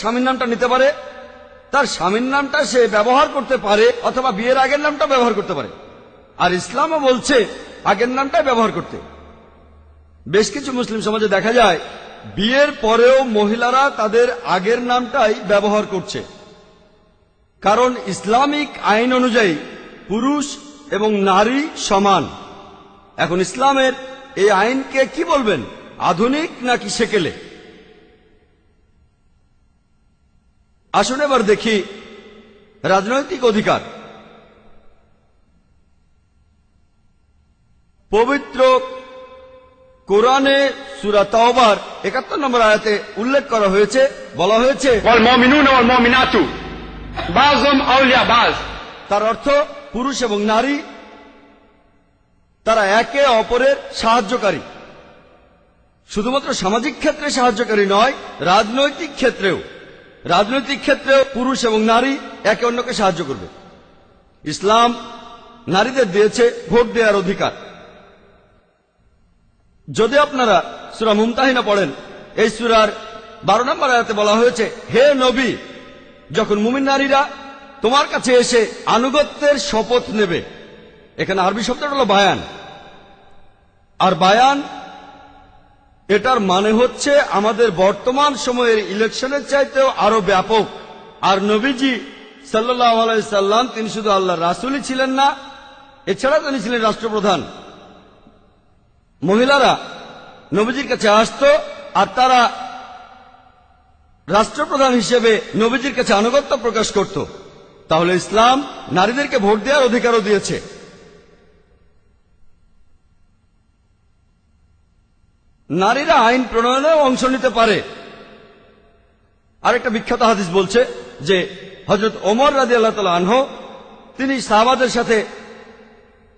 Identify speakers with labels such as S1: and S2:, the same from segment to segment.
S1: স্বামীর নামটা নিতে পারে, তার স্বামীর নামটা সে ব্যবহার করতে পারে, অথবা বিয়ের আগের নামটা ব্যবহার করতে পারে। আর ইসলামও বলছে আগের নামটাই ব্যবহার করতে। বেশ কিছু মুসলিম সমাজে দেখা যায়, বিয়ের পরেও মহিলারা তাদের আগের নামটাই ব্যবহার করছে। কারণ ইসলামিক আইন অনুযায়ী পুরুষ এবং নারী সমান। এখন ইসলামের এই আইনকে কি বলবেন? আধুনিক নাকি সেকেলে? আসুন এবার দেখি রাজনৈতিক অধিকার। পবিত্র কোরআনে সুরা তাওবার একাত্তর নম্বর আয়াতে উল্লেখ করা হয়েছে বলা হয়েছে তার অর্থ পুরুষ এবং নারী তারা একে অপরের সাহায্যকারী। শুধুমাত্র সামাজিক ক্ষেত্রে সাহায্যকারী নয় রাজনৈতিক ক্ষেত্রেও। রাজনৈতিক ক্ষেত্রে পুরুষ এবং নারী একে অন্যকে সাহায্য করবে। ইসলাম নারীদের দিয়েছে ভোট দেওয়ার অধিকার। যদি আপনারা সুরা মুমতাহিনা পড়েন, এই সুরার বারো নম্বর আয়াতে বলা হয়েছে, হে নবী, যখন মুমিন নারীরা তোমার কাছে এসে আনুগত্যের শপথ নেবে, এখানে আরবি শব্দটা হলো বায়ান। আর বায়ান এটার মানে হচ্ছে আমাদের বর্তমান সময়ের ইলেকশনের চাইতেও আরও ব্যাপক। আর নবীজি সাল্লাম, তিনি শুধু আল্লাহ রাসুলই ছিলেন না এছাড়া তিনি ছিলেন রাষ্ট্রপ্রধান। মহিলারা নবীজির কাছে আসতো, আর তারা রাষ্ট্রপ্রধান হিসেবে নবীজির কাছে আনুগত্য প্রকাশ করত। তাহলে ইসলাম নারীদেরকে ভোট দেওয়ার অধিকারও দিয়েছে। নারীরা আইন প্রণয়নেও অংশ নিতে পারে। আরেকটা বিখ্যাত হাদিস বলছে যে হজরত ওমর রাজি আল্লাহ তালা আনহ, তিনি সাহাবাদের সাথে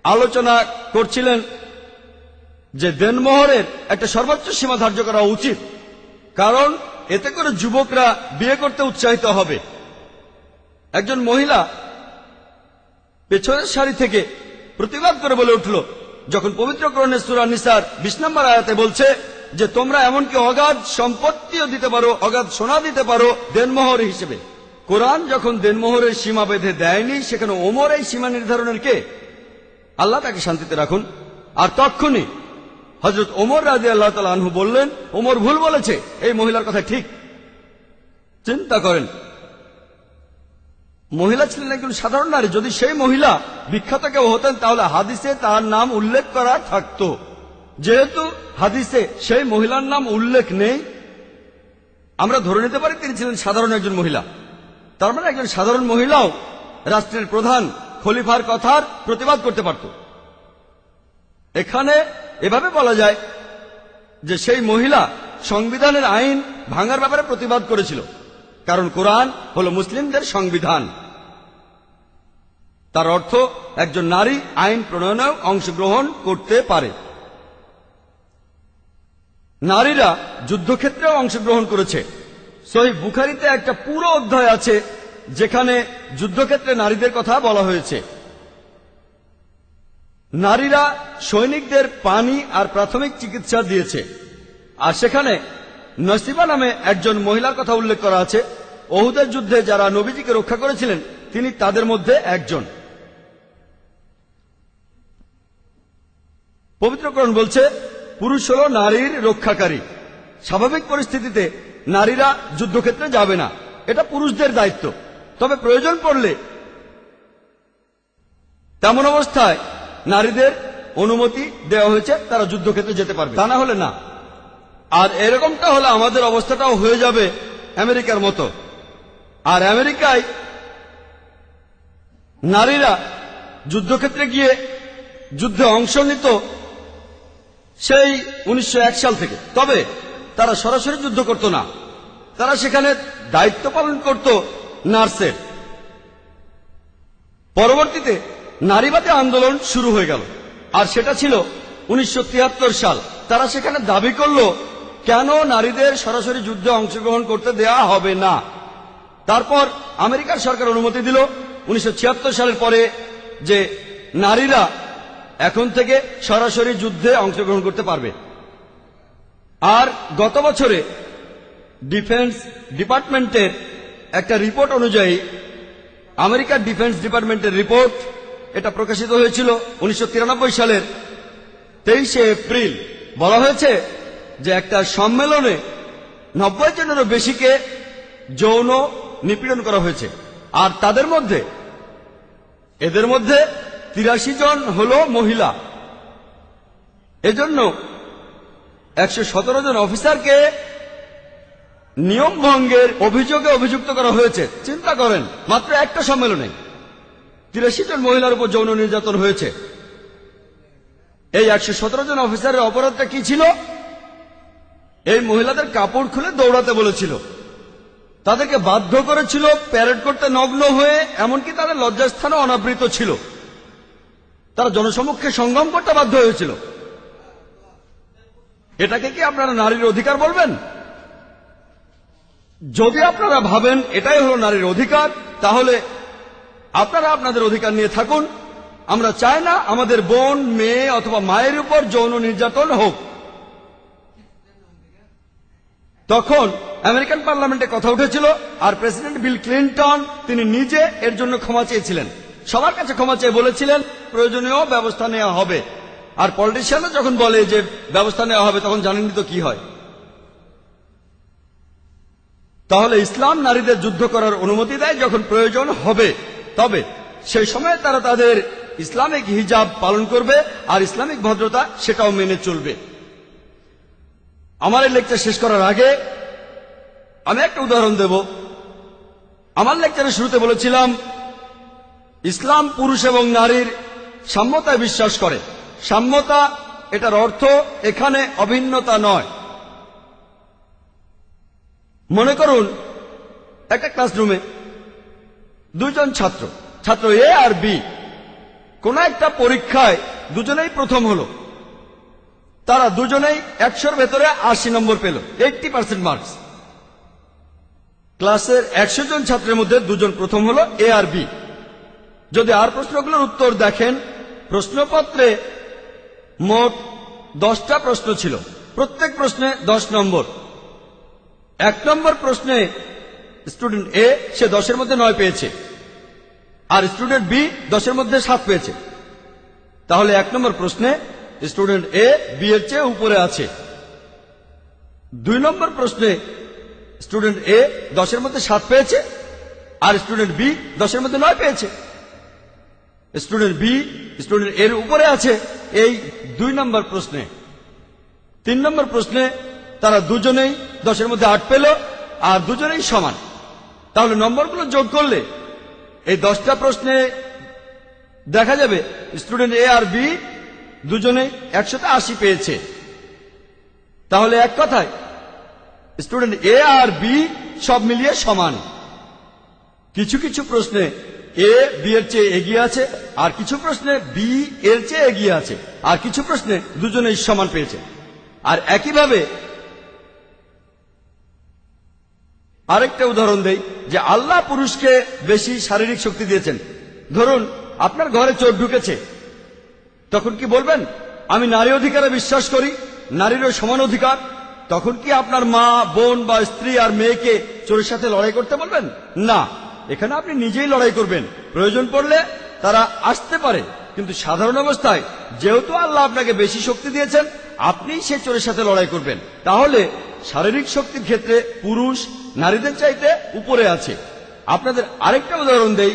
S1: আলোচনা করছিলেন যে, দেনমোহরের একটা সর্বোচ্চ সীমা ধার্য করা উচিত, কারণ এতে করে যুবকরা বিয়ে করতে উৎসাহিত হবে। একজন মহিলা পেছনের সারি থেকে প্রতিবাদ করে বলে উঠল যখন পবিত্র করণের সুরা নিসার বিশ নম্বর আয়াতে বলছে যে, তোমরা এমনকি অগাধ সম্পত্তিও দিতে পারো, অগাধ সোনা দিতে পারো দেনমোহর হিসেবে। কোরআন যখন দেনমোহরের সীমা বেঁধে দেয়নি, সেখানে ওমর এই সীমা নির্ধারণের কে? আল্লাহ তাকে শান্তিতে রাখুন। আর তক্ষণই হজরত ওমর রাজি আল্লাহ তালা বললেন, ওমর ভুল বলেছে, এই মহিলার কথা ঠিক। চিন্তা করেন মহিলা ছিলেন একজন সাধারণ নারী। যদি সেই মহিলা বিখ্যাত কেউ হতেন, তাহলে হাদিসে তার নাম উল্লেখ করা থাকতো। যেহেতু হাদিসে সেই মহিলার নাম উল্লেখ নেই, আমরা ধরে নিতে পারি তিনি ছিলেন সাধারণ একজন মহিলা। তার মানে একজন সাধারণ মহিলাও রাষ্ট্রের প্রধান খলিফার কথার প্রতিবাদ করতে পারত। এখানে এভাবে বলা যায় যে সেই মহিলা সংবিধানের আইন ভাঙার ব্যাপারে প্রতিবাদ করেছিল। কারণ কোরআন হল মুসলিমদের সংবিধান। তার অর্থ একজন নারী আইন প্রণয়নেও অংশগ্রহণ করতে পারে। নারীরা যুদ্ধক্ষেত্রেও অংশগ্রহণ করেছে। সহি বুখারিতে একটা পুরো অধ্যায় আছে, যেখানে যুদ্ধক্ষেত্রে নারীদের কথা বলা হয়েছে। নারীরা সৈনিকদের পানি আর প্রাথমিক চিকিৎসা দিয়েছে। আর সেখানে নসিবা নামে একজন মহিলার কথা উল্লেখ করা আছে। ওহুদের যুদ্ধে যারা নবীজিকে রক্ষা করেছিলেন, তিনি তাদের মধ্যে একজন। পবিত্রকরণ বলছে, পুরুষ হল নারীর রক্ষাকারী। স্বাভাবিক পরিস্থিতিতে নারীরা যুদ্ধক্ষেত্রে যাবে না। এটা পুরুষদের দায়িত্ব। তবে প্রয়োজন পড়লে তেমন অবস্থায় নারীদের অনুমতি দেওয়া হয়েছে, তারা যুদ্ধক্ষেত্রে যেতে পারবে। তা না হলে না। আর এরকমটা হলে আমাদের অবস্থাটাও হয়ে যাবে আমেরিকার মতো। আর আমেরিকায় নারীরা যুদ্ধক্ষেত্রে গিয়ে যুদ্ধে অংশ নিত সেই উনিশশো এক সাল থেকে। তবে তারা সরাসরি যুদ্ধ করত না। তারা সেখানে দায়িত্ব পালন করত নার্সের। পরবর্তীতে নারীবাদী আন্দোলন শুরু হয়ে গেল। আর সেটা ছিল উনিশশো তিয়াত্তর সাল। তারা সেখানে দাবি করল কেন নারীদের সরাসরি যুদ্ধে অংশগ্রহণ করতে দেয়া হবে না? তারপর আমেরিকার সরকার অনুমতি দিল উনিশশো ছিয়াত্তর সালের পরে যে নারীরা এখন থেকে সরাসরি যুদ্ধে অংশগ্রহণ করতে পারবে। আর গত বছরে ডিফেন্স ডিপার্টমেন্টের একটা রিপোর্ট অনুযায়ী আমেরিকার ডিফেন্স ডিপার্টমেন্টের রিপোর্ট এটা প্রকাশিত হয়েছিল উনিশশো তিরানব্বই সালের তেইশে এপ্রিল। বলা হয়েছে যে একটা সম্মেলনে নব্বই জনেরও বেশিকে যৌন নিপীড়ন করা হয়েছে। আর তাদের মধ্যে, এদের মধ্যে তিরাশি জন হল মহিলা। এজন্য একশো সতেরো জন অফিসারকে নিয়ম ভঙ্গের অভিযোগে অভিযুক্ত করা হয়েছে। চিন্তা করেন, মাত্র একটা সম্মেলনে তিরাশি জন মহিলার উপর যৌন নির্যাতন হয়েছে। এই একশো সতেরো জন অফিসারের অপরাধটা কি ছিল? এই মহিলাদের কাপড় খুলে দৌড়াতে বলেছিল। তাদেরকে বাধ্য করেছিল প্যারেড করতে নগ্ন হয়ে, এমনকি তাদের লজ্জাস্থানও অনাবৃত ছিল। তারা জনসমক্ষে সঙ্গম করতে বাধ্য হয়েছিল। এটাকে কি আপনারা নারীর অধিকার বলবেন? যদি আপনারা ভাবেন এটাই হলো নারীর অধিকার, তাহলে আপনারা আপনাদের অধিকার নিয়ে থাকুন। আমরা চাই না আমাদের বোন, মেয়ে অথবা মায়ের উপর যৌন নির্যাতন হোক। তখন আমেরিকান পার্লামেন্টে কথা উঠেছিল আর প্রেসিডেন্ট বিল ক্লিন্টন তিনি নিজে এর জন্য ক্ষমা চেয়েছিলেন। সবার কাছে ক্ষমা চেয়ে বলেছিলেন, প্রয়োজনীয় ব্যবস্থা নেওয়া হবে। আর পলিটিশিয়ানরা যখন বলে যে ব্যবস্থা নেওয়া হবে, তখন জানেননি তো কি হয়। তাহলে ইসলাম নারীদের যুদ্ধ করার অনুমতি দেয় যখন প্রয়োজন হবে। তবে সেই সময় তারা তাদের ইসলামিক হিজাব পালন করবে আর ইসলামিক ভদ্রতা সেটাও মেনে চলবে। আমার এই লেকচার শেষ করার আগে আমি একটা উদাহরণ দেব। আমার লেকচারের শুরুতে বলেছিলাম, ইসলাম পুরুষ এবং নারীর সাম্যতায় বিশ্বাস করে। সাম্যতা, এটার অর্থ এখানে অভিন্নতা নয়। মনে করুন, একটা ক্লাসরুমে দুজন ছাত্র ছাত্র এ আর বি কোন একটা পরীক্ষায় দুজনেই প্রথম হলো। তারা দুজনেই একশোর ভেতরে আশি নম্বর পেল এইটটি পার্সেন্ট মার্কস ক্লাসের একশো জন ছাত্রের মধ্যে দুজন প্রথম হলো এ আর বি যদি আর প্রশ্নগুলোর উত্তর দেখেন, প্রশ্নপত্রে মোট দশটা প্রশ্ন ছিল। প্রত্যেক প্রশ্নে দশ নম্বর। এক নম্বর প্রশ্নে স্টুডেন্ট এ সে দশের মধ্যে নয় পেয়েছে। আর স্টুডেন্ট বি দশের মধ্যে সাত পেয়েছে। তাহলে এক নম্বর প্রশ্নে স্টুডেন্ট এ বি এর চেয়ে উপরে আছে। দুই নম্বর প্রশ্নে স্টুডেন্ট এ দশের মধ্যে সাত পেয়েছে, আর স্টুডেন্ট বি দশের মধ্যে নয় পেয়েছে। স্টুডেন্ট বি স্টুডেন্ট এর উপরে আছে এই দুই নম্বর প্রশ্নে। তিন নম্বর প্রশ্নে তারা দুজনেই দশের মধ্যে আট পেল, আর দুজনেই সমান। তাহলে নম্বরগুলো যোগ করলে এই দশটা প্রশ্নে দেখা যাবে স্টুডেন্ট এ আর বি দুজনেই একশোতে আশি পেয়েছে। তাহলে এক কথায় স্টুডেন্ট এ আর বি সব মিলিয়ে সমান। কিছু কিছু প্রশ্নে এ বি এর চেয়ে এগিয়ে আছে, আর কিছু প্রশ্নে বি এর চেয়ে এগিয়ে আছে, আর কিছু প্রশ্নে দুজনেই সমান পেয়েছে। আর একইভাবে, আরেকটা উদাহরণ দেই, যে আল্লাহ পুরুষকে বেশি শারীরিক শক্তি দিয়েছেন। ধরুন, আপনার ঘরে চোর ঢুকেছে তখন কি বলবেন? আমি নারী অধিকারে বিশ্বাস করি, নারীরও সমান অধিকার। তখন কি আপনার মা, বোন বা স্ত্রী আর মেয়েকে চোরের সাথে লড়াই করতে বলবেন? না, এখানে আপনি নিজেই লড়াই করবেন। প্রয়োজন পড়লে তারা আসতে পারে, কিন্তু সাধারণ অবস্থায় যেহেতু আল্লাহ আপনাকে বেশি শক্তি দিয়েছেন আপনি সে চোরের সাথে লড়াই করবেন। তাহলে শারীরিক শক্তির ক্ষেত্রে পুরুষ নারীদের চাইতে উপরে আছে। আপনাদের আরেকটা উদাহরণ দেই।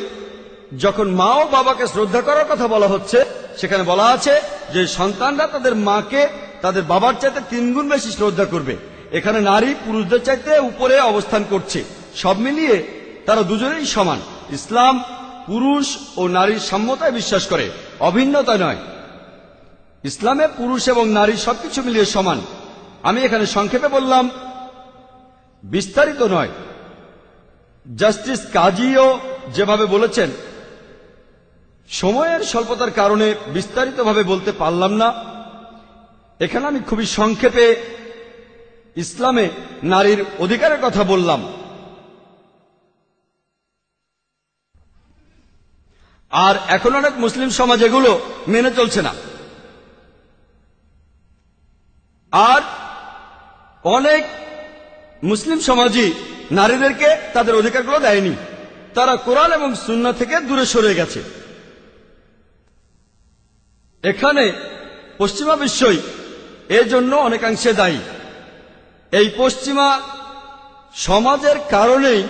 S1: যখন মা ও বাবাকে শ্রদ্ধা করার কথা বলা হচ্ছে সেখানে বলা আছে যে সন্তানরা তাদের মাকে, তাদের বাবার চাইতে তিনগুণ বেশি শ্রদ্ধা করবে। এখানে নারী পুরুষদের চাইতে উপরে অবস্থান করছে। সব মিলিয়ে তারা দুজনেই সমান। ইসলাম পুরুষ ও নারীর সাম্যতায় বিশ্বাস করে। অভিন্নতা নয়। ইসলামে পুরুষ এবং নারী সবকিছু মিলিয়ে সমান। আমি এখানে সংক্ষেপে বললাম, বিস্তারিত নয়। জাস্টিস কাজীও যেভাবে বলেছেন সময়ের স্বল্পতার কারণে বিস্তারিতভাবে বলতে পারলাম না। এখানে আমি খুবই সংক্ষেপে ইসলামে নারীর অধিকারের কথা বললাম। আর এখন অনেক মুসলিম সমাজ এগুলো মেনে চলছে না। আর অনেক মুসলিম সমাজই নারীদেরকে তাদের অধিকারগুলো দেয়নি। তারা কোরআন এবং সুন্না থেকে দূরে সরে গেছে। এখানে পশ্চিমা বিশ্বই এর জন্য অনেকাংশে দায়ী। এই পশ্চিমা সমাজের কারণেই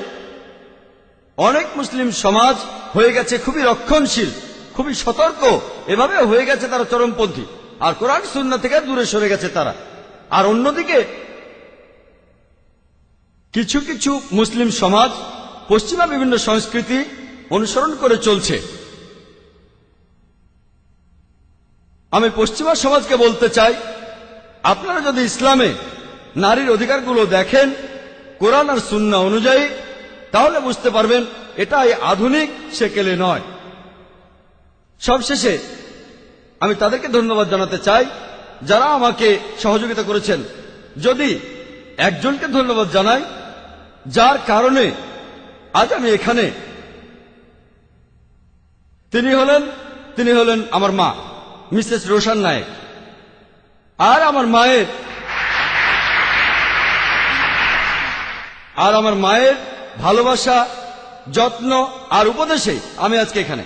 S1: অনেক মুসলিম সমাজ হয়ে গেছে খুবই রক্ষণশীল, খুবই সতর্ক। এভাবে হয়ে গেছে তারা চরমপন্থী। আর কোরআন সুন্না থেকে দূরে সরে গেছে তারা। আর অন্যদিকে কিছু কিছু মুসলিম সমাজ পশ্চিমা বিভিন্ন সংস্কৃতি অনুসরণ করে চলছে। আমি পশ্চিমা সমাজকে বলতে চাই, আপনারা যদি ইসলামে নারীর অধিকারগুলো দেখেন, কোরআন আর সুন্না অনুযায়ী, তাহলে বুঝতে পারবেন এটাই আধুনিক, সেকেলে নয়। সবশেষে আমি তাদেরকে ধন্যবাদ জানাতে চাই, যারা আমাকে সহযোগিতা করেছেন। যদি একজনকে ধন্যবাদ জানাই, যার কারণে আজ আমি এখানে, তিনি হলেন তিনি হলেন আমার মা। মিসেস রোশন নায়েক। আর আমার মায়ের আর আমার মায়ের ভালোবাসা, যত্ন আর উপদেশে আমি আজকে এখানে।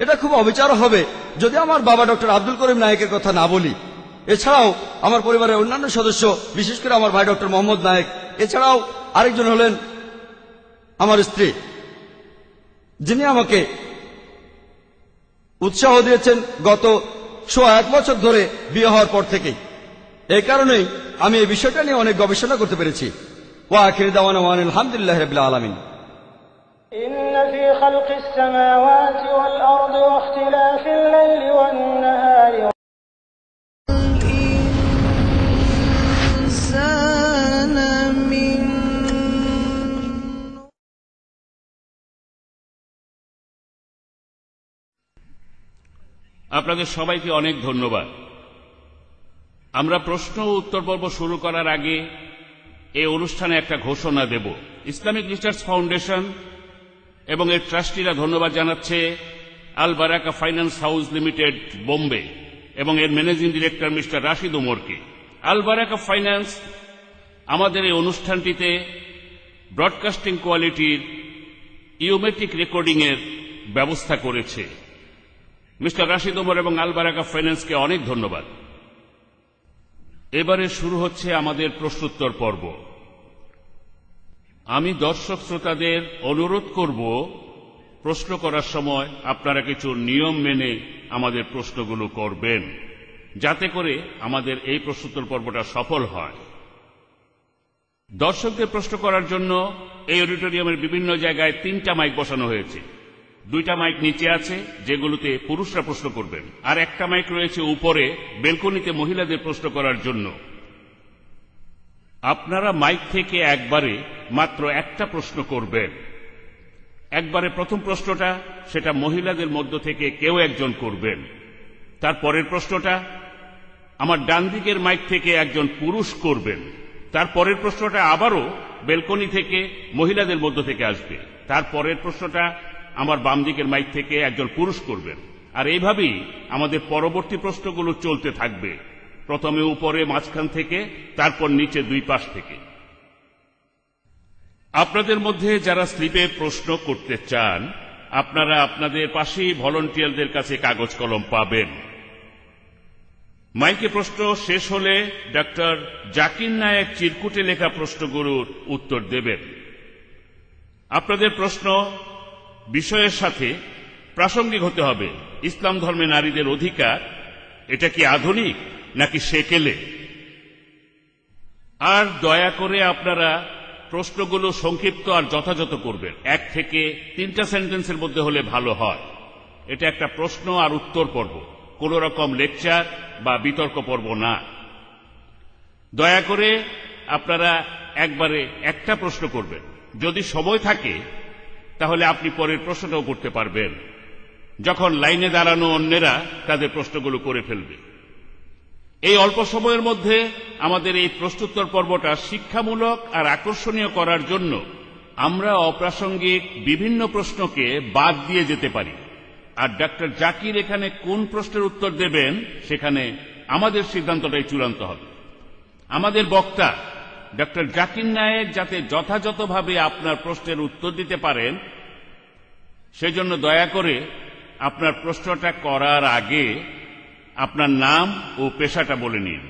S1: এটা খুব অবিচার হবে যদি আমার বাবা ডক্টর আব্দুল করিম নায়কের কথা না বলি। এছাড়াও আমার পরিবারের অন্যান্য সদস্য, বিশেষ করে আমার ভাই ডক্টর মোহাম্মদ নায়েক। এছাড়াও আরেকজন হলেন আমার স্ত্রী, যিনি আমাকে উৎসাহ দিয়েছেন গত সোয়া এক বছর ধরে বিয়ে হওয়ার পর থেকেই এই কারণেই আমি এই বিষয়টা নিয়ে অনেক গবেষণা করতে পেরেছি ওয়া আখির দাওয়ানা ওয়ান আলহামদুলিল্লাহ রবিল আলমিন
S2: إن في خلق السماوات والأرض واختلاف الليل والنهار
S3: আপনাদের সবাইকে অনেক ধন্যবাদ। আমরা প্রশ্ন উত্তর পর্ব শুরু করার আগে এই অনুষ্ঠানে একটা ঘোষণা দেব। ইসলামিক রিসার্চ ফাউন্ডেশন এবং এর ট্রাস্টিরা ধন্যবাদ জানাচ্ছে Al Baraka finance house limited, Bombay, এবং এর ম্যানেজিং ডিরেক্টর মিস্টার রাশিদ উমরকে। আল বারাকা ফাইন্যান্স আমাদের এই অনুষ্ঠানটিতে ব্রডকাস্টিং কোয়ালিটির ইউমেট্রিক রেকর্ডিংয়ের ব্যবস্থা করেছে। মিস্টার রাশিদ ওমর এবং আলবারাকা ফাইন্যান্সকে অনেক ধন্যবাদ। এবারে শুরু হচ্ছে আমাদের প্রশ্নোত্তর পর্ব। আমি দর্শক শ্রোতাদের অনুরোধ করব, প্রশ্ন করার সময় আপনারা কিছু নিয়ম মেনে আমাদের প্রশ্নগুলো করবেন, যাতে করে আমাদের এই প্রশ্নোত্তর পর্বটা সফল হয়। দর্শকদের প্রশ্ন করার জন্য এই অডিটোরিয়ামের বিভিন্ন জায়গায় তিনটা মাইক বসানো হয়েছে। দুইটা মাইক নিচে আছে, যেগুলোতে পুরুষরা প্রশ্ন করবেন। আর একটা মাইক রয়েছে উপরে, বেলকনিতে মহিলাদের প্রশ্ন করার জন্য। আপনারা মাইক থেকে একবারে মাত্র একটা প্রশ্ন করবেন। একবারে প্রথম প্রশ্নটা, সেটা মহিলাদের মধ্য থেকে কেউ একজন করবেন। তার পরের প্রশ্নটা, আমার ডান দিকের মাইক থেকে একজন পুরুষ করবেন। তার পরের প্রশ্নটা আবারও বেলকনি থেকে মহিলাদের মধ্য থেকে আসবে। তার পরের প্রশ্নটা আমার বাম দিকের মাইক থেকে একজন পুরুষ করবেন। আর এইভাবেই আমাদের পরবর্তী প্রশ্নগুলো চলতে থাকবে। প্রথমে উপরে মাঝখান থেকে, তারপর নিচে দুই পাশ থেকে। আপনাদের মধ্যে যারা স্লিপে প্রশ্ন করতে চান, আপনারা আপনাদের পাশেই ভলেন্টিয়ারদের কাছে কাগজ কলম পাবেন। মাইকে প্রশ্ন শেষ হলে ডাক্তার জাকির নায়েক চিরকুটে লেখা প্রশ্নগুলোর উত্তর দেবেন। আপনাদের প্রশ্ন বিষয়ের সাথে প্রাসঙ্গিক হতে হবে। ইসলাম ধর্মে নারীদের অধিকার, এটা কি আধুনিক নাকি সেকেলে? আর দয়া করে আপনারা প্রশ্নগুলো সংক্ষিপ্ত আর যথাযথ করবেন। এক থেকে তিনটা সেন্টেন্সের মধ্যে হলে ভালো হয়। এটা একটা প্রশ্ন আর উত্তর পর্ব। কোন রকম লেকচার বা বিতর্ক পর্ব না। দয়া করে আপনারা একবারে একটা প্রশ্ন করবেন। যদি সময় থাকে তাহলে আপনি পরের প্রশ্নটাও করতে পারবেন। যখন লাইনে দাঁড়ানো অন্যেরা তাদের প্রশ্নগুলো করে ফেলবে। এই অল্প সময়ের মধ্যে আমাদের এই প্রশ্নোত্তর পর্বটা শিক্ষামূলক আর আকর্ষণীয় করার জন্য আমরা অপ্রাসঙ্গিক বিভিন্ন প্রশ্নকে বাদ দিয়ে যেতে পারি। আর ডাক্তার জাকির এখানে কোন প্রশ্নের উত্তর দেবেন, সেখানে আমাদের সিদ্ধান্তটাই চূড়ান্ত হবে। আমাদের বক্তা ডক্টর জাকির নায়েক যাতে যথাযথভাবে আপনার প্রশ্নের উত্তর দিতে পারেন, সেজন্য দয়া করে আপনার প্রশ্নটা করার আগে আপনার নাম ও পেশাটা বলে নিন।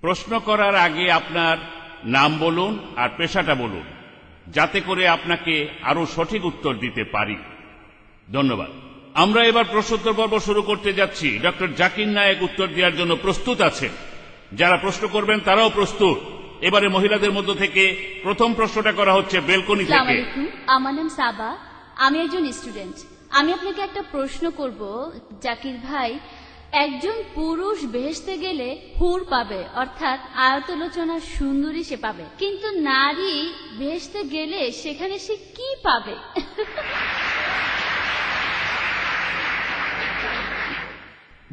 S3: প্রশ্ন করার আগে আপনার নাম বলুন আর পেশাটা বলুন, যাতে করে আপনাকে আরও সঠিক উত্তর দিতে পারি। ধন্যবাদ। আমরা এবার প্রশ্নোত্তর পর্ব শুরু করতে যাচ্ছি। ডক্টর জাকির নায়েক উত্তর দেওয়ার জন্য প্রস্তুত আছেন। যারা প্রশ্ন করবেন তারাও প্রস্তুত। এবারে মহিলাদের মধ্য থেকে প্রথম প্রশ্নটা করা হচ্ছে বেলকনি থেকে।
S4: আমার নাম সাবা। আমি একজন স্টুডেন্ট। আমি আপনাকে একটা প্রশ্ন করব জাকির ভাই একজন পুরুষ বেহেশতে গেলে হুর পাবে অর্থাৎ আয়তলোচনা সুন্দরী সে পাবে। কিন্তু নারী বেহেশতে গেলে সেখানে সে কি পাবে?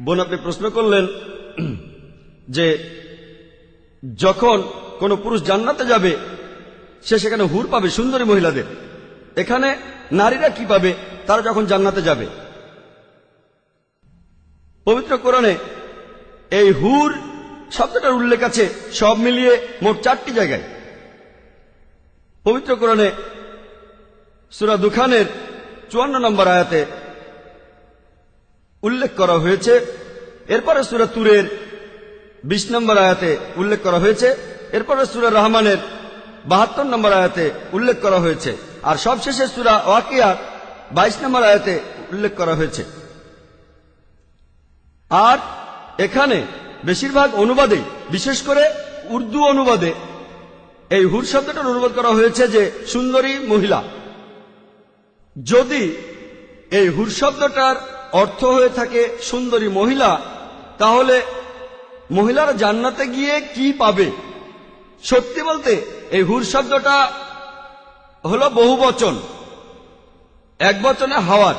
S1: বোন আপনি প্রশ্ন করলেন যে যখন কোন পুরুষ জান্নাতে যাবে, সে সেখানে হুর পাবে সুন্দরী মহিলাদের। এখানে নারীরা কি পাবে? তারা যখন জান্নাতে যাবে। পবিত্র কোরআনে এই হুর শব্দটার উল্লেখ আছে, সব মিলিয়ে মোট চারটি জায়গায়। পবিত্র কোরআনে সুরা দুখানের চুয়ান্ন নম্বর আয়াতে উল্লেখ করা হয়েছে। এরপরে সুরা তুরের বিশ নম্বর আয়াতে উল্লেখ করা হয়েছে। এরপরে সুরা রহমানের বাহাত্তর নম্বর আয়াতে উল্লেখ করা হয়েছে। আর সবশেষে সুরা ওয়াকিয়ার বাইশ নম্বর আয়াতে উল্লেখ করা হয়েছে। আর এখানে বেশিরভাগ অনুবাদে বিশেষ করে উর্দু অনুবাদে এই হুর শব্দটার অনুবাদ করা হয়েছে যে সুন্দরী মহিলা। যদি এই হুর শব্দটার অর্থ হয়ে থাকে সুন্দরী মহিলা, তাহলে মহিলারা জান্নাতে গিয়ে কি পাবে? সত্যি বলতে, এই হুর শব্দটা হলো বহু বচন। এক বচনে হাওয়ার,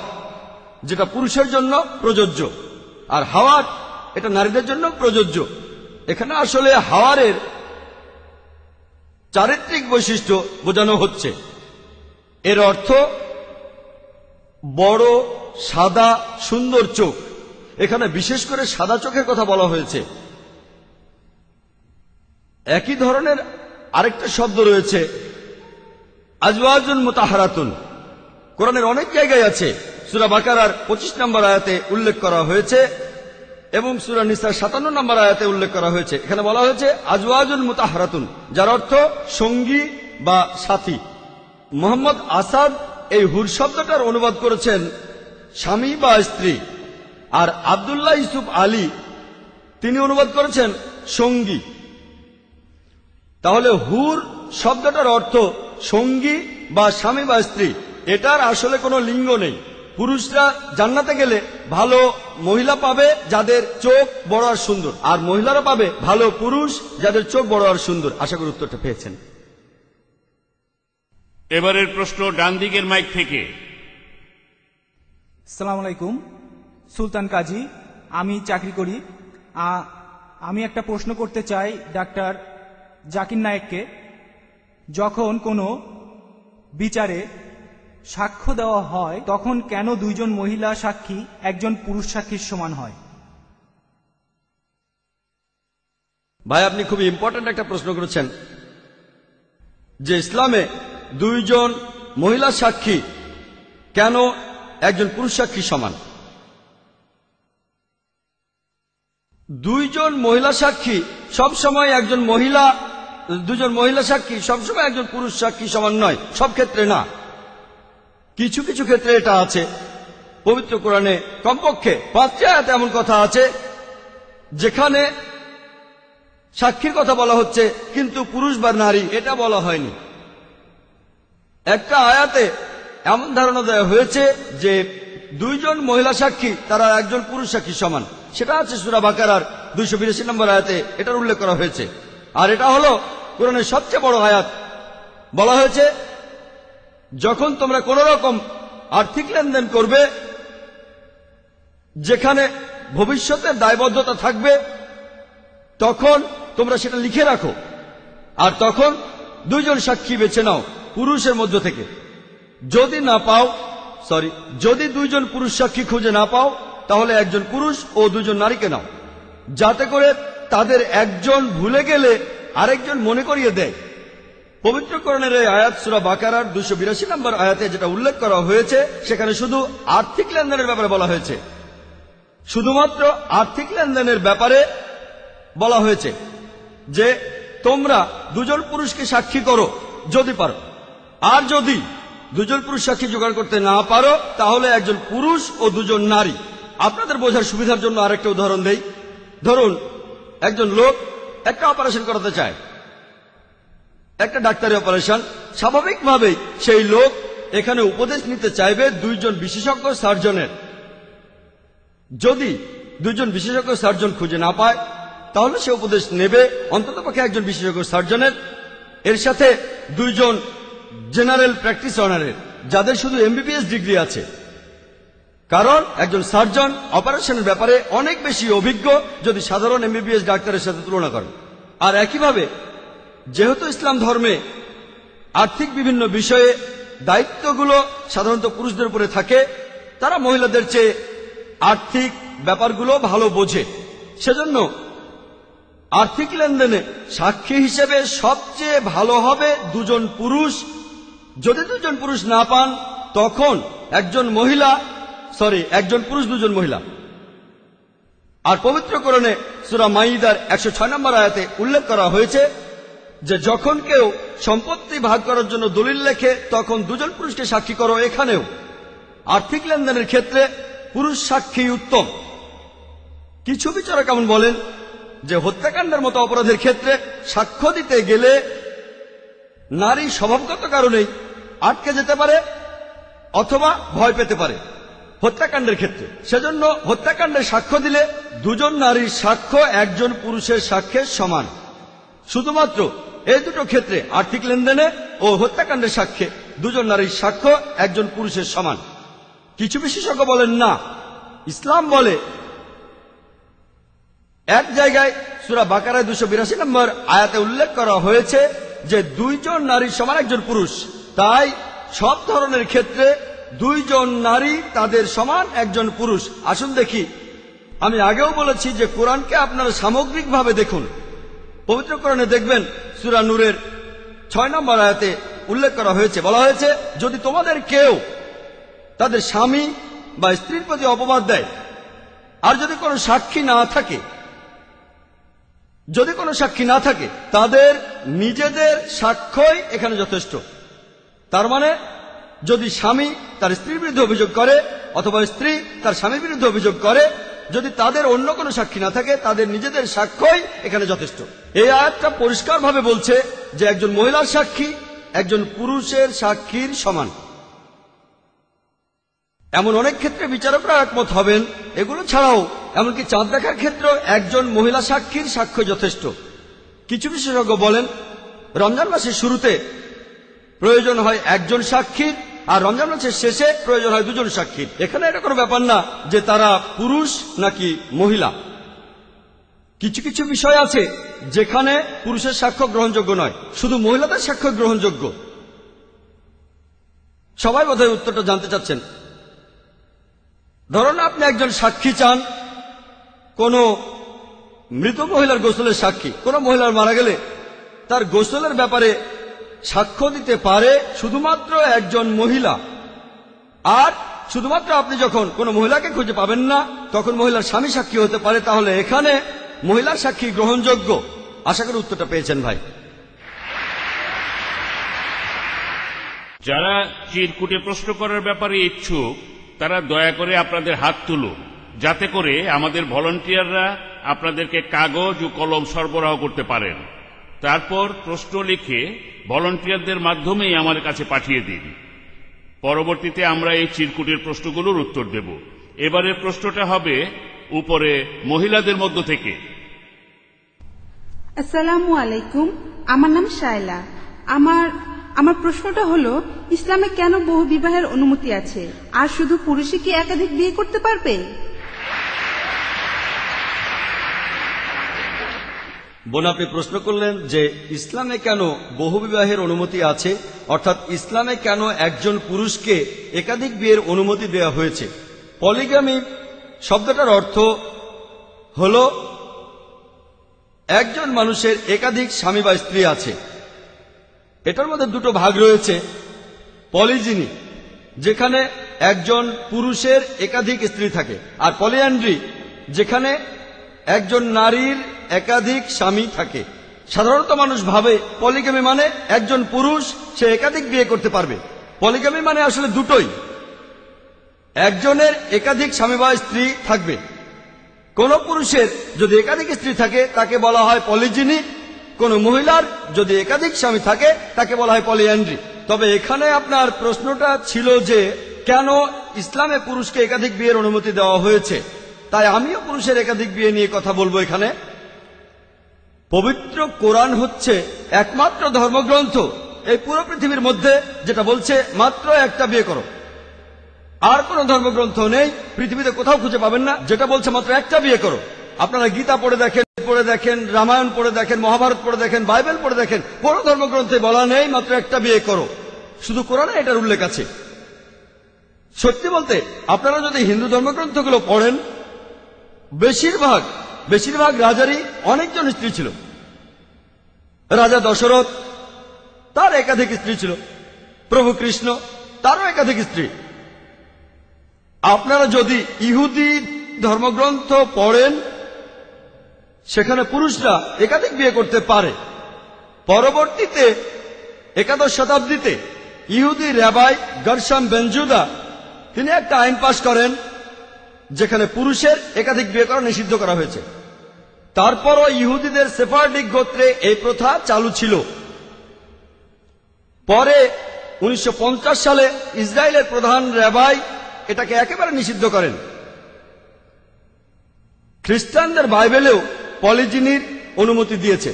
S1: যেটা পুরুষের জন্য প্রযোজ্য। আর হাওয়ার, এটা নারীদের জন্য প্রযোজ্য। এখানে আসলে হাওয়ারের চারিত্রিক বৈশিষ্ট্য বোঝানো হচ্ছে। এর অর্থ, বড়, সাদা, সুন্দর চোখ। এখানে বিশেষ করে সাদা চোখের কথা বলা হয়েছে। একই ধরনের আরেকটা শব্দ রয়েছে, আজওয়াজুন মুতাহারাতুন। কোরআনের অনেক জায়গায় আছে, সুরা বাকারার পঁচিশ নম্বর আয়াতে উল্লেখ করা হয়েছে এবং সুরা নিসার সাতান্ন নম্বর আয়াতে উল্লেখ করা হয়েছে। এখানে বলা হয়েছে, আজওয়াজুন মুতাহারাতুন, যার অর্থ সঙ্গী বা সাথী। মোহাম্মদ আসাদ এই হুর শব্দটার অনুবাদ করেছেন স্বামী বা স্ত্রী, আর আবদুল্লাহ ইসুফ আলী তিনি অনুবাদ করেছেন সঙ্গী। তাহলে হুর শব্দটার অর্থ সঙ্গী বা স্বামী বা স্ত্রী। এটার আসলে কোনো লিঙ্গ নেই। পুরুষরা জান্নাতে গেলে ভালো মহিলা পাবে যাদের চোখ বড় আর সুন্দর। আর মহিলারা পাবে ভালো পুরুষ যাদের চোখ বড় আর সুন্দর। আশা করি উত্তরটা পেয়েছেন।
S3: এবারের প্রশ্ন ডান দিকের মাইক থেকে।
S5: সালাম আলাইকুম সুলতান কাজী। আমি চাকরি করি। আমি একটা প্রশ্ন করতে চাই ডাক্তার জাকির নায়েককে যখন কোনো বিচারে সাক্ষ্য দেওয়া হয়, তখন কেন দুইজন মহিলা সাক্ষী, একজন পুরুষ সাক্ষীর সমান হয়?
S1: ভাই, আপনি খুবই ইম্পর্ট্যান্ট একটা প্রশ্ন করেছেন। যে ইসলামে দুইজন মহিলা সাক্ষী, কেন একজন পুরুষ সাক্ষী সমান? দুইজন মহিলা সাক্ষী সব সময় একজন মহিলা দুজন মহিলা সাক্ষী, সবসময় একজন পুরুষ সাক্ষী সমান নয়, সব ক্ষেত্রে না। কিছু কিছু ক্ষেত্রে এটা আছে। পবিত্র কোরআনে কমপক্ষে পাঁচটি আয়াতে এমন কথা আছে, যেখানে সাক্ষীর কথা বলা হচ্ছে, কিন্তু পুরুষ বা নারী এটা বলা হয়নি। একটা আয়াতে এমন ধারণা দেওয়া হয়েছে যে দুইজন মহিলা সাক্ষী, তারা একজন পুরুষ সাক্ষী সমান। সেটা আছে সুরা বাকারার দুইশো বিরাশি নম্বর আয়াতে, এটার উল্লেখ করা হয়েছে। আর এটা হলো কোরআনের সবচেয়ে বড় আয়াত। বলা হয়েছে, যখন তোমরা কোন রকম আর্থিক লেনদেন করবে, যেখানে ভবিষ্যতের দায়বদ্ধতা থাকবে, তখন তোমরা সেটা লিখে রাখো। আর তখন দুইজন সাক্ষী বেছে নাও, পুরুষের মধ্য থেকে। যদি না পাও সরি যদি দুইজন পুরুষ সাক্ষী খুঁজে না পাও, তাহলে একজন পুরুষ ও দুজন নারীকে নাও। যাতে করে তাদের একজন ভুলে গেলে আরেকজন মনে করিয়ে দেয়। পবিত্রকরণের এই আয়াত সুরা বাকারার দুশো বিরাশি নম্বর আয়াতে যেটা উল্লেখ করা হয়েছে, সেখানে শুধু আর্থিক লেনদেনের ব্যাপারে বলা হয়েছে। শুধুমাত্র আর্থিক লেনদেনের ব্যাপারে বলা হয়েছে যে তোমরা দুজন পুরুষকে সাক্ষী করো যদি পারো। আর যদি দুজন পুরুষ সাক্ষী জোগাড় করতে না পারো, তাহলে একজন পুরুষ ও দুজন নারী। আপনাদের বোঝার সুবিধার জন্য আরেকটা উদাহরণ দেই। ধরুন একজন লোক একটা অপারেশন করাতে চায়। একটা ডাক্তারি অপারেশন স্বাভাবিকভাবেই সেই লোক এখানে উপদেশ নিতে চাইবে দুইজন বিশেষজ্ঞ সার্জনের। যদি দুইজন বিশেষজ্ঞ সার্জন খুঁজে না পায়, তাহলে সে উপদেশ নেবে অন্ততপক্ষে একজন বিশেষজ্ঞ সার্জনের। এর সাথে দুইজন জেনারেল প্র্যাকটিস অনারের যাদের শুধু এমবিবিএস ডিগ্রি আছে। কারণ একজন সার্জন অপারেশনের ব্যাপারে অনেক বেশি অভিজ্ঞ যদি সাধারণ এমবিবিএস ডাক্তারের সাথে তুলনা করেন। আর একইভাবে, যেহেতু ইসলাম ধর্মে আর্থিক বিভিন্ন বিষয়ে দায়িত্বগুলো সাধারণত পুরুষদের উপরে থাকে, তারা মহিলাদের চেয়ে আর্থিক ব্যাপারগুলো ভালো বোঝে। সেজন্য আর্থিক লেনদেনে সাক্ষী হিসেবে সবচেয়ে ভালো হবে দুজন পুরুষ। যদি দুজন পুরুষ না পান, তখন একজন মহিলা সরি, একজন পুরুষ, দুজন মহিলা। আর পবিত্রকরণে সুরা মাইদার একশো ছয় নম্বর আয়াতে উল্লেখ করা হয়েছে যে, যখন কেউ সম্পত্তি ভাগ করার জন্য দলিল লেখে, তখন দুজন পুরুষকে সাক্ষী করো এখানেও। আর্থিক লেনদেনের ক্ষেত্রে পুরুষ সাক্ষী উত্তম। কিছু বিচারক কেমন বলেন যে, হত্যাকাণ্ডের মতো অপরাধের ক্ষেত্রে সাক্ষ্য দিতে গেলে নারী স্বভাবগত কারণেই আটকে যেতে পারে অথবা ভয় পেতে পারে। হত্যাকাণ্ডের ক্ষেত্রে। সেজন্য হত্যাকাণ্ডে সাক্ষ্য দিলে দুজন নারীর সাক্ষ্য, একজন পুরুষের সাক্ষ্যের সমান। শুধুমাত্র এই দুটো ক্ষেত্রে আর্থিক লেনদেনে ও হত্যাকাণ্ডের সাক্ষ্যে দুজন নারীর সাক্ষ্য, একজন পুরুষের সমান। কিছু বিশেষজ্ঞ বলেন, না। ইসলাম বলে, এক জায়গায় সুরা বাকারায় দুশো বিরাশি নম্বর আয়াতে উল্লেখ করা হয়েছে যে দুইজন নারীর সমান একজন পুরুষ। তাই সব ধরনের ক্ষেত্রে দুইজন নারী তাদের সমান, একজন পুরুষ। আসুন দেখি। আমি আগেও বলেছি যে কোরআনকে আপনারা সামগ্রিকভাবে দেখুন। পবিত্র কোরআনে দেখবেন সুরা নূরের ছয় নম্বর আয়াতে উল্লেখ করা হয়েছে। বলা হয়েছে, যদি তোমাদের কেউ তাদের স্বামী বা স্ত্রীর প্রতি অপবাদ দেয়, আর যদি কোনো সাক্ষী না থাকে, যদি কোনো সাক্ষী না থাকে, তাদের নিজেদের সাক্ষ্যই এখানে যথেষ্ট। তার মানে যদি স্বামী তার স্ত্রীর বিরুদ্ধে অভিযোগ করে, অথবা স্ত্রী তার স্বামীর বিরুদ্ধে অভিযোগ করে, যদি তাদের অন্য কোনো সাক্ষী না থাকে, তাদের নিজেদের সাক্ষ্যই এখানে যথেষ্ট। এই আয়াতটা পরিষ্কারভাবে বলছে যে একজন মহিলার সাক্ষী একজন পুরুষের সাক্ষীর সমান। এমন অনেক ক্ষেত্রে বিচারকরা একমত হবেন, এগুলো ছাড়াও এমনকি চাঁদ দেখার ক্ষেত্রেও একজন মহিলা সাক্ষীর সাক্ষ্য যথেষ্ট। কিছু বিশেষজ্ঞ বলেন, রমজান মাসের শুরুতে প্রয়োজন হয় একজন সাক্ষীর আর রমজান মাসের শেষে প্রয়োজন হয় দুজন সাক্ষীর এখানে এটা কোনো ব্যাপার না যে তারা পুরুষ নাকি মহিলা। কিছু কিছু বিষয় আছে যেখানে পুরুষের সাক্ষ্য গ্রহণযোগ্য নয়, শুধু মহিলাদের সাক্ষ্য গ্রহণযোগ্য। সবাই বোধহয় উত্তরটা জানতে চাচ্ছেন। ধরুন আপনি একজন সাক্ষী চান, কোন মৃত মহিলার গোসলের সাক্ষী, কোন মহিলার মারা গেলে তার গোসলের ব্যাপারে সাক্ষ্য দিতে পারে শুধুমাত্র একজন মহিলা। আর শুধুমাত্র আপনি যখন কোনো মহিলাকে খুঁজে পাবেন না, তখন মহিলার স্বামী সাক্ষী হতে পারে। তাহলে এখানে মহিলার সাক্ষী গ্রহণযোগ্য। আশা করি উত্তরটা পেয়েছেন ভাই।
S3: যারা চিরকুটে প্রশ্ন করার ব্যাপারে ইচ্ছুক, তারা দয়া করে আপনাদের হাত তুলুন। যাতে করে আমাদের ভলান্টিয়াররা আপনাদেরকে কাগজ ও কলম সরবরাহ করতে পারেন। তারপর প্রশ্ন লিখে ভলান্টিয়ারদের মাধ্যমেই আমার কাছে পাঠিয়ে দিন। পরবর্তীতে আমরা এই চিরকুটের প্রশ্নগুলোর উত্তর দেব। এবারের প্রশ্নটা হবে উপরে মহিলাদের মধ্য থেকে।
S6: আসসালামু আলাইকুম, আমার নাম শায়লা। আমার আমার প্রশ্নটা হলো, ইসলামে কেন বহু বিবাহের অনুমতি আছে? আর শুধু পুরুষই কি একাধিক বিয়ে করতে পারবে?
S1: বোন, আপনি প্রশ্ন করলেন যে ইসলামে কেন বহুবিবাহের অনুমতি আছে? অর্থাৎ ইসলামে কেন একজন পুরুষকে একাধিক বিয়ের অনুমতি দেওয়া হয়েছে? পলিগামি শব্দটার অর্থ হল একজন মানুষের একাধিক স্বামী বা স্ত্রী আছে। এটার মধ্যে দুটো ভাগ রয়েছে। পলিজিনি, যেখানে একজন পুরুষের একাধিক স্ত্রী থাকে, আর পলিয়ান্ড্রি যেখানে একজন নারীর একাধিক স্বামী থাকে। সাধারণত মানুষ ভাবে পলিগামি মানে একজন পুরুষ, সে একাধিক বিয়ে করতে পারবে। পলিগামি মানে আসলে দুটোই। একজনের একাধিক স্বামী বা স্ত্রী থাকবে। কোন পুরুষের যদি একাধিক স্ত্রী থাকে, তাকে বলা হয় পলিজিনি। কোন মহিলার যদি একাধিক স্বামী থাকে, তাকে বলা হয় পলিয়ান্ড্রি তবে এখানে আপনার প্রশ্নটা ছিল যে, কেন ইসলামে পুরুষকে একাধিক বিয়ের অনুমতি দেওয়া হয়েছে? তাই আমিও পুরুষের একাধিক বিয়ে নিয়ে কথা বলব এখানে। পবিত্র কোরআন হচ্ছে একমাত্র ধর্মগ্রন্থ। এই পুরো পৃথিবীর মধ্যে যেটা বলছে, মাত্র একটা বিয়ে করো। আর কোন ধর্মগ্রন্থ নেই, পৃথিবীতে কোথাও খুঁজে পাবেন না, যেটা বলছে মাত্র একটা বিয়ে করো। আপনারা গীতা পড়ে দেখেন পড়ে দেখেন, রামায়ণ পড়ে দেখেন, মহাভারত পড়ে দেখেন, বাইবেল পড়ে দেখেন, কোন ধর্মগ্রন্থে বলা নেই, মাত্র একটা বিয়ে করো। শুধু কোরআনে এটার উল্লেখ আছে। সত্যি বলতে, আপনারা যদি হিন্দু ধর্মগ্রন্থগুলো পড়েন বেশিরভাগ বেশিরভাগ রাজারই অনেকজন স্ত্রী ছিল। রাজা দশরথ, তার একাধিক স্ত্রী ছিল। প্রভু কৃষ্ণ, তারও একাধিক স্ত্রী। আপনারা যদি ইহুদি ধর্মগ্রন্থ পড়েন, সেখানে পুরুষরা একাধিক বিয়ে করতে পারে। পরবর্তীতে, একাদশ শতাব্দীতে ইহুদি রেবাই গরসাম বেঞ্জুদা তিনি একটা আইন পাশ করেন। যেখানে পুরুষের একাধিক বিয়ে করা নিষিদ্ধ করা হয়েছে। তারপরও ইহুদিদের সেফার্ডিক গোত্রে এই প্রথা চালু ছিল। পরে উনিশশো পঞ্চাশ সালে ইসরায়েলের প্রধান রেবাই এটাকে একেবারে নিষিদ্ধ করেন। খ্রিস্টানদের বাইবেলেও পলিজিনির অনুমতি দিয়েছে।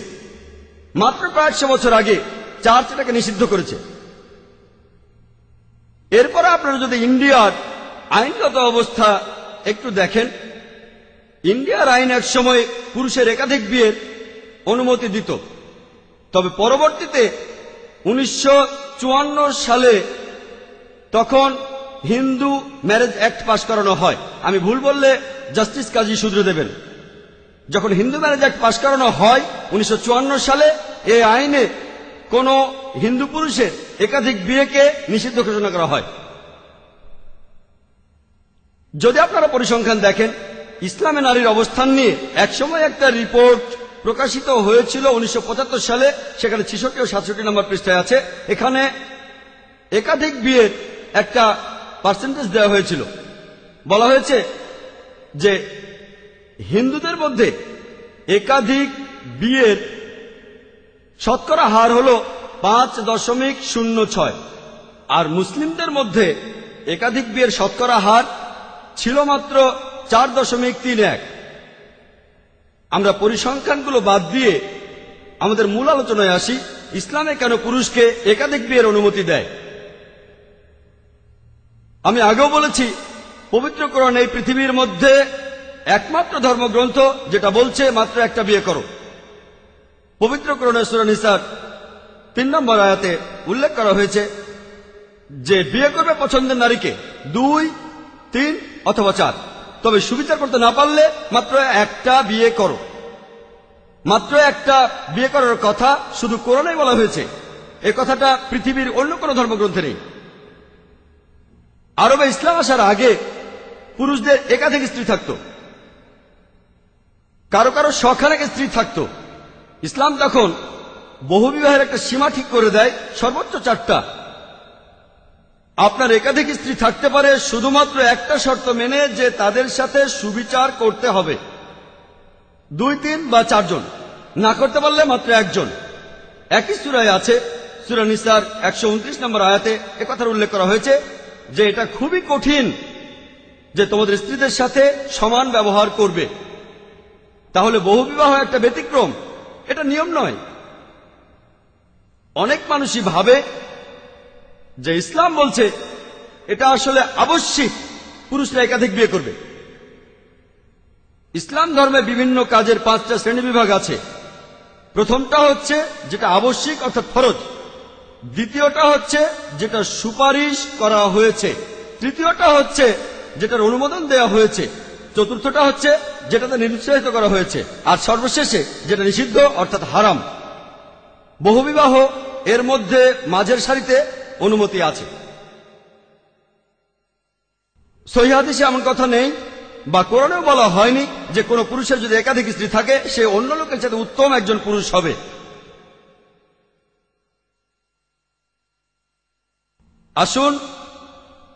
S1: মাত্র কয়েকশো বছর আগে চার্চ এটাকে নিষিদ্ধ করেছে। এরপরে আপনারা যদি ইন্ডিয়ার আইনগত অবস্থা একটু দেখেন, ইন্ডিয়ার আইন এক সময় পুরুষের একাধিক বিয়ের অনুমতি দিত। তবে পরবর্তীতে উনিশশো চুয়ান্ন সালে তখন হিন্দু ম্যারেজ অ্যাক্ট পাশ করানো হয়। আমি ভুল বললে জাস্টিস কাজী শুধরে দেবেন। যখন হিন্দু ম্যারেজ অ্যাক্ট পাশ করানো হয় উনিশশো চুয়ান্ন সালে, এই আইনে কোন হিন্দু পুরুষের একাধিক বিয়েকে নিষিদ্ধ ঘোষণা করা হয়। যদি আপনারা পরিসংখ্যান দেখেন, ইসলামে নারীর অবস্থান নিয়ে একসময় একটা রিপোর্ট প্রকাশিত হয়েছিল উনিশশো পঁচাত্তর সালে, সেখানে ছিষট্টি ও সাতষট্টি নম্বর পৃষ্ঠায় আছে। এখানে একাধিক বিয়ের একটা পার্সেন্টেজ দেওয়া হয়েছিল। বলা হয়েছে যে হিন্দুদের মধ্যে একাধিক বিয়ের শতকরা হার হল পাঁচ দশমিক শূন্য ছয়। আর মুসলিমদের মধ্যে একাধিক বিয়ের শতকরা হার ছিল মাত্র চার দশমিক তিন এক। আমরা পরিসংখ্যানগুলো বাদ দিয়ে আমাদের মূল আলোচনায় আসি, ইসলামে কেন পুরুষকে একাধিক বিয়ের অনুমতি দেয়? আমি আগেও বলেছি, পবিত্র কোরআন এই পৃথিবীর মধ্যে একমাত্র ধর্মগ্রন্থ যেটা বলছে, মাত্র একটা বিয়ে করো। পবিত্র কোরআনের নিসার তিন নম্বর আয়াতে উল্লেখ করা হয়েছে যে বিয়ে করবে পছন্দের নারীকে। দুই, তিন অথবা চার তবে সুবিচার করতে না পারলে মাত্র একটা বিয়ে করো। মাত্র একটা বিয়ে করার কথা শুধু কোরআনে বলা হয়েছে। এ কথাটা পৃথিবীর অন্য কোনো ধর্মগ্রন্থে নেই। আরবে ইসলাম আসার আগে পুরুষদের একাধিক স্ত্রী থাকত। কারও কারও শখানেক স্ত্রী থাকত। ইসলাম তখন বহুবিবাহের একটা সীমা ঠিক করে দেয় সর্বোচ্চ চারটা। আপনার একাধিক স্ত্রী থাকতে পারে, শুধুমাত্র একটা শর্ত মেনে যে তাদের সাথে সুবিচার করতে হবে। দুই, তিন বা চারজন, না করতে পারলে মাত্র একজন। একই সুরায় আছে, সুরা নিসার একশো উনত্রিশ নম্বর আয়াতে একথার উল্লেখ করা হয়েছে যে এটা খুবই কঠিন যে তোমাদের স্ত্রীদের সাথে সমান ব্যবহার করবে। তাহলে বহুবিবাহ একটা ব্যতিক্রম, এটা নিয়ম নয়। অনেক মানুষই ভাবে যে ইসলাম বলছে, এটা আসলে আবশ্যিক, পুরুষরা একাধিক বিয়ে করবে। ইসলাম ধর্মে বিভিন্ন কাজের পাঁচটা শ্রেণীবিভাগ আছে। প্রথমটা হচ্ছে যেটা আবশ্যিক, অর্থাৎ ফরজ। দ্বিতীয়টা হচ্ছে যেটা সুপারিশ করা হয়েছে। তৃতীয়টা হচ্ছে যেটার অনুমোদন দেওয়া হয়েছে। চতুর্থটা হচ্ছে যেটাতে নিরুৎসাহিত করা হয়েছে। আর সর্বশেষে যেটা নিষিদ্ধ, অর্থাৎ হারাম। বহুবিবাহ এর মধ্যে মাঝের সারিতে অনুমতি আছে। সহিহাদিসে এমন কথা নেই, বা কোরআনেও বলা হয়নি যে কোনো পুরুষের যদি একাধিক স্ত্রী থাকে, সে অন্য লোকের সাথে উত্তম একজন পুরুষ হবে। আসুন,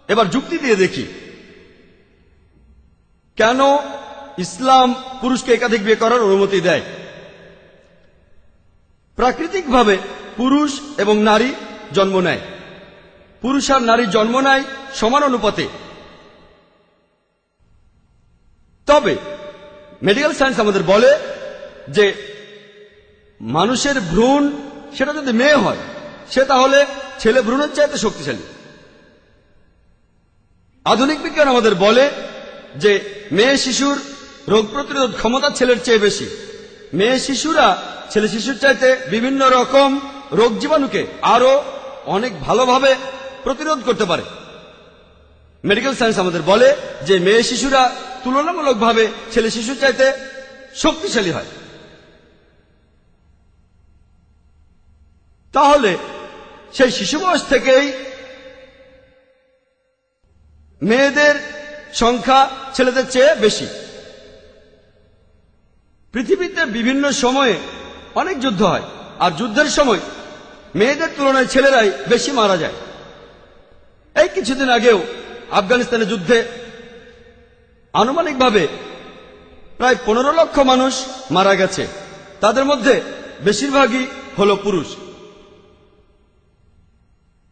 S1: এবার যুক্তি দিয়ে দেখি। কেন ইসলাম পুরুষকে একাধিক বিয়ে করার অনুমতি দেয়? প্রাকৃতিকভাবে পুরুষ এবং নারী জন্ম নেয়। পুরুষ আর নারীর জন্ম নেয় সমান অনুপাতে। তবে মেডিকেল সায়েন্স আমাদের বলে যে, মানুষের ভ্রূণ, সেটা যদি মেয়ে হয়, সে তাহলে ছেলে ভ্রূণের চাইতে শক্তিশালী। আধুনিক বিজ্ঞান আমাদের বলে যে, মেয়ে শিশুর রোগ প্রতিরোধ ক্ষমতা ছেলের চেয়ে বেশি। মেয়ে শিশুরা ছেলে শিশুর চাইতে বিভিন্ন রকম রোগ জীবাণুকে আরও অনেক ভালোভাবে প্রতিরোধ করতে পারে। মেডিকেল সায়েন্স আমাদের বলে যে মেয়ে শিশুরা তুলনামূলকভাবে ছেলে শিশুর চাইতে শক্তিশালী হয়। তাহলে সেই শিশু বয়স থেকেই মেয়েদের সংখ্যা ছেলেদের চেয়ে বেশি। পৃথিবীতে বিভিন্ন সময়ে অনেক যুদ্ধ হয়, আর যুদ্ধের সময় মেয়েদের তুলনায় ছেলেরাই বেশি মারা যায়। এই কিছুদিন আগেও আফগানিস্তানের যুদ্ধে আনুমানিকভাবে প্রায় পনেরো লক্ষ মানুষ মারা গেছে। তাদের মধ্যে বেশিরভাগই হল পুরুষ।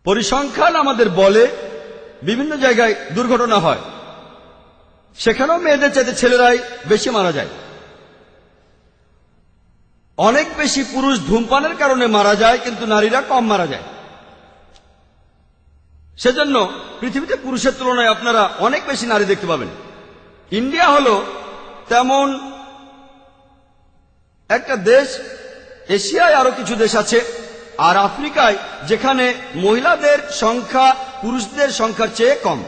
S1: পরিসংখ্যান আমাদের বলে বিভিন্ন জায়গায় দুর্ঘটনা হয়। সেখানেও মেয়েদের চাইতে ছেলেরাই বেশি মারা যায়। অনেক বেশি পুরুষ ধূমপানের কারণে মারা যায়, কিন্তু নারীরা কম মারা যায়। সেজন্য পৃথিবীতে পুরুষের তুলনায় আপনারা অনেক বেশি নারী দেখতে পাবেন। ইন্ডিয়া হল তেমন একটা দেশ, এশিয়ায় আরও কিছু দেশ আছে, আর আফ্রিকায় যেখানে মহিলাদের সংখ্যা পুরুষদের সংখ্যার চেয়ে কম।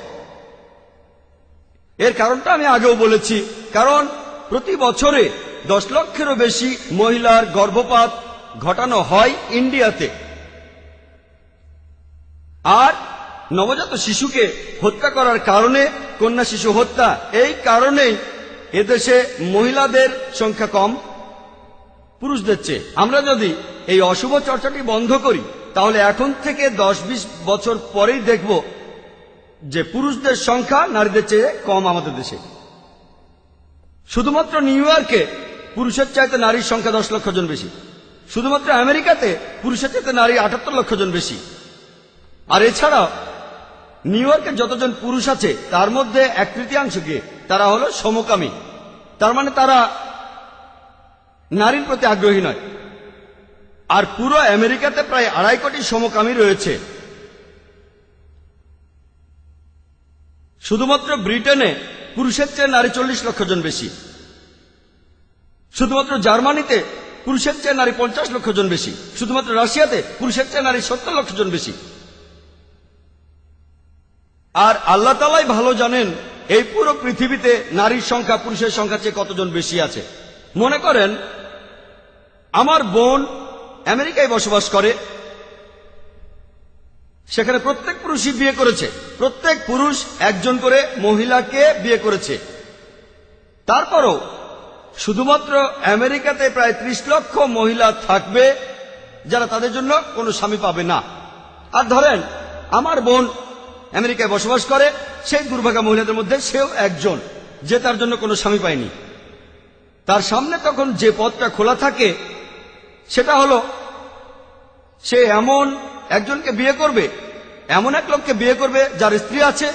S1: এর কারণটা আমি আগেও বলেছি, কারণ প্রতি বছরে দশ লক্ষেরও বেশি মহিলার গর্ভপাত ঘটানো হয় ইন্ডিয়াতে। আর নবজাত শিশুকে হত্যা করার কারণে কন্যা শিশু হত্যা। এই কারণেই এদেশে মহিলাদের সংখ্যা কম, পুরুষদের চেয়ে। আমরা যদি এই অশুভ চর্চাটি বন্ধ করি, তাহলে এখন থেকে দশ বিশ বছর পরেই দেখব যে পুরুষদের সংখ্যা নারীদের চেয়ে কম আমাদের দেশে। শুধুমাত্র নিউ ইয়র্কে পুরুষের চাইতে নারীর সংখ্যা দশ লক্ষ জন বেশি। শুধুমাত্র আমেরিকাতে পুরুষের চাইতে নারী আটাত্তর লক্ষ জন বেশি। আর এছাড়াও নিউ ইয়র্কে যতজন পুরুষ আছে, তার মধ্যে এক তৃতীয়াংশকে তারা হলো সমকামী। তার মানে তারা নারীর প্রতি আগ্রহী নয়। আর পুরো আমেরিকাতে প্রায় আড়াই কোটি সমকামী রয়েছে। শুধুমাত্র ব্রিটেনে পুরুষের চেয়ে নারী চল্লিশ লক্ষ জন বেশি। শুধুমাত্র জার্মানিতে পুরুষের চেয়ে নারী পঞ্চাশ লক্ষ জন বেশি। শুধুমাত্র রাশিয়াতে পুরুষের চেয়ে নারী সত্তর লক্ষ জন বেশি। আর আল্লাহ তালাই ভালো জানেন, এই পুরো পৃথিবীতে নারীর সংখ্যা, পুরুষের সংখ্যা চেয়ে কতজন বেশি আছে। মনে করেন, আমার বোন আমেরিকায় বসবাস করে, সেখানে প্রত্যেক পুরুষই বিয়ে করেছে। প্রত্যেক পুরুষ একজন করে মহিলাকে বিয়ে করেছে। তারপরও শুধুমাত্র আমেরিকাতে প্রায় ত্রিশ লক্ষ মহিলা থাকবে, যারা তাদের জন্য কোনো স্বামী পাবে না। আর ধরেন, আমার বোন আমেরিকায় বসবাস করে, সেই দুর্ভাগা মহিলাদের মধ্যে সেও একজন, যে তার জন্য কোনো স্বামী পায়নি। তার সামনে তখন যে পথটা খোলা থাকে, সেটা হলো, সে এমন একজনকে বিয়ে করবে, এমন এক লোককে বিয়ে করবে যার স্ত্রী আছে,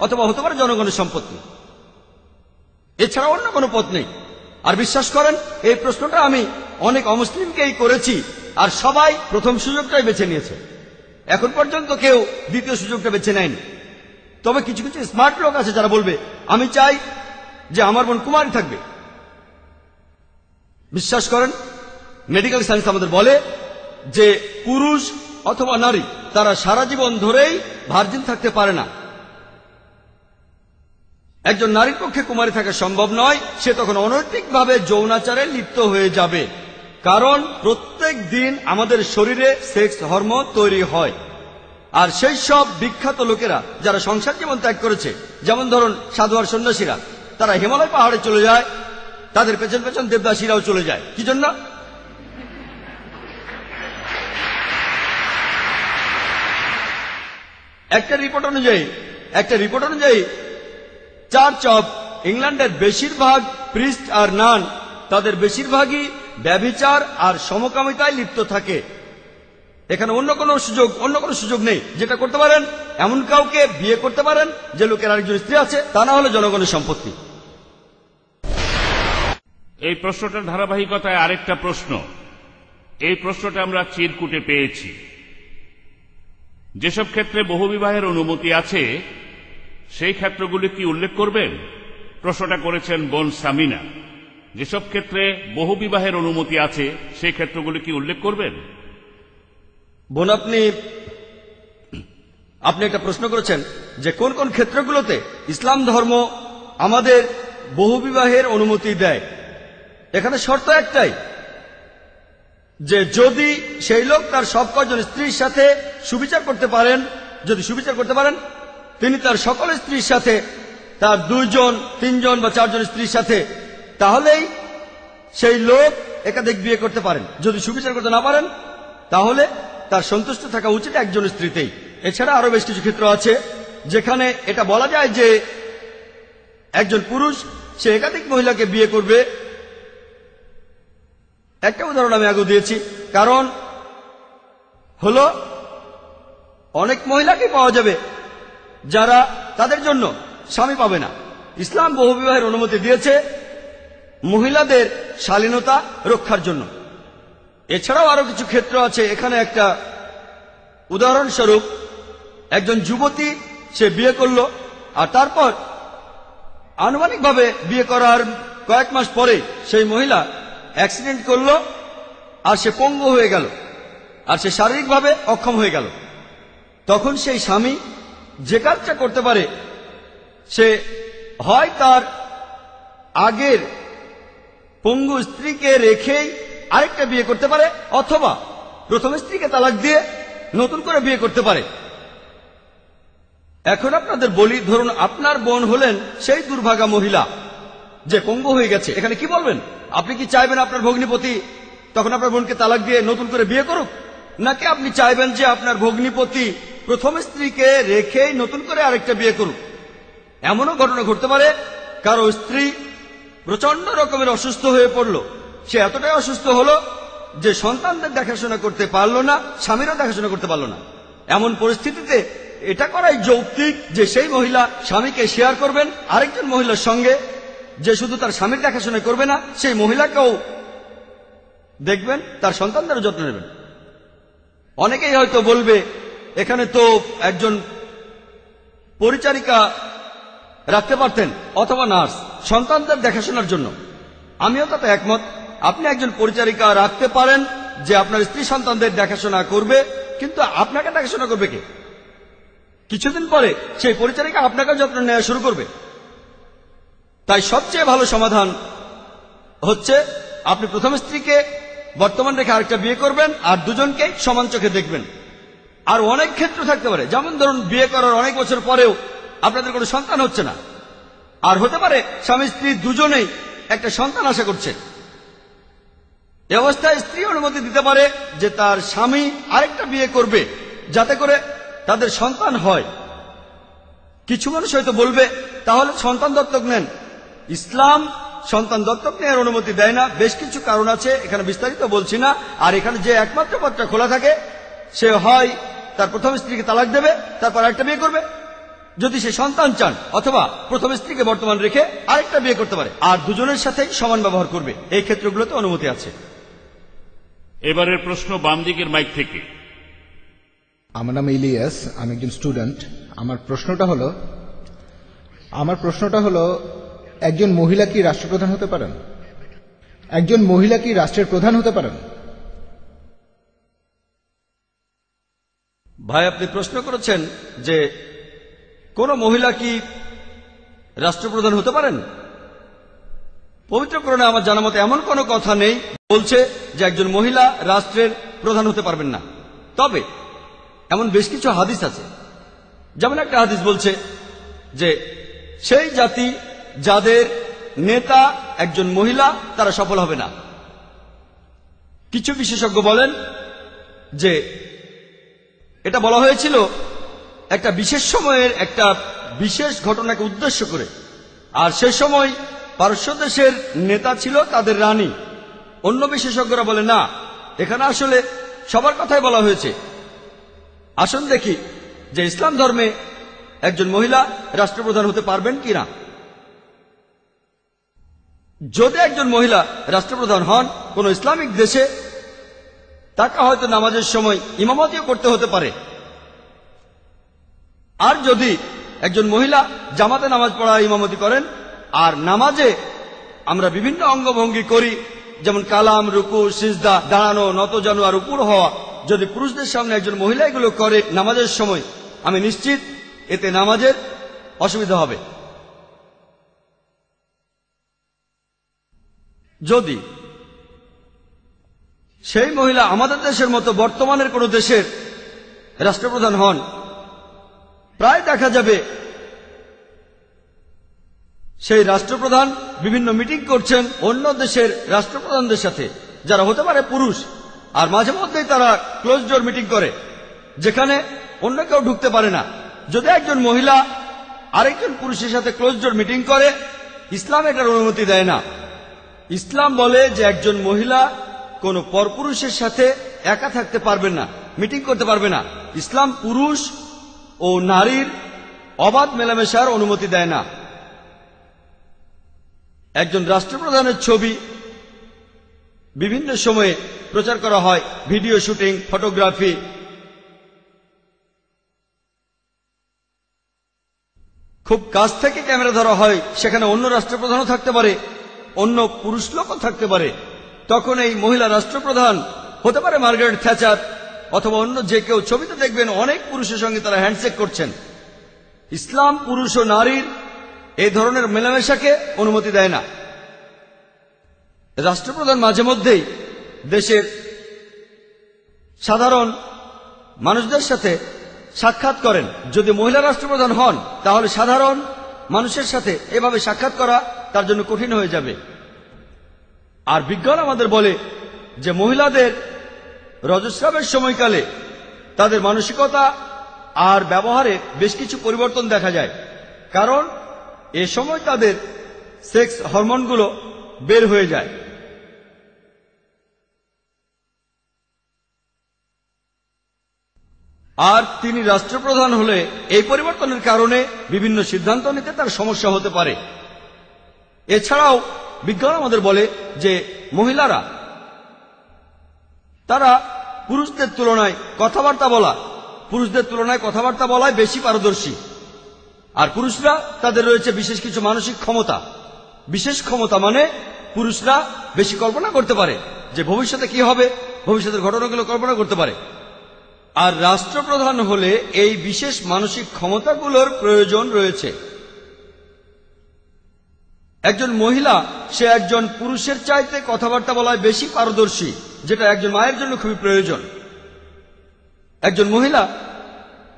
S1: অথবা হতে পারে জনগণের সম্পত্তি। এছাড়া অন্য কোনো পথ নেই। আর বিশ্বাস করেন, এই প্রশ্নটা আমি অনেক অমুসলিমকেই করেছি, আর সবাই প্রথম সুযোগটাই বেছে নিয়েছে। এখন পর্যন্ত কেউ দ্বিতীয় সুযোগটা বেছে নেয়নি। তবে কিছু কিছু স্মার্ট লোক আছে যারা বলবে, আমি চাই যে আমার বোন কুমারী থাকবে। বিশ্বাস করেন মেডিকেল সায়েন্স আমাদের বলে যে পুরুষ অথবা নারী, তারা সারা জীবন ধরেই ভার্জিন থাকতে পারে না। একজন নারীর পক্ষে কুমারী থাকা সম্ভব নয়, সে তখন অনৈতিকভাবে যৌনাচারে লিপ্ত হয়ে যাবে। কারণ প্রত্যেক দিন আমাদের শরীরে সেক্স হরমোন তৈরি হয়। আর সেই সব বিখ্যাত লোকেরা যারা সংসার জীবন ত্যাগ করেছে, যেমন ধরুন সাধু আর সন্ন্যাসীরা, তারা হিমালয় পাহাড়ে চলে যায়, তাদের পেছন পেছন দেবদাসীরাও চলে যায়। কি জন্য? একটা রিপোর্ট অনুযায়ী, একটা রিপোর্ট অনুযায়ী চার্চ অফ ইংল্যান্ডের বেশিরভাগ প্রিস্ট আর নান তাদের বেশিরভাগই ব্যভিচার আর সমকামিতায় লিপ্ত থাকে। এখানে অন্য কোনো সুযোগ, অন্য কোনো সুযোগ নেই। যেটা করতে পারেন, এমন কাউকে বিয়ে করতে পারেন, যে লোকের আরেকজন স্ত্রী আছে, তা না হলে জনগণের সম্পত্তি।
S3: এই প্রশ্নটার ধারাবাহিকতায় আরেকটা প্রশ্ন। এই প্রশ্নটা আমরা চিরকুটে পেয়েছি। যেসব ক্ষেত্রে বহুবিবাহের অনুমতি আছে, সেই ক্ষেত্রগুলি কি উল্লেখ করবেন? প্রশ্নটা করেছেন বোন সামিনা। যেসব ক্ষেত্রে বহুবিবাহের অনুমতি আছে, সেই ক্ষেত্রগুলি কি উল্লেখ করবেন?
S1: বোন, আপনি আপনি একটা প্রশ্ন করেছেন যে কোন কোন ক্ষেত্রগুলোতে ইসলাম ধর্ম আমাদের বহুবিবাহের অনুমতি দেয়। এখানে শর্ত একটাই, যে যদি সেই লোক তার সব কজন স্ত্রীর সাথে সুবিচার করতে পারেন, যদি সুবিচার করতে পারেন, তিনি তার সকল স্ত্রীর সাথে, তার দুইজন, তিনজন বা চারজন স্ত্রীর সাথে তাহলেই সেই লোক একাধিক বিয়ে করতে পারেন। যদি সুবিচার করতে না পারেন, তাহলে তার সন্তুষ্ট থাকা উচিত একজন স্ত্রীতেই। এছাড়া আরও বেশ কিছু ক্ষেত্র আছে, যেখানে এটা বলা যায় যে একজন পুরুষ, সে একাধিক মহিলাকে বিয়ে করবে। একটা উদাহরণ আমি আগে দিয়েছি, কারণ হলো অনেক মহিলাকে পাওয়া যাবে যারা তাদের জন্য স্বামী পাবে না। ইসলাম বহুবিবাহের অনুমতি দিয়েছে মহিলাদের শালীনতা রক্ষার জন্য। এছাড়াও আরও কিছু ক্ষেত্র আছে। এখানে একটা উদাহরণস্বরূপ, একজন যুবতী, সে বিয়ে করল আর তারপর আনুমানিকভাবে বিয়ে করার কয়েক মাস পরে সেই মহিলা অ্যাক্সিডেন্ট করল আর সে পঙ্গু হয়ে গেল আর সে শারীরিকভাবে অক্ষম হয়ে গেল। তখন সেই স্বামী যে কাজটা করতে পারে, সে হয় তার আগের পঙ্গু স্ত্রীকে রেখেই আরেকটা বিয়ে করতে পারে, অথবা প্রথম স্ত্রীকে তালাক দিয়ে নতুন করে বিয়ে করতে পারে। এখন আপনাদের বলি, ধরুন আপনার বোন হলেন সেই দুর্ভাগা মহিলা যে পঙ্গু হয়ে গেছে। এখানে কি বলবেন? আপনি কি চাইবেন আপনার ভগ্নিপতি তখন আপনার বোনকে তালাক দিয়ে নতুন করে বিয়ে করুক? নাকি আপনি চাইবেন যে আপনার ভগ্নিপতি প্রথম স্ত্রীকে রেখেই নতুন করে আরেকটা বিয়ে করুক? এমনও ঘটনা ঘটতে পারে, কারও স্ত্রী প্রচণ্ড রকমের অসুস্থ হয়ে পড়ল। সে এতটাই অসুস্থ হলো যে সন্তানদের দেখাশোনা করতে পারল না, স্বামীরও দেখাশোনা করতে পারল না। এমন পরিস্থিতিতে এটা করাই যৌক্তিক যে সেই মহিলা স্বামীকে শেয়ার করবেন, আরেকজন মহিলার সঙ্গে যে শুধু তার স্বামীর দেখাশোনা করবে না, সেই মহিলাকেও দেখবেন, তার সন্তানদেরও যত্ন নেবেন। অনেকেই হয়তো বলবে, এখানে তো একজন পরিচারিকা রাখতে পারতেন, অথবা নার্স। সন্তানদের দেখাশোনার জন্য। আমিও তাতে একমত। আপনি একজন পরিচারিকা রাখতে পারেন যে আপনার স্ত্রী সন্তানদের দেখাশোনা করবে, কিন্তু আপনাকে দেখাশোনা করবে কে? কিছুদিন পরে সেই পরিচারিকা আপনাকে যত্ন নেওয়া শুরু করবে। তাই সবচেয়ে ভালো সমাধান হচ্ছে আপনি প্রথম স্ত্রীকে বর্তমান রেখে আরেকটা বিয়ে করবেন আর দুজনকে সমান চোখে দেখবেন। আর অনেক ক্ষেত্র থাকতে পারে। যেমন ধরুন, বিয়ে করার অনেক বছর পরেও আপনাদের কোনো সন্তান হচ্ছে না। আর হতে পারে স্বামী স্ত্রী দুজনেই একটা সন্তান আশা করছে। এ অবস্থায় স্ত্রী অনুমতি দিতে পারে যে তার স্বামী আরেকটা বিয়ে করবে, যাতে করে তাদের সন্তান হয়। কিছু মানুষ হয়তো বলবে, তাহলে সন্তান দত্তক নেন। ইসলাম সন্তান দত্তক নেওয়ার অনুমতি দেয় না। বেশ কিছু কারণ আছে, এখানে বিস্তারিত বলছি না। আর এখানে যে একমাত্র পথটা খোলা থাকে, সে হয় তার প্রথম স্ত্রীকে তালাক দেবে, তারপর একটা বিয়ে করবে। যদি সে সন্তান চান অথবা প্রথম স্ত্রীকে বর্তমান রেখে আরেকটা বিয়ে করতে পারে আর দুজনের সাথেই সমান ব্যবহার করবে এই ক্ষেত্রগুলোতে অনুমতি আছে।
S3: এবারের প্রশ্ন বাম দিকের মাইক থেকে।
S7: আমার নাম ইলিয়াস আমি একজন স্টুডেন্ট। আমার প্রশ্নটা হলো আমার প্রশ্নটা হলো একজন মহিলা কি রাষ্ট্রপ্রধান হতে পারেন? একজন মহিলা কি রাষ্ট্রের প্রধান হতে পারেন?
S1: ভাই আপনি প্রশ্ন করেছেন যে কোন মহিলা কি রাষ্ট্রপ্রধান হতে পারেন? পবিত্র করণে আমার জানা এমন কোনো কথা নেই, বলছে যে একজন মহিলা রাষ্ট্রের প্রধান হতে পারবেন না। তবে এমন বেশ কিছু হাদিস আছে। যেমন একটা হাদিস বলছে যে, সেই জাতি যাদের নেতা একজন মহিলা, তারা সফল হবে না। কিছু বিশেষজ্ঞ বলেন যে, এটা বলা হয়েছিল একটা বিশেষ সময়ের একটা বিশেষ ঘটনাকে উদ্দেশ্য করে। আর সে সময় পারস্য দেশের নেতা ছিল তাদের রানী। অন্য বিশেষজ্ঞরা বলে, না, এখানে আসলে সবার কথাই বলা হয়েছে। আসুন দেখি যে ইসলাম ধর্মে একজন মহিলা রাষ্ট্রপ্রধান হতে পারবেন কিনা? যদি একজন মহিলা রাষ্ট্রপ্রধান হন কোন ইসলামিক দেশে, তাকে হয়তো নামাজের সময় ইমামতিও করতে হতে পারে। আর যদি একজন মহিলা জামাতে নামাজ পড়া ইমামতি করেন, আর নামাজে আমরা বিভিন্ন অঙ্গভঙ্গি করি, যেমন কালাম, রুকু, সিজদা, দাঁড়ানো নতজানু আর উপর হওয়া, যদি পুরুষদের সামনে একজন মহিলা এগুলো করে নামাজের সময়, আমি নিশ্চিত এতে নামাজের অসুবিধা হবে। যদি সেই মহিলা আমাদের দেশের মতো বর্তমানের কোন দেশের রাষ্ট্রপ্রধান হন প্রায় দেখা যাবে। সেই রাষ্ট্রপ্রধান বিভিন্ন মিটিং করছেন অন্য দেশের রাষ্ট্রপ্রধানদের সাথে, যারা হতে পারে পুরুষ, আর মাঝে মধ্যেই তারা ক্লোজ ডোর মিটিং করে, যেখানে অন্য কেউ ঢুকতে পারে না। যদি একজন মহিলা আরেকজন পুরুষের সাথে ক্লোজ ডোর মিটিং করে, ইসলাম এটার অনুমতি দেয় না। ইসলাম বলে যে একজন মহিলা কোনো পরপুরুষের সাথে একা থাকতে পারবেন না, মিটিং করতে পারবে না। ইসলাম পুরুষ ও নারীর অবাধ মেলামেশার অনুমতি দেয় না। একজন রাষ্ট্রপ্রধানের ছবি বিভিন্ন সময়ে প্রচার করা হয়, ভিডিও শুটিং, ফটোগ্রাফি। খুব কাছ থেকে ক্যামেরা ধরা হয়, সেখানে অন্য রাষ্ট্রপ্রধানও থাকতে পারে, অন্য পুরুষ লোকও থাকতে পারে। তখন এই মহিলা রাষ্ট্রপ্রধান হতে পারে মার্গারেট থ্যাচার। অথবা অন্য যে কেউ ছবিতে দেখবেন অনেক পুরুষের সঙ্গে তারা হ্যান্ডশেক করছেন। ইসলাম পুরুষ ও নারীর এই ধরনের মেলামেশাকে অনুমতি দেয় না। রাষ্ট্রপ্রধান মাঝে মধ্যেই দেশের সাধারণ মানুষদের সাথে সাক্ষাৎ করেন। যদি মহিলা রাষ্ট্রপ্রধান হন, তাহলে সাধারণ মানুষের সাথে এভাবে সাক্ষাৎ করা তার জন্য কঠিন হয়ে যাবে। আর বিজ্ঞান আমাদের বলে যে মহিলাদের রজস্রাবের সময়কালে তাদের মানসিকতা আর ব্যবহারে বেশ কিছু পরিবর্তন দেখা যায়। কারণ এ সময় তাদের সেক্স হরমোনগুলো বের হয়ে যায়। আর তিনি রাষ্ট্রপ্রধান হলে এই পরিবর্তনের কারণে বিভিন্ন সিদ্ধান্ত নিতে তার সমস্যা হতে পারে। এছাড়াও বিজ্ঞান আমাদের বলে যে মহিলারা, তারা পুরুষদের তুলনায় কথাবার্তা বলা, পুরুষদের তুলনায় কথাবার্তা বলায় বেশি পারদর্শী। আর পুরুষরা, তাদের রয়েছে বিশেষ কিছু মানসিক ক্ষমতা। বিশেষ ক্ষমতা মানে পুরুষরা বেশি কল্পনা করতে পারে যে ভবিষ্যতে কি হবে, ভবিষ্যতের ঘটনাগুলো কল্পনা করতে পারে। আর রাষ্ট্রপ্রধান হলে এই বিশেষ মানসিক ক্ষমতাগুলোর প্রয়োজন রয়েছে। একজন মহিলা, সে একজন পুরুষের চাইতে কথাবার্তা বলায় বেশি পারদর্শী। যেটা একজন মায়ের জন্য খুবই প্রয়োজন। একজন মহিলা,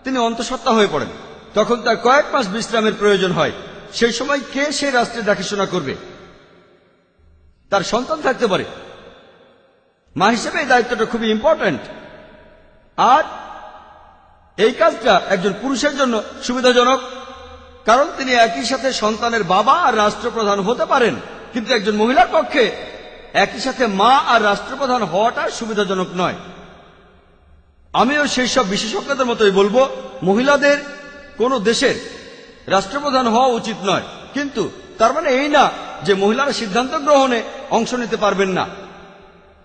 S1: তিনি অন্তঃসত্ত্বা হয়ে পড়েন। তখন তার কয়েক মাস বিশ্রামের প্রয়োজন হয়। সেই সময় কে সেই রাষ্ট্রে দেখাশোনা করবে? তার সন্তান থাকতে পারে। মা হিসেবে এই দায়িত্বটা খুবই ইম্পর্ট্যান্ট আর এই কাজটা একজন পুরুষের জন্য সুবিধাজনক, কারণ তিনি একই সাথে সন্তানের বাবা আর রাষ্ট্রপ্রধান হতে পারেন, কিন্তু একজন মহিলার পক্ষে একই সাথে মা আর রাষ্ট্রপ্রধান হওয়াটা সুবিধাজনক নয়। আমিও সেই সব বিশেষজ্ঞদের মতোই বলব, মহিলাদের কোন দেশের রাষ্ট্রপ্রধান হওয়া উচিত নয়। কিন্তু তার মানে এই না যে মহিলারা সিদ্ধান্ত গ্রহণে অংশ নিতে পারবেন না।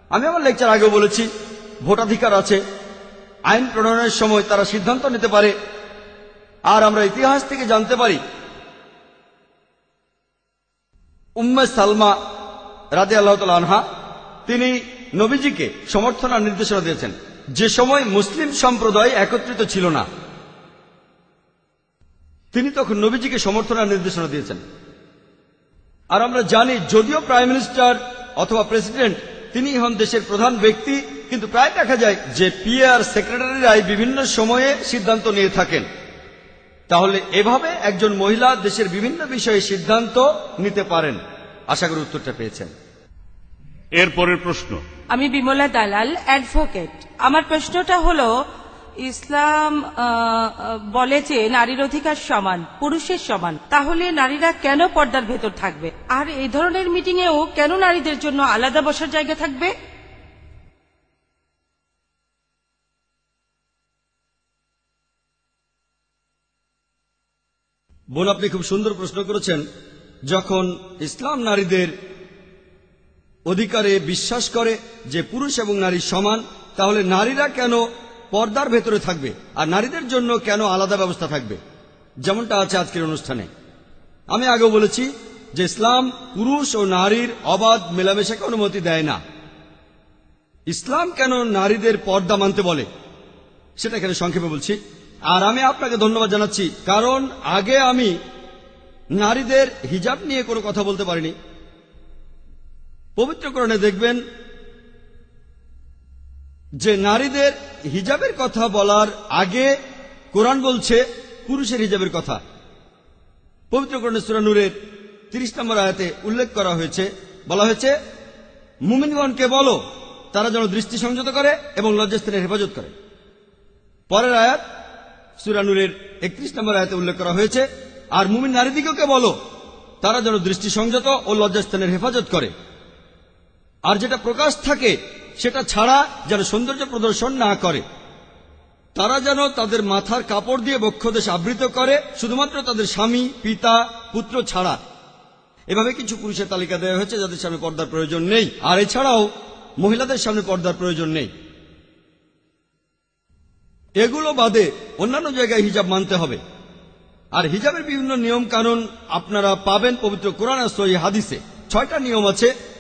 S1: আমি আমার লেকচার আগেও বলেছি, ভোটাধিকার আছে, আইন প্রণয়নের সময় তারা সিদ্ধান্ত নিতে পারে। আর আমরা ইতিহাস থেকে জানতে পারি, উম্মে সালমা রাজে আল্লাহ আনহা, তিনি নবীজিকে সমর্থন আর নির্দেশনা দিয়েছেন। যে সময় মুসলিম সম্প্রদায় একত্রিত ছিল না, তিনি তখন নবীজিকে সমর্থন আর নির্দেশনা দিয়েছেন। আর আমরা জানি, যদিও প্রাইম মিনিস্টার অথবা প্রেসিডেন্ট, তিনি হন দেশের প্রধান ব্যক্তি, কিন্তু প্রায় দেখা যায় যে পিআর সেক্রেটারিরাই বিভিন্ন সময়ে সিদ্ধান্ত নিয়ে থাকেন। তাহলে এভাবে একজন মহিলা দেশের বিভিন্ন বিষয়ে সিদ্ধান্ত নিতে পারেন। আশা করি উত্তরটা পেয়েছেন।
S3: এর পরের প্রশ্ন।
S8: আমি বিমলা দালাল অ্যাডভোকেট আমার প্রশ্নটা হলো ইসলাম বলে যে নারীর অধিকার সমান পুরুষের সমান তাহলে নারীরা কেন পর্দার ভেতর থাকবে? আর এই ধরনের মিটিংয়েও কেন নারীদের জন্য আলাদা বসার জায়গা থাকবে?
S1: বোন আপনি খুব সুন্দর প্রশ্ন করেছেন। যখন ইসলাম নারীদের অধিকারে বিশ্বাস করে যে পুরুষ এবং নারী সমান, তাহলে নারীরা কেন পর্দার ভেতরে থাকবে আর নারীদের জন্য কেন আলাদা ব্যবস্থা থাকবে? যেমনটা আছে আজকের অনুষ্ঠানে। আমি আগেও বলেছি যে ইসলাম পুরুষ ও নারীর অবাধ মেলামেশাকে অনুমতি দেয় না। ইসলাম কেন নারীদের পর্দা মানতে বলে? সেটা এখানে সংক্ষেপে বলছি। আর আমি আপনাকে ধন্যবাদ জানাচ্ছি, কারণ আগে আমি নারীদের হিজাব নিয়ে কোনো কথা বলতে পারিনি। পবিত্রকরণে দেখবেন যে নারীদের হিজাবের কথা বলার আগে কোরআন বলছে পুরুষের হিজাবের কথা। পবিত্রকরণে সুরানুরের তিরিশ নম্বর আয়াতে উল্লেখ করা হয়েছে, বলা হয়েছে, মুমিনগণকে বলো, তারা যেন দৃষ্টি সংযত করে এবং লজ্জাস্থানের হেফাজত করে। পরের আয়াত সুরানুরের একত্রিশ নম্বর আয়াতে উল্লেখ করা হয়েছে, আর মুমিন নারীদিগকে বলো, তারা যেন দৃষ্টি সংযত ও লজ্জাস্থানের হেফাজত করে। আর যেটা প্রকাশ থাকে, সেটা ছাড়া যেন সৌন্দর্য প্রদর্শন না করে। তারা যেন তাদের মাথার কাপড় দিয়ে বক্ষদেশ আবৃত করে, শুধুমাত্র তাদের স্বামী, পিতা, পুত্র ছাড়া। এভাবে কিছু পুরুষের তালিকা দেওয়া হয়েছে, যাদের সামনে পর্দার প্রয়োজন নেই। আর এছাড়াও, মহিলাদের সামনে পর্দার প্রয়োজন নেই। এগুলো বাদে অন্যান্য জায়গায় হিজাব মানতে হবে। আর হিজাবের বিভিন্ন নিয়ম কানুন আপনারা পাবেন পবিত্র কোরআন সহি হাদিসে। ছয়টা নিয়ম আছে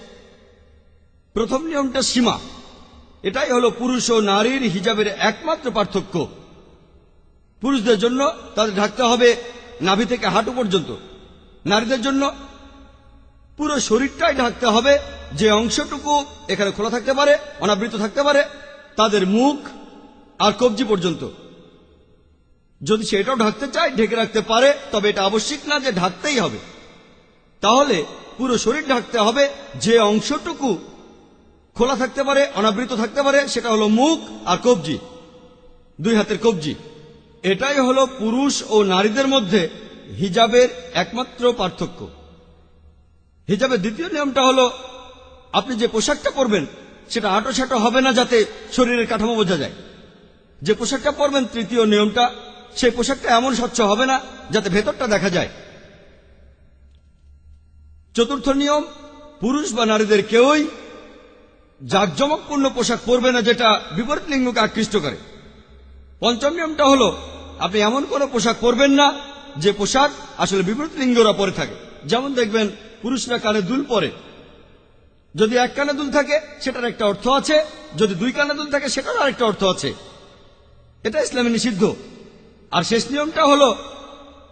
S1: প্রথম নিয়মটা সীমা। এটাই হলো পুরুষ ও নারীর হিজাবের একমাত্র পার্থক্য। পুরুষদের জন্য তাদের ঢাকতে হবে নাভি থেকে হাঁটু পর্যন্ত। নারীদের জন্য পুরো শরীরটাই ঢাকতে হবে যে অংশটুকু এখানে খোলা থাকতে পারে, অনাবৃত থাকতে পারে, তাদের মুখ আর কবজি পর্যন্ত। যদি সেটাও ঢাকতে চায়, ঢেকে রাখতে পারে, তবে এটা আবশ্যিক না যে ঢাকতেই হবে। তাহলে পুরো শরীর ঢাকতে হবে যে অংশটুকু খোলা থাকতে পারে, অনাবৃত থাকতে পারে, সেটা হলো মুখ আর কবজি, দুই হাতের কবজি। এটাই হলো পুরুষ ও নারীদের মধ্যে হিজাবের একমাত্র পার্থক্য। হিজাবের দ্বিতীয় নিয়মটা হলো, আপনি যে পোশাকটা পরবেন, সেটা আটো সাটো হবে না যাতে শরীরের কাঠামো বোঝা যায়। যে পোশাকটা পরবেন, তৃতীয় নিয়মটা, সেই পোশাকটা এমন স্বচ্ছ হবে না যাতে ভেতরটা দেখা যায়। চতুর্থ নিয়ম, পুরুষ বা নারীদের কেউই জাকজমকপূর্ণ পোশাক পরবে না যেটা বিপরীত লিঙ্গকে আকৃষ্ট করে। পঞ্চম নিয়মটা হলো, আপনি এমন কোনো পোশাক পরবেন না যে পোশাক আসলে বিপরীত লিঙ্গরা পরে থাকে। যেমন দেখবেন, পুরুষরা কানে দুল পরে। যদি এক কানে দুল থাকে, সেটার একটা অর্থ আছে। যদি দুই কানে দুল থাকে সেটার আরেকটা অর্থ আছে। এটা ইসলামে নিষিদ্ধ। আর শেষ নিয়মটা হলো,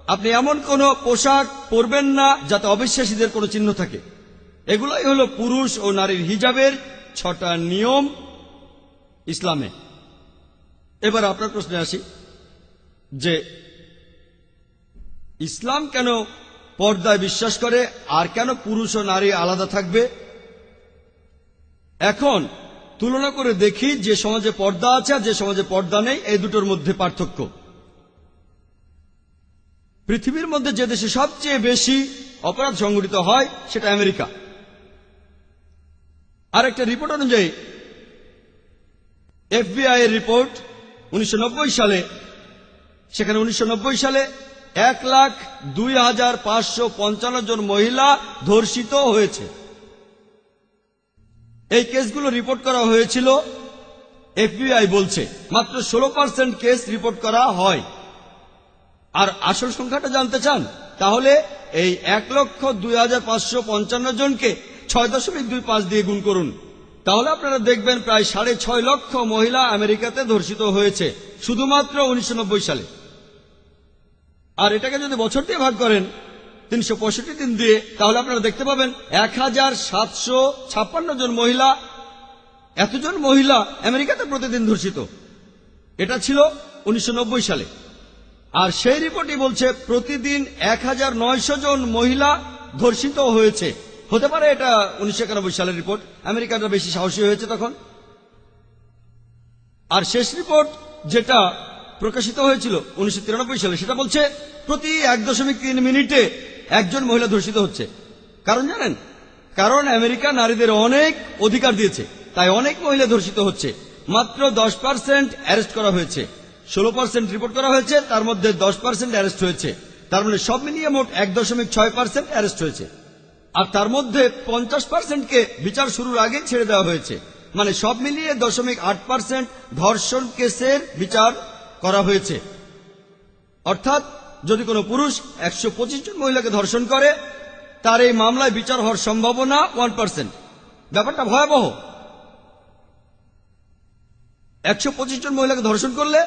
S1: আপনি এমন কোন পোশাক পরবেন না যাতে অবিশ্বাসীদের কোনো চিহ্ন থাকে। এগুলোই হলো পুরুষ ও নারীর হিজাবের ছটা নিয়ম ইসলামে। এবার আপনার প্রশ্নে আসি যে, ইসলাম কেন পর্দায় বিশ্বাস করে আর কেন পুরুষ ও নারী আলাদা থাকবে? এখন তুলনা করে দেখি যে সমাজে পর্দা আছে আর যে সমাজে পর্দা নেই, এই দুটোর মধ্যে পার্থক্য। পৃথিবীর মধ্যে যে দেশে সবচেয়ে বেশি অপরাধ সংঘটিত হয় সেটা আমেরিকা। আর একটা রিপোর্ট অনুযায়ী এফবিআই এর রিপোর্ট উনিশশো নব্বই সালে, সেখানে উনিশশো নব্বই সালে এক লাখ দুই হাজার পাঁচশো পঞ্চান্ন জন মহিলা ধর্ষিত হয়েছে। এই কেসগুলো রিপোর্ট করা হয়েছিল এফবিআই বলছে, মাত্র ষোলো পার্সেন্ট কেস রিপোর্ট করা হয়। আর আসল সংখ্যাটা জানতে চান, তাহলে এই এক লক্ষ দুই হাজার পাঁচশো পঞ্চান্ন জনকে ছয় দশমিক দুই পাঁচ দিয়ে গুণ করুন। তাহলে আপনারা দেখবেন প্রায় সাড়ে ছয় লক্ষ মহিলা আমেরিকাতে ধর্ষিত হয়েছে, শুধুমাত্র উনিশশো নব্বই সালে। আর এটাকে যদি বছর দিয়ে ভাগ করেন, তিনশো পঁয়ষট্টি দিন দিয়ে, তাহলে আপনারা দেখতে পাবেন এক হাজার সাতশো ছাপ্পান্ন জন মহিলা, এতজন মহিলা আমেরিকাতে প্রতিদিন ধর্ষিত। এটা ছিল উনিশশো নব্বই সালে। আর সেই রিপোর্টই বলছে, প্রতিদিন এক হাজার নয়শো জন মহিলা ধর্ষিত হয়েছে। হতে পারে এটা উনিশশো একানব্বই সালের রিপোর্ট। আমেরিকানরা বেশি সাহসী হয়েছে তখন। আর শেষ রিপোর্ট যেটা প্রকাশিত হয়েছিল উনিশশো তিরানব্বই সালে, সেটা বলছে প্রতি এক দশমিক তিন মিনিটে একজন মহিলা ধর্ষিত হচ্ছে। কারণ জানেন? কারণ আমেরিকা নারীদের অনেক অধিকার দিয়েছে, তাই অনেক মহিলা ধর্ষিত হচ্ছে। মাত্র দশ পার্সেন্ট অ্যারেস্ট করা হয়েছে। ষোলো পার্সেন্ট রিপোর্ট করা হয়েছে, তার মধ্যে দশ পার্সেন্ট অ্যারেস্ট হয়েছে। তার মানে সব মিলিয়ে মোট এক দশমিক ছয় পার্সেন্ট অ্যারেস্ট হয়েছে। আর তার মধ্যে পঞ্চাশ পার্সেন্টকে বিচার শুরুর আগে ছেড়ে দেওয়া হয়েছে। মানে সব মিলিয়ে দশমিক আট পার্সেন্ট ধর্ষণ কেসের বিচার করা হয়েছে। অর্থাৎ যদি কোনো পুরুষ একশো পঁচিশ জন মহিলাকে ধর্ষণ করে, তার এই মামলায় বিচার হওয়ার সম্ভাবনা ওয়ান পার্সেন্ট ব্যাপারটা ভয়াবহ। একশো পঁচিশ জন মহিলাকে ধর্ষণ করলে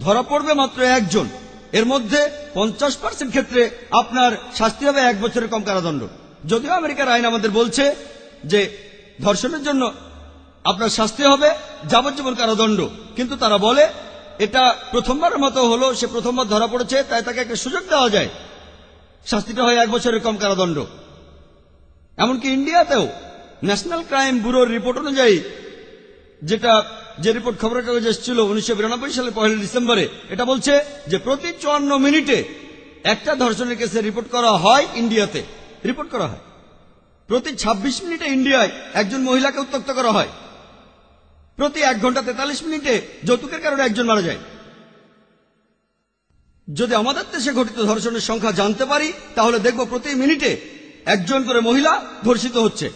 S1: ধরা পড়বে মাত্র একজন। এর মধ্যে পঞ্চাশ পার্সেন্ট ক্ষেত্রে আপনার শাস্তি হবে এক বছরের কম কারাদণ্ড। যদিও আমেরিকার আইন আমাদের বলছে যে ধর্ষণের জন্য আপনার শাস্তি হবে, যাবজ্জীবন কারাদণ্ড। কিন্তু তারা বলে, এটা প্রথমবারের মতো হলো, সে প্রথমবার ধরা পড়েছে, তাই তাকে একটা সুযোগ দেওয়া যায়। শাস্তিটা হয় এক বছরের কম কারাদণ্ড। এমনকি ইন্ডিয়াতেও ন্যাশনাল ক্রাইম ব্যুরোর রিপোর্ট অনুযায়ী, যেটা, যে রিপোর্ট খবরের কাগজে এসেছিল উনিশশো বিরানব্বই সালের পহেলা ডিসেম্বরে, এটা বলছে যে প্রতি চুয়ান্ন মিনিটে একটা ধর্ষণের কেসে রিপোর্ট করা হয় ইন্ডিয়াতে। রিপোর্ট করা হয়। প্রতি ২৬ মিনিটে ইন্ডিয়ায় একজন মহিলাকে উত্তক্ত করা হয়। প্রতি এক ঘণ্টা তেতাল্লিশ মিনিটে যৌতুকের কারণে একজন মারা যায়। যদি আমাদের দেশে ঘটিত ধর্ষণের সংখ্যা জানতে পারি, তাহলে দেখব প্রতি মিনিটে একজন করে মহিলা ধর্ষিত হচ্ছে।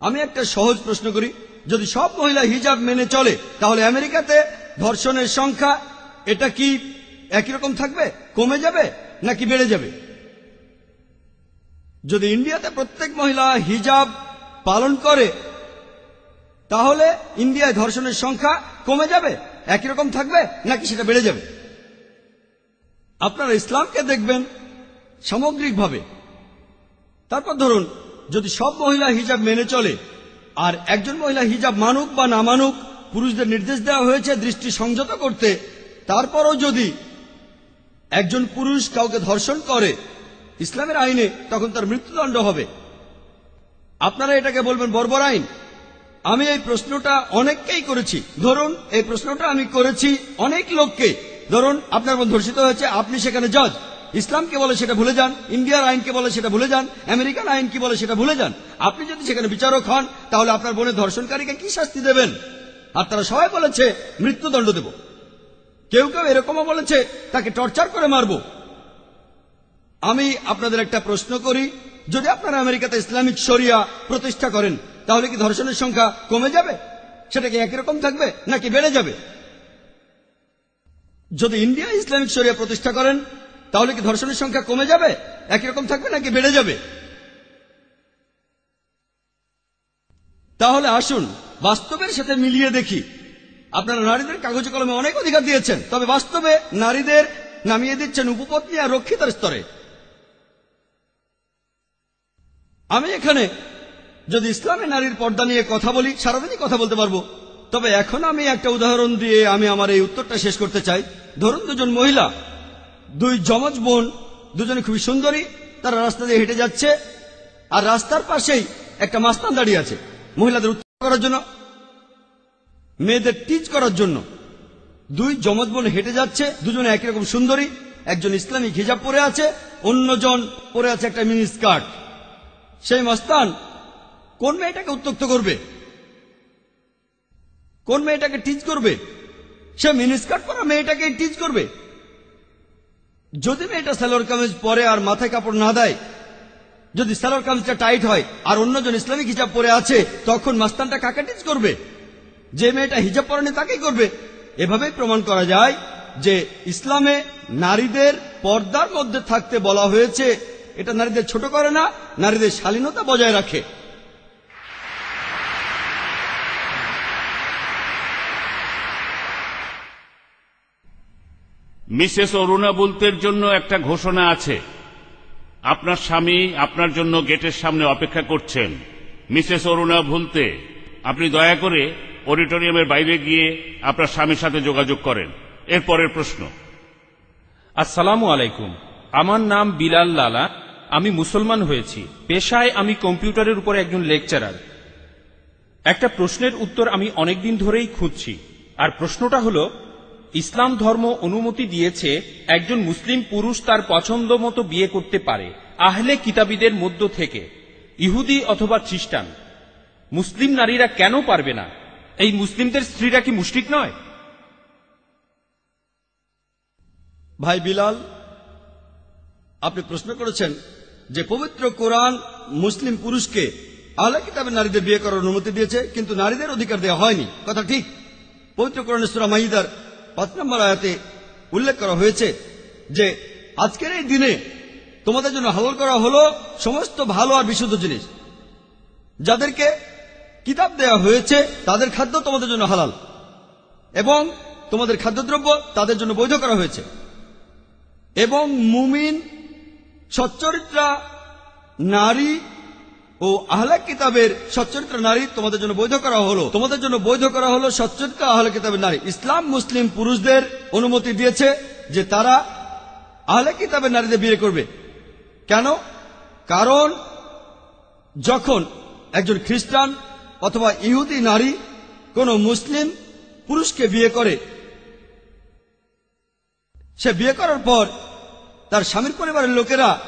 S1: আমি একটা সহজ প্রশ্ন করি, যদি সব মহিলা হিজাব মেনে চলে, তাহলে আমেরিকাতে ধর্ষণের সংখ্যা এটা কি একই রকম থাকবে? কমে যাবে নাকি বেড়ে যাবে? যদি ইন্ডিয়াতে প্রত্যেক মহিলা হিজাব পালন করে, তাহলে ইন্ডিয়ায় ধর্ষণের সংখ্যা কমে যাবে? একই রকম থাকবে নাকি সেটা বেড়ে যাবে? আপনারা ইসলামকে দেখবেন সামগ্রিকভাবে। তারপর ধরুন, যদি সব মহিলা হিজাব মেনে চলে, আর একজন মহিলা হিজাব মানুক বা না মানুক, পুরুষদের নির্দেশ দেওয়া হয়েছে দৃষ্টি সংযত করতে, তারপরও যদি একজন পুরুষ কাউকে ধর্ষণ করে ইসলামের আইনে তখন তার মৃত্যুদণ্ড হবে। আপনারা এটাকে বলবেন বর্বর আইন। আমি এই প্রশ্নটা অনেককেই করেছি। ধরুন, এই প্রশ্নটা আমি করেছি অনেক লোককে। ধরুন, আপনার বোন ধর্ষিত হয়েছে, আপনি সেখানে জজ ইসলামকে বলে সেটা ভুলে যান, ইন্ডিয়ার আইনকে বলে সেটা ভুলে যান, আমেরিকান আইন কি বলে সেটা ভুলে যান। আপনি যদি সেখানে বিচারক হন, তাহলে আপনার বোনের ধর্ষণকারীকে কি শাস্তি দেবেন? আর তারা সবাই বলেছে, মৃত্যুদণ্ড দেব। কেউ কেউ এরকমও বলেছে, তাকে টর্চার করে মারব। আমি আপনাদের একটা প্রশ্ন করি। যদি আপনারা আমেরিকাতে ইসলামিক শরিয়া প্রতিষ্ঠা করেন, তাহলে কি ধর্ষণের সংখ্যা কমে যাবে? সেটা কি একই রকম থাকবে, নাকি বেড়ে যাবে? যদি ইন্ডিয়া ইসলামিক শরিয়া প্রতিষ্ঠা করেন, তাহলে কি ধর্ষণের সংখ্যা কমে যাবে? একই রকম থাকবে, নাকি বেড়ে যাবে? তাহলে আসুন, বাস্তবের সাথে মিলিয়ে দেখি। আপনারা নারীদের কাগজে কলমে অনেক অধিকার দিয়েছেন, তবে বাস্তবে নারীদের নামিয়ে দিচ্ছেন উপপত্নী আর রক্ষিতার স্তরে। আমি এখানে যদি ইসলামে নারীর পর্দা নিয়ে কথা বলি, সারাদিনই কথা বলতে পারব। তবে এখন আমি একটা উদাহরণ দিয়ে আমি আমার এই উত্তরটা শেষ করতে চাই। ধরুন দুজন মহিলা, দুই যমজ বোন, দুজনে খুবই সুন্দরী, তারা রাস্তা দিয়ে হেঁটে যাচ্ছে, আর রাস্তার পাশেই একটা মাস্তান দাঁড়িয়ে আছে, মহিলাদের উত্তর করার জন্য, মেয়েদের টিচ করার জন্য। দুই যমজ বোন হেঁটে যাচ্ছে, দুজনে একই রকম সুন্দরী, একজন ইসলামিক হিজাব পরে আছে, অন্যজন পরে আছে একটা মিনি স্কার্ট। সেই মাস্তান, কোন মেয়েটাকে উত্তক্ত করবে? কোন মেয়েটাকে টিচ করবে? সে মিনিস্কার্ট পরা মেয়েটাকে টিচ করবে? যদি মেয়েটা সালোয়ার কামিজ পরে আর মাথায় কাপড় না দেয়, যদি সালোয়ার কামিজটা টাইট হয় আর অন্যজন ইসলামিক হিজাব পরে আছে, তখন মাস্তানটা কাকে টিচ করবে? যে মেয়েটা হিজাব পরানি তাকেই করবে। এভাবেই প্রমাণ করা যায় যে ইসলামে নারীদের পর্দার মধ্যে থাকতে বলা হয়েছে এটা নারীদের ছোট করে না নারীদের শালীনতা বজায় রাখে।
S3: মিসেস অরুণা বুলতের জন্য একটা ঘোষণা আছে। আপনার স্বামী আপনার জন্য গেটের সামনে অপেক্ষা করছেন। মিসেস অরুণা ভুলতে আপনি দয়া করে অডিটোরিয়ামের বাইরে গিয়ে আপনার স্বামীর সাথে যোগাযোগ করেন। এরপরের প্রশ্ন।
S9: আসসালামু আলাইকুম। আমার নাম বিলাল লালা। আমি মুসলমান হয়েছি। পেশায় আমি কম্পিউটারের উপর একজন লেকচারার। একটা প্রশ্নের উত্তর আমি অনেকদিন ধরেই খুঁজছি। আর প্রশ্নটা হলো, ইসলাম ধর্ম অনুমতি দিয়েছে একজন মুসলিম পুরুষ তার পছন্দ মতো বিয়ে করতে পারে, আহলে কিতাবীদের মধ্য থেকে, ইহুদি অথবা খ্রিস্টান। মুসলিম নারীরা কেন পারবে না? এই মুসলিমদের স্ত্রীরা কি মুশরিক নয়?
S1: ভাই বিলাল, আপনি প্রশ্ন করেছেন যে পবিত্র কোরআন মুসলিম পুরুষকে আহলে কিতাবের নারীদের বিয়ে করার অনুমতি দিয়েছে, কিন্তু নারীদের অধিকার দেওয়া হয়নি। কথা ঠিক? পবিত্র কোরআনের সুরা মাহিদার পাঁচ নম্বর আয়াতে উল্লেখ করা হয়েছে যে, আজকের এই দিনে তোমাদের জন্য হালাল করা হলো সমস্ত ভালো আর বিশুদ্ধ জিনিস। যাদেরকে কিতাব দেওয়া হয়েছে, তাদের খাদ্য তোমাদের জন্য হালাল। এবং তোমাদের খাদ্যদ্রব্য তাদের জন্য বৈধ করা হয়েছে। এবং মুমিন সচ্চরিত্রা নারী ও আহলা কিতাবের সচ্চরিত্রা নারী তোমাদের জন্য বৈধ করা হলো। তোমাদের জন্য বৈধ করা হলো সচ্চরিত্রা আহলা কিতাবের নারী। ইসলাম, মুসলিম পুরুষদের অনুমতি দিয়েছে যে তারা আহলে কিতাবের নারীদের বিয়ে করবে। কেন? কারণ যখন একজন খ্রিস্টান অথবা ইহুদি নারী কোনো মুসলিম পুরুষকে বিয়ে করে, সে বিয়ে করার পর তার স্বামীর পরিবারের লোকেরা,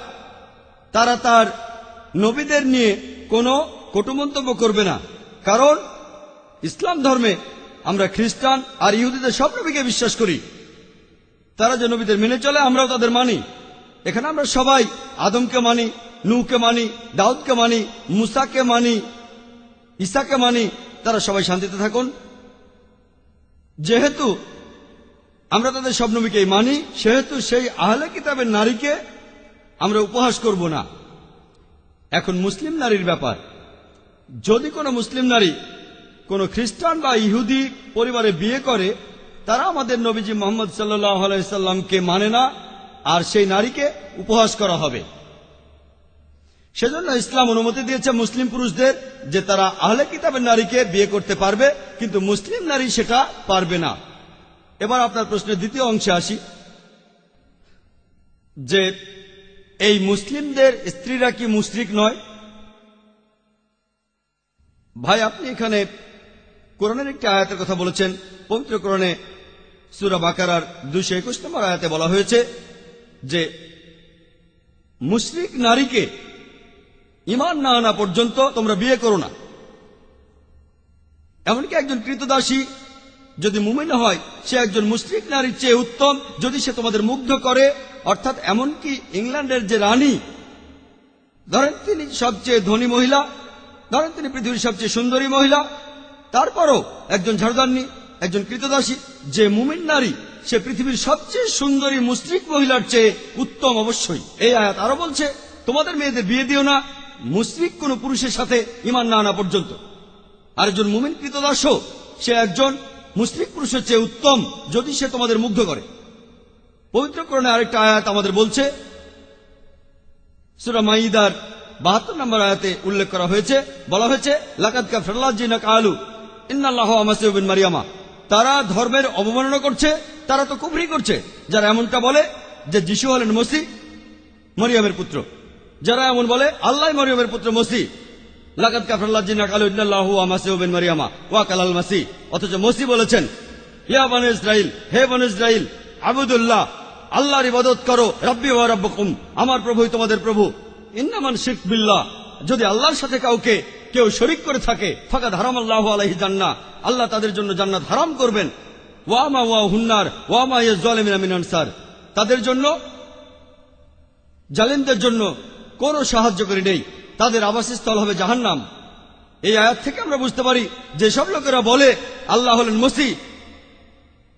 S1: তারা তার নবীদের নিয়ে কোনো কটু মন্তব্য করবে না। কারণ, ইসলাম ধর্মে আমরা খ্রিস্টান আর ইহুদিদের সব নবীকে বিশ্বাস করি। তারা যে নবীদের মেনে চলে, আমরাও তাদের মানি। এখানে আমরা সবাই আদমকে মানি নূকে মানি, দাউদকে মানি, মুসাকে মানি ইসাকে মানি, তারা সবাই শান্তিতে থাকুন। যেহেতু আমরা তাদের সব নবীকেই মানি, সেহেতু সেই আহলে কিতাবের নারীকে আমরা উপহাস করব না। এখন মুসলিম নারীর ব্যাপার। যদি কোনো মুসলিম নারী কোনো খ্রিস্টান বা ইহুদি পরিবারে বিয়ে করে, তারা আমাদের নবীজি মোহাম্মদ সাল্লামকে মানে না, আর সেই নারীকে উপহাস করা হবে। সেজন্য ইসলাম অনুমতি দিয়েছে মুসলিম পুরুষদের যে তারা আহলে কিতাবের নারীকে বিয়ে করতে পারবে, কিন্তু মুসলিম নারী সেটা পারবে না। এবার আপনার প্রশ্নের দ্বিতীয় অংশে আসি, যে এই মুসলিমদের স্ত্রীরা কি মুশরিক নয়? ভাই, আপনি এখানে কোরআনের একটি আয়াতের কথা বলেছেন, পবিত্র কোরআনে সুরা বাকারার দুশো একুশ নম্বর আয়াতে বলা হয়েছে যে মুশরিক নারীকে ইমান না আনা পর্যন্ত তোমরা বিয়ে করো না। এমনকি একজন কৃতদাসী যদি মুমিন হয়, সে একজন মুসলিম নারীর চেয়ে উত্তম। যদি সে তোমাদের মুগ্ধ করে, অর্থাৎ এমনকি ইংল্যান্ডের যে রানী, ধরেন তিনি সবচেয়ে ধনী মহিলা, ধরেন তিনি পৃথিবীর সবচেয়ে সুন্দরী মহিলা, তারপরও একজন ঝাড়দান্নি, একজন কৃতদাসী, যে মুমিন নারী, সে পৃথিবীর সবচেয়ে সুন্দরী মুসলিক মহিলার চেয়ে উত্তম অবশ্যই। এই আয়াত আরও বলছে, তোমাদের মেয়েদের বিয়ে দিও না মুসলিক কোন পুরুষের সাথে ইমান না আনা পর্যন্ত। আর একজন মুমিন কৃতদাসও, সে একজন মুসলিম পুরুষের চেয়ে উত্তম যদি সে তোমাদের মুগ্ধ করে। পবিত্রকরণে আরেকটা আয়াত আমাদের বলছে, সুরা মাইদার বাহাত্তর নম্বর আয়াতে উল্লেখ করা হয়েছে, বলা হয়েছে ইন্নাল্লাহ মারিয়ামা। তারা ধর্মের অবমাননা করছে, তারা তো কুফরি করছে। যারা এমনটা বলে যে যিশু হলেন মসি মরিয়ামের পুত্র। যারা এমন বলে, আল্লাহ মরিয়মের পুত্র মসি লাকাত কালু মারিয়ামা। ওয়া কালাল মাসি অথচ মসি বলেছেন, ইয়া বন ইসরাইল হে বন ইসরাইল আবুদুল্লাহ, আল্লাহর ইবাদত করো, রব্বি ওয়া আমার প্রভুই তোমাদের প্রভু। ইন্নামান শিরক বিল্লাহ। যদি আল্লাহর সাথে কাউকে কেউ শরিক করে থাকে ফাঁকা ধারাম আল্লাহ আলাইহি জান্না আল্লাহ তাদের জন্য জান্নাত হারাম করবেন। ওয়ামা ওয়া হুন্নার ওয়ামা ইয়ে জলেমিন আমিন আনসার। তাদের জন্য, জালিমদের জন্য কোনো সাহায্যকারী নেই। তাদের আবাসস্থল হবে জাহান্নাম। এই আয়াত থেকে আমরা বুঝতে পারি যে সব লোকেরা বলে আল্লাহ হলেন মসি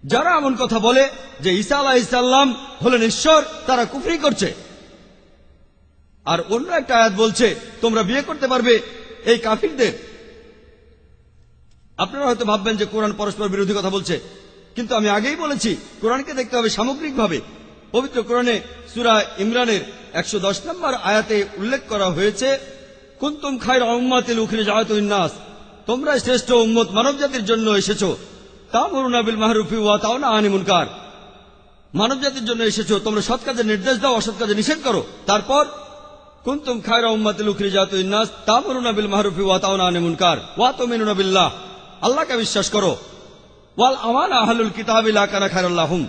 S1: যারা এমন কথা বলে যে ঈসা আলাহ ইসাল্লাম হলেন ঈশ্বর, তারা কুফরি করছে। আর অন্য একটা আয়াত বলছে, তোমরা বিয়ে করতে পারবে এই কাফিরদের। আপনারা হয়তো ভাববেন যে কোরআন পরস্পর বিরোধী কথা বলছে, কিন্তু আমি আগেই বলেছি, কোরআনকে দেখতে হবে সামগ্রিকভাবে। পবিত্র কোরআনে সুরা ইমরানের একশো দশ নম্বর আয়াতে উল্লেখ করা হয়েছে, কুন্তুম খায়ের উম্মাতিল উখরে জাহাতুন্নাস তোমরা শ্রেষ্ঠ উম্মত মানব জাতির জন্য এসেছ তা মরুনা বিল মাহরুফি ওয়া তাও না আনি মুনকার মানব জাতির জন্য এসেছ, তোমরা সৎ কাজে নির্দেশ দাও, অসৎ কাজে নিষেধ করো তারপর, কুন্তুম খায়রা উম্মাতিল উখরি জাতু ইন্নাস তামুরুনা বিল মাহরুফি ওয়া তাউনা আনিল মুনকার ওয়া তুমিনুনা বিল্লাহ আল্লাহকে বিশ্বাস করো ওয়াল আমানা আহলুল কিতাবি লা কানা খায়রাল্লাহুম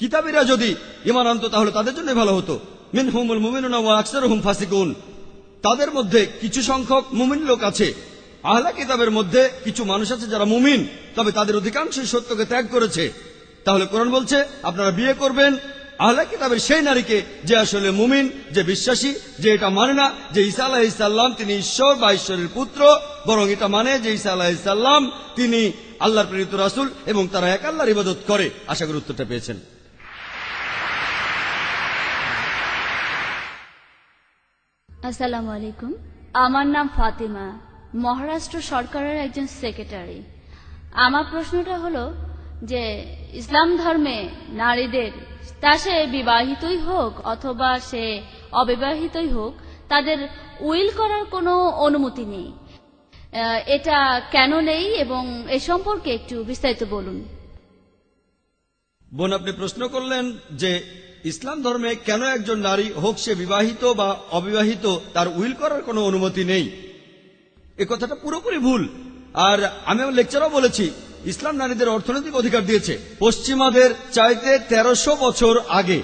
S1: কিতাবীরা যদি ঈমান আনতো তাহলে তাদের জন্য ভালো হতো মিনহুমুল মুমিনুনা ওয়া ফাসিকুন। তাদের মধ্যে কিছু সংখ্যক মুমিন লোক আছে। আহলা কিতাবের মধ্যে কিছু মানুষ আছে যারা মুমিন, তবে তাদের অধিকাংশই সত্যকে ত্যাগ করেছে। তাহলে কোরআন বলছে, আপনারা বিয়ে করবেন, আহলা কিতাবের সেই নারীকে যে আসলে মুমিন, যে বিশ্বাসী, যে এটা মানে না, যে ঈসা আলাহ ইসাল্লাম তিনি ঈশ্বর বা ঈশ্বরের পুত্র, বরং এটা মানে যে ঈসা আলাহ ইসাল্লাম তিনি আল্লাহর প্রেরিত রাসুল এবং তারা এক আল্লাহর ইবাদত করে। আশা করি উত্তরটা পেয়েছেন।
S4: আসসালামু আলাইকুম আমার নাম ফাতিমা, মহারাষ্ট্র সরকারের একজন সেক্রেটারি। আমার প্রশ্নটা হলো যে, ইসলাম ধর্মে নারীদের তা সে বিবাহিতই হোক অথবা সে অবিবাহিতই হোক, তাদের উইল করার কোনো অনুমতি নেই। এটা কেন নেই এবং এ সম্পর্কে একটু বিস্তারিত বলুন।
S1: বোন, আপনি প্রশ্ন করলেন যে ইসলাম ধর্মে কেন একজন নারী হোক সে বিবাহিত বা অবিবাহিত, তার উইল করার কোনো অনুমতি নেই। এ কথাটা পুরোপুরি ভুল। আর আমি আমার লেকচারও বলেছি, ইসলাম নারীদের অর্থনৈতিক অধিকার দিয়েছে পশ্চিমাদের চাইতে তেরোশো বছর আগে।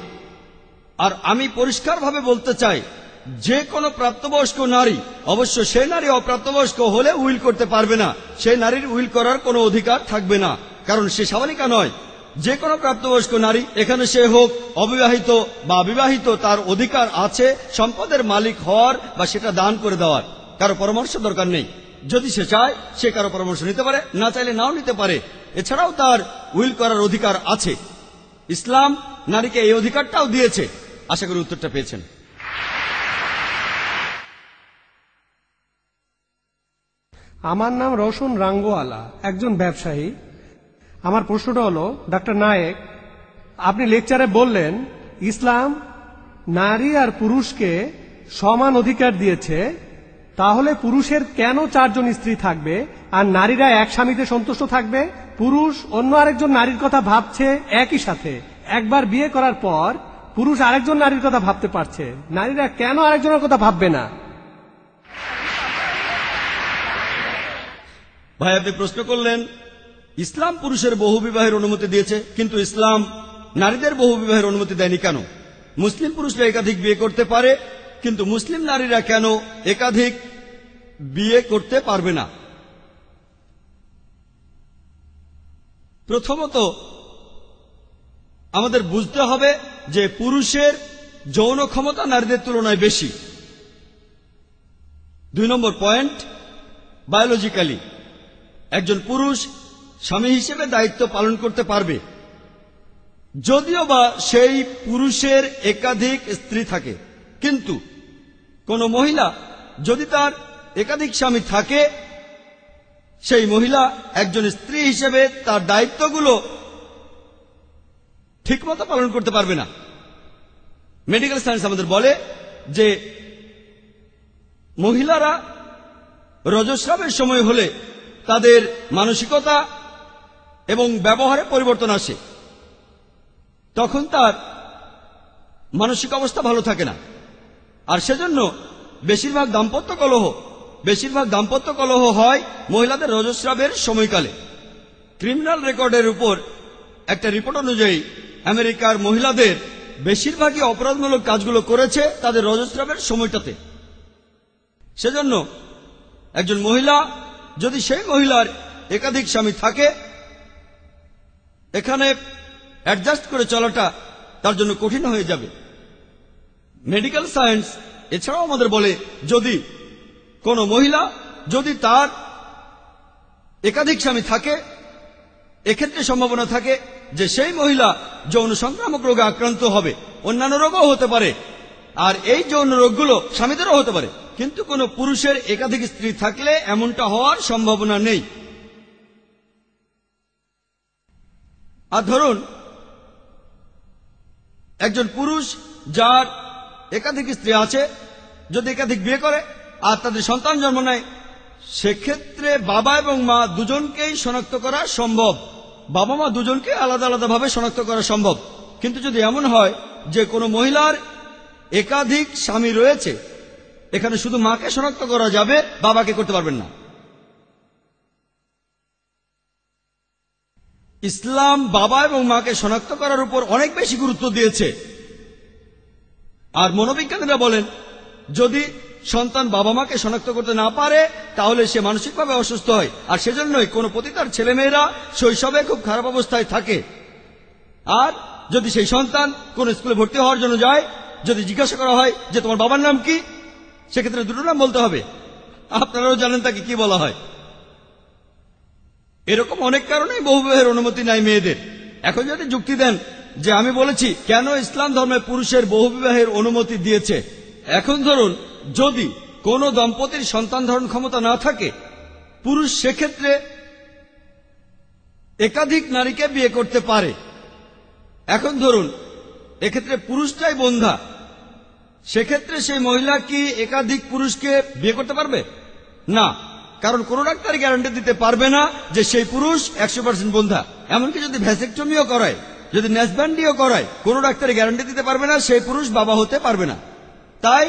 S1: আর আমি পরিষ্কারভাবে বলতে চাই, যে কোনো প্রাপ্তবয়স্ক নারী, অবশ্য সে নারী অপ্রাপ্তবয়স্ক হলে উইল করতে পারবে না। সেই নারীর উইল করার কোনো অধিকার থাকবে না, কারণ সে সাবালিকা নয়। যে কোনো প্রাপ্তবয়স্ক নারী, এখানে সে হোক অবিবাহিত বা বিবাহিত, তার অধিকার আছে, সম্পদের মালিক হওয়ার বা সেটা দান করে দেওয়ার। কারও পরামর্শ দরকার নেই। যদি সে চায়, সে কারও পরামর্শ নিতে পারে, না চাইলে নাও নিতে পারে। এছাড়াও তার উইল করার অধিকার আছে। ইসলাম নারীকে এই অধিকারটাও দিয়েছে। আশা করি উত্তরটা পেয়েছেন।
S10: আমার নাম রোশন রাঙ্গোয়ালা, একজন ব্যবসায়ী। আমার প্রশ্নটা হলো, ডাক্তার নায়েক, আপনি লেকচারে বললেন, ইসলাম নারী আর পুরুষকে সমান অধিকার দিয়েছে, তাহলে পুরুষের কেন চারজন স্ত্রী থাকবে, আর নারীরা এক স্বামীতে সন্তুষ্ট থাকবে? পুরুষ অন্য আরেকজন নারীর কথা ভাবছে একই সাথে। একবার বিয়ে করার পর পুরুষ আরেকজন নারীর কথা ভাবতে পারছে। নারীরা কেন আরেকজনের কথা ভাববে না?
S1: ভাই, আপনি প্রশ্ন করলেন ইসলাম পুরুষের বহু বিবাহের অনুমতি দিয়েছে, কিন্তু ইসলাম নারীদের বহু বিবাহের অনুমতি দেয়নি কেন? মুসলিম পুরুষরা একাধিক বিয়ে করতে পারে, কিন্তু মুসলিম নারীরা কেন একাধিক বিয়ে করতে পারবে না? প্রথমত, আমাদের বুঝতে হবে যে পুরুষের যৌন ক্ষমতা নারীদের তুলনায় বেশি। দুই নম্বর পয়েন্ট, বায়োলজিক্যালি। একজন পুরুষ স্বামী হিসেবে দায়িত্ব পালন করতে পারবে। যদিও বা সেই পুরুষের একাধিক স্ত্রী থাকে, কিন্তু কোন মহিলা যদি তার একাধিক স্বামী থাকে, সেই মহিলা একজন স্ত্রী হিসেবে তার দায়িত্বগুলো ঠিকমতো পালন করতে পারবে না। মেডিকেল সায়েন্স আমাদের বলে যে, মহিলারা রজস্রাবের সময় হলে তাদের মানসিকতা এবং ব্যবহারে পরিবর্তন আসে। তখন তার মানসিক অবস্থা ভালো থাকে না। আর সেজন্য বেশিরভাগ দাম্পত্য কলহ, বেশিরভাগ দাম্পত্য কলহ হয় মহিলাদের রজস্রাবের সময়কালে। ক্রিমিনাল রেকর্ডের উপর একটা রিপোর্ট অনুযায়ী আমেরিকার মহিলাদের বেশিরভাগই অপরাধমূলক কাজগুলো করেছে তাদের রজস্রাবের সময়টাতে। সেজন্য একজন মহিলা, যদি সেই মহিলার একাধিক স্বামী থাকে এখানে অ্যাডজাস্ট করে চলাটা তার জন্য কঠিন হয়ে যাবে। মেডিকেল সায়েন্স এছাড়াও আমাদের বলে, যদি কোনো মহিলা যদি তার একাধিক স্বামী থাকে, এক্ষেত্রে সম্ভাবনা থাকে যে সেই মহিলা যৌন সংক্রামক রোগে আক্রান্ত হবে। অন্যান্য রোগও হতে পারে। আর এই যৌন রোগগুলো স্বামীদেরও হতে পারে। কিন্তু কোনো পুরুষের একাধিক স্ত্রী থাকলে এমনটা হওয়ার সম্ভাবনা নেই। আর ধরুন, একজন পুরুষ যার একাধিক স্ত্রী আছে, যদি একাধিক বিয়ে করে, আর তাদের সন্তান জন্ম নেয়, সেক্ষেত্রে বাবা এবং মা দুজনকেই শনাক্ত করা সম্ভব। বাবা মা দুজনকে আলাদা আলাদাভাবে শনাক্ত করা সম্ভব। কিন্তু যদি এমন হয় যে কোনো মহিলার একাধিক স্বামী রয়েছে, এখানে শুধু মাকে শনাক্ত করা যাবে, বাবাকে করতে পারবেন না। ইসলাম বাবা এবং মাকে শনাক্ত করার উপর অনেক বেশি গুরুত্ব দিয়েছে। আর মনোবিজ্ঞানীরা বলেন, যদি সন্তান বাবা মাকে শনাক্ত করতে না পারে, তাহলে সে মানসিকভাবে অসুস্থ হয়। আর সেজন্যই কোনো পতিতার ছেলেমেয়েরা শৈশবে খুব খারাপ অবস্থায় থাকে। আর যদি সেই সন্তান কোন স্কুলে ভর্তি হওয়ার জন্য যায়, যদি জিজ্ঞাসা করা হয় যে তোমার বাবার নাম কি, সেক্ষেত্রে দুটো নাম বলতে হবে। আপনারাও জানেন তাকে কি বলা হয়। এরকম অনেক কারণেই বহুবিবাহের অনুমতি নাই মেয়েদের। এখন যদি যুক্তি দেন যে আমি বলেছি, কেন ইসলাম ধর্মে পুরুষের বহুবিবাহের অনুমতি দিয়েছে? এখন ধরুন, যদি কোন দম্পতির সন্তান ধারণ ক্ষমতা না থাকে, পুরুষ সেক্ষেত্রে একাধিক নারীকে বিয়ে করতে পারে। এখন ধরুন, এক্ষেত্রে পুরুষটাই বন্ধা, সেক্ষেত্রে সেই মহিলা কি একাধিক পুরুষকে বিয়ে করতে পারবে? না। কারণ কোন ডাক্তার গ্যারান্টি দিতে পারবে না যে সেই পুরুষ একশো পার্সেন্ট বন্ধা। এমনকি যদি ভ্যাসেকটমিও করায়, যদি নেসব্যান্ডিও করায়, কোন ডাক্তার গ্যারান্টি দিতে পারবে না, সেই পুরুষ বাবা হতে পারবে না। তাই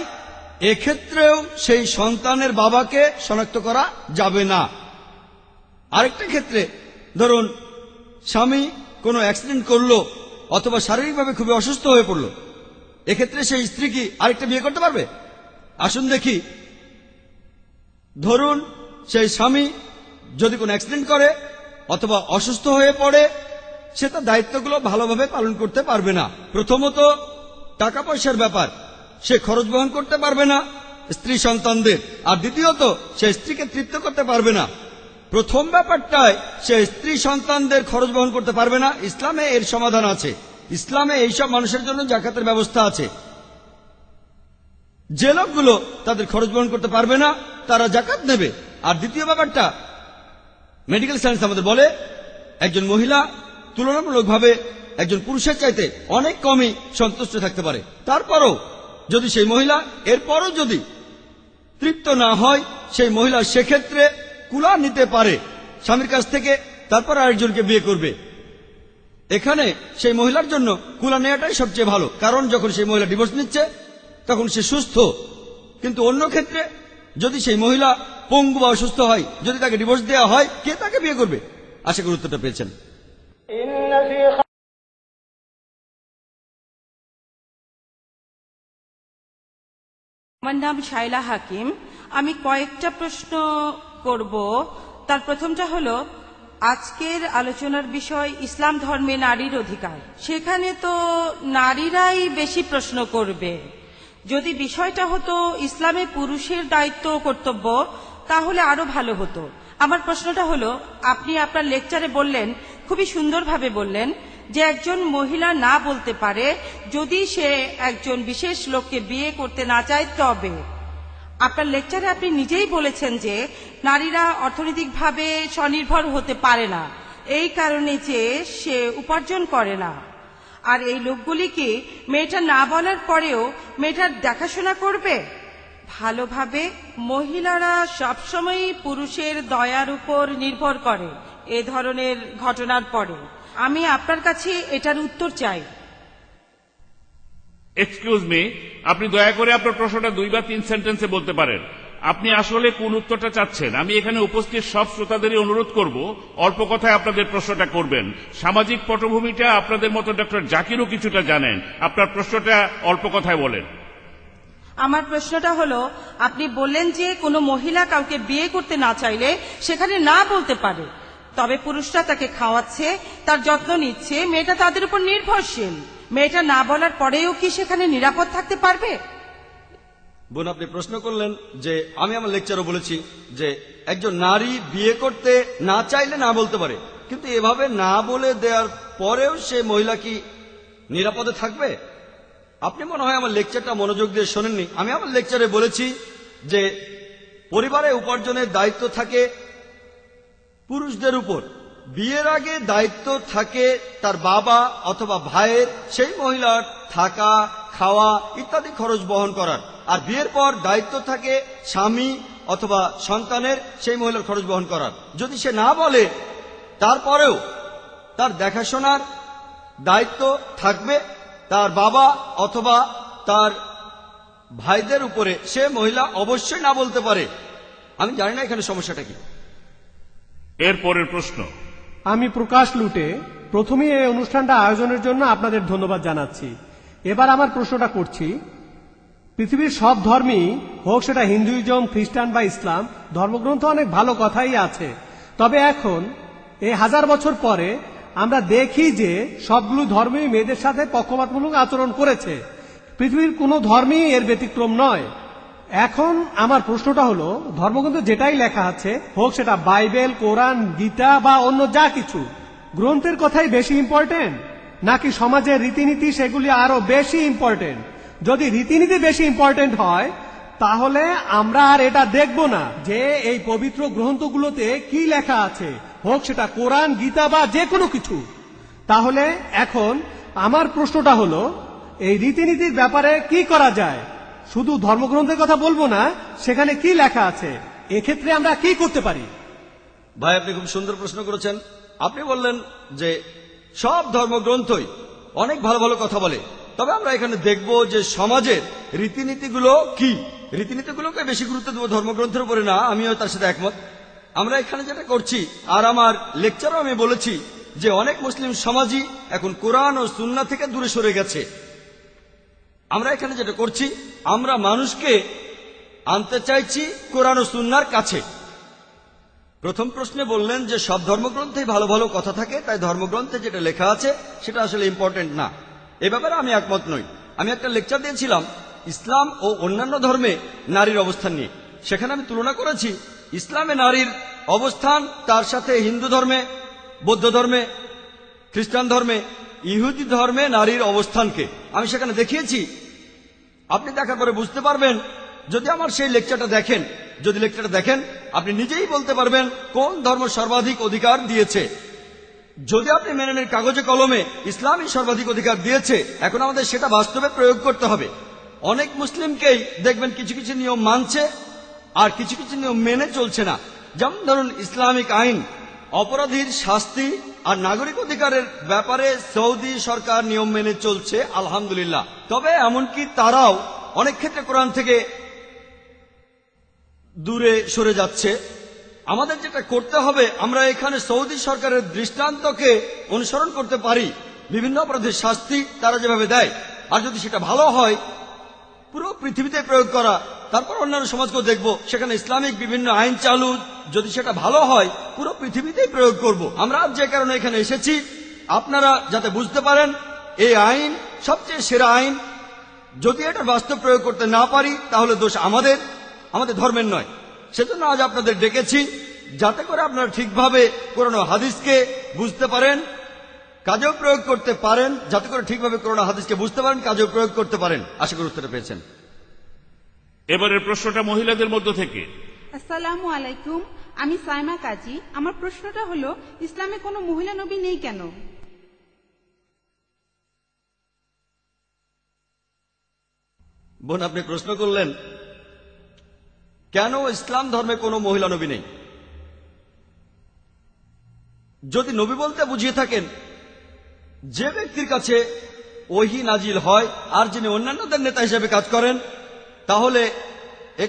S1: এক্ষেত্রেও সেই সন্তানের বাবাকে শনাক্ত করা যাবে না। আরেকটা ক্ষেত্রে, ধরুন, স্বামী কোনো অ্যাক্সিডেন্ট করল অথবা শারীরিকভাবে খুবই অসুস্থ হয়ে পড়ল, এক্ষেত্রে সেই স্ত্রী কি আরেকটা বিয়ে করতে পারবে? আসুন দেখি। ধরুন সেই স্বামী যদি কোনো অ্যাক্সিডেন্ট করে অথবা অসুস্থ হয়ে পড়ে, সে তার দায়িত্বগুলো ভালোভাবে পালন করতে পারবে না। প্রথমত টাকা পয়সার ব্যাপার। সে খরচ বহন করতে পারবে না স্ত্রী সন্তানদের। আর দ্বিতীয়ত, সে স্ত্রীকে তৃপ্ত করতে পারবে না। প্রথম ব্যাপারটায় সে স্ত্রী সন্তানদের খরচ বহন করতে পারবে না। ইসলামে এর সমাধান আছে। ইসলামে এইসব মানুষের জন্য জাকাতের ব্যবস্থা আছে। যে লোকগুলো তাদের খরচ বহন করতে পারবে না, তারা জাকাত নেবে। আর দ্বিতীয় ব্যাপারটা মেডিকেল সায়েন্স আমাদের বলে, একজন মহিলা তুলনামূলকভাবে একজন পুরুষের চাইতে অনেক কমই সন্তুষ্ট থাকতে পারে। তারপরও যদি সেই মহিলা, এরপরও যদি তৃপ্ত না হয়, সেই মহিলা সেক্ষেত্রে কুলা নিতে পারে, স্বামীর কাছ থেকে, তারপর আরেকজনকে বিয়ে করবে। এখানে সেই মহিলার জন্য কুলা নেওয়াটাই সবচেয়ে ভালো, কারণ যখন সেই মহিলা ডিভোর্স নিচ্ছে, তখন সে সুস্থ। কিন্তু অন্য ক্ষেত্রে যদি সেই মহিলা পঙ্গু বা অসুস্থ হয়, যদি তাকে ডিভোর্স দেওয়া হয়, কে তাকে বিয়ে করবে? আশা করি উত্তরটা পেয়েছেন।
S8: আমার নাম শাইলা হাকিম। আমি কয়েকটা প্রশ্ন করব। তার প্রথমটা হলো, আজকের আলোচনার বিষয় ইসলাম ধর্মে নারীর অধিকার। সেখানে তো নারীরাই বেশি প্রশ্ন করবে। যদি বিষয়টা হতো ইসলামে পুরুষের দায়িত্ব কর্তব্য, তাহলে আরও ভালো হতো। আমার প্রশ্নটা হলো, আপনি আপনার লেকচারে বললেন, খুবই সুন্দরভাবে বললেন, যে একজন মহিলা না বলতে পারে, যদি সে একজন বিশেষ লোককে বিয়ে করতে না চায়, তবে। আপনার লেকচারে আপনি নিজেই বলেছেন যে, নারীরা অর্থনৈতিকভাবে স্বনির্ভর হতে পারে না। এই কারণে যে সে উপার্জন করে না। আর এই লোকগুলিকে মেয়েটা না বলার পরেও মেয়েটার দেখাশোনা করবে? ভালোভাবে মহিলারা সবসময়ই পুরুষের দয়ার উপর নির্ভর করে এ ধরনের ঘটনার পরে। আমি আপনার কাছে এটার উত্তর চাই।
S3: এক্সকিউজ মি আপনি দয়া করে আপনার প্রশ্নটা দুই বা তিন সেন্টেন্সে বলতে পারেন। আপনি আসলে কোন উত্তরটা চাচ্ছেন? আমি এখানে উপস্থিত সব শ্রোতাদেরই অনুরোধ করব, অল্প কথায় আপনাদের প্রশ্নটা করবেন। সামাজিক পটভূমিটা আপনাদের মতো ডক্টর জাকিরও কিছুটা জানেন। আপনার প্রশ্নটা অল্প কথায় বলেন।
S8: আমার প্রশ্নটা হলো, আপনি বললেন যে কোনো মহিলা কাউকে বিয়ে করতে না চাইলে সেখানে না বলতে পারে। তবে পুরুষরা তাকে খাওয়াচ্ছে, তার যত্ন নিচ্ছে, মেয়েটা তাদের উপর নির্ভরশীল। মেয়েটা না বলার পরেও কি সেখানে নিরাপদ থাকতে পারবে?
S1: বোন, আপনি প্রশ্ন করলেন যে আমি আমার লেকচারও বলেছি যে একজন নারী বিয়ে করতে না চাইলে না বলতে পারে। কিন্তু এভাবে না বলে দেওয়ার পরেও সে মহিলা কি নিরাপদে থাকবে? আপনি মনে হয় আমার লেকচারটা মনোযোগ দিয়ে শোনেননি। আমি আমার লেকচারে বলেছি যে পরিবারে উপার্জনের দায়িত্ব থাকে পুরুষদের উপর। বিয়ের আগে দায়িত্ব থাকে তার বাবা অথবা ভাইয়ের, সেই মহিলার থাকা, খাওয়া ইত্যাদি খরচ বহন করার। আর বিয়ের পর দায়িত্ব থাকে স্বামী অথবা সন্তানের সেই মহিলার খরচ বহন করার। যদি সে না বলে তারপরেও তার দেখাশোনার দায়িত্ব থাকবে তার বাবা অথবা তার ভাইদের উপরে। সে মহিলা অবশ্যই না বলতে পারে। আমি জানি না এখানে সমস্যাটা কি।
S3: এর পরের প্রশ্ন।
S10: আমি প্রকাশ লুটে প্রথমেই এই অনুষ্ঠানটা আয়োজনের জন্য আপনাদের ধন্যবাদ জানাচ্ছি। এবার আমার প্রশ্নটা করছি পৃথিবীর সব ধর্মই হোক সেটা হিন্দুইজম, খ্রিস্টান বা ইসলাম, ধর্মগ্রন্থ অনেক ভালো কথাই আছে। তবে এখন, এই হাজার বছর পরে, আমরা দেখি যে সবগুলো ধর্মই মেয়েদের সাথে পক্ষপাতমূলক আচরণ করেছে। পৃথিবীর কোনো ধর্মই এর ব্যতিক্রম নয়। এখন আমার প্রশ্নটা হলো, ধর্মগ্রন্থ যেটাই লেখা আছে, হোক সেটা বাইবেল, কোরআন, গীতা বা অন্য যা কিছু, গ্রন্থের কথাই বেশি ইম্পর্টেন্ট নাকি সমাজের রীতিনীতি সেগুলি আরও বেশি ইম্পর্টেন্ট যদি রীতিনীতি বেশি ইম্পর্টেন্ট হয়, তাহলে আমরা আর এটা দেখব না যে এই পবিত্র গ্রন্থগুলোতে কি লেখা আছে। হোক সেটা কোরআন, গীতা বা যে কোনো কিছু। তাহলে এখন আমার প্রশ্নটা হলো, এই রীতিনীতির ব্যাপারে কি করা যায়? শুধু ধর্মগ্রন্থের কথা বলব না, সেখানে কি লেখা আছে? এক্ষেত্রে আমরা কি করতে পারি?
S1: ভাই, আপনি খুব সুন্দর প্রশ্ন করেছেন। আপনি বললেন যে সব ধর্মগ্রন্থই অনেক ভালো ভালো কথা বলে। তবে আমরা এখানে দেখব যে সমাজের রীতিনীতিগুলো কি? রীতিনীতিগুলোকে বেশি গুরুত্ব দেবো ধর্মগ্রন্থের উপরে না, আমিও তার সাথে একমত। আমরা এখানে যেটা করছি, আর আমার লেকচারও আমি বলেছি যে অনেক মুসলিম সমাজই এখন কোরআন ও সুন্না থেকে দূরে সরে গেছে। আমরা এখানে যেটা করছি, আমরা মানুষকে আনতে চাইছি কোরআন ও সুন্নার কাছে। প্রথম প্রশ্নে বললেন যে সব ধর্মগ্রন্থেই ভালো ভালো কথা থাকে, তাই ধর্মগ্রন্থে যেটা লেখা আছে, সেটা আসলে ইম্পর্টেন্ট না। এ ব্যাপারে আমি একমত নই। আমি একটা লেকচার দিয়েছিলাম ইসলাম ও অন্যান্য ধর্মে নারীর অবস্থান নিয়ে। সেখানে আমি তুলনা করেছি, ইসলামে নারীর অবস্থান তার সাথে হিন্দু ধর্মে, বৌদ্ধ ধর্মে, খ্রিস্টান ধর্মে, ইহুদি ধর্মে নারীর অবস্থানকে। আমি সেখানে দেখিয়েছি। আপনি দেখার পরে বুঝতে পারবেন, যদি আমার সেই লেকচারটা দেখেন, যদি লেকচারটা দেখেন, আপনি নিজেই বলতে পারবেন কোন ধর্ম সর্বাধিক অধিকার দিয়েছে। যদি আপনি মেনে নেন কাগজে কলমে ইসলামই সর্বাধিক অধিকার দিয়েছে, এখন আমাদের সেটা বাস্তবে প্রয়োগ করতে হবে। অনেক মুসলিমকেই দেখবেন কিছু কিছু নিয়ম মানছে আর কিছু কিছু নিয়ম মেনে চলছে না। যেমন ধরুন, ইসলামিক আইন, অপরাধীর শাস্তি আর নাগরিক অধিকারের ব্যাপারে সৌদি সরকার নিয়ম মেনে চলছে, আলহামদুলিল্লাহ। তবে এমনকি তারাও অনেক ক্ষেত্রে কোরআন থেকে দূরে সরে যাচ্ছে। আমাদের যেটা করতে হবে, আমরা এখানে সৌদি সরকারের দৃষ্টান্তকে অনুসরণ করতে পারি। বিভিন্ন অপরাধের শাস্তি তারা যেভাবে দেয়। আর যদি সেটা ভালো হয়, পুরো পৃথিবীতে প্রয়োগ করা, তারপর অন্যান্য সমাজকেও দেখব, সেখানে ইসলামিক বিভিন্ন আইন চালু, যদি সেটা ভালো হয়, পুরো পৃথিবীতেই প্রয়োগ করব। আমরা যে কারণে এখানে এসেছি, আপনারা যাতে বুঝতে পারেন, এই আইন, সবচেয়ে সেরা আইন, যদি এটা বাস্তব প্রয়োগ করতে না পারি, তাহলে দোষ আমাদের আমাদের ধর্মের নয়। সেজন্য আজ আপনাদের ডেকেছি যাতে করে আপনারা ঠিকভাবে কোরআন হাদিসকে বুঝতে পারেন কাজেও প্রয়োগ করতে পারেন যাতে করে ঠিকভাবে কোরআন হাদিসকে বুঝতে পারেন কাজেও প্রয়োগ করতে পারেন। আশা করি উত্তরটা পেয়েছেন।
S3: এবারের প্রশ্নটা মহিলাদের মধ্য থেকে।
S6: আসসালামু আলাইকুম আমি সাইমা কাজী। আমার প্রশ্নটা হলো ইসলামে কোনো মহিলা নবী নেই কেন?
S1: বোন আপনি প্রশ্ন করলেন কেন ইসলাম ধর্মে কোনো মহিলা নবী নেই? যদি নবী বলতে বুঝিয়ে থাকেন, যে ব্যক্তির কাছে ওহি নাজিল হয় আর যিনি অন্যান্যদের নেতা হিসেবে কাজ করেন, তাহলে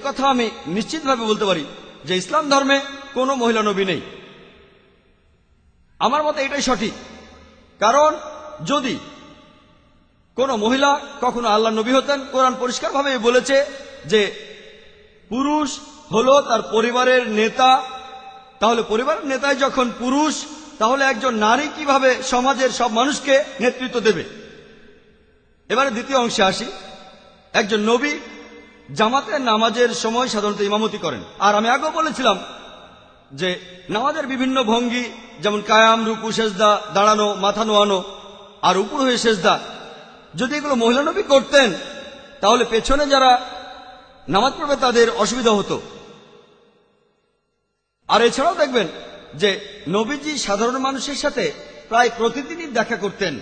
S1: কথা আমি নিশ্চিতভাবে বলতে পারি যে ইসলাম ধর্মে কোনো মহিলা নবী নেই। আমার মতে এটাই সঠিক। কারণ যদি কোন মহিলা কখনো আল্লাহ নবী হতেন, কোরআন পরিষ্কারভাবে বলেছে যে পুরুষ হলো তার পরিবারের নেতা। তাহলে পরিবারের নেতায় যখন পুরুষ, তাহলে একজন নারী কীভাবে সমাজের সব মানুষকে নেতৃত্ব দেবে? এবারে দ্বিতীয় অংশে আসি। একজন নবী জামাতের নামাজের সময় সাধারণত ইমামতি করেন। আর আমি আগেও বলেছিলাম যে নামাজের বিভিন্ন ভঙ্গি, যেমন কায়াম, রুকু, সেজদা, দাঁড়ানো, মাথা নোয়ানো আর উপর হয়ে সেজদা, যদি এগুলো মহিলা নবী করতেন, তাহলে পেছনে যারা নামাজ পড়বে তাদের অসুবিধা হতো। আর এছাড়াও দেখবেন যে নবীজি সাধারণ মানুষের সাথে প্রায় প্রতিদিনই দেখা করতেন।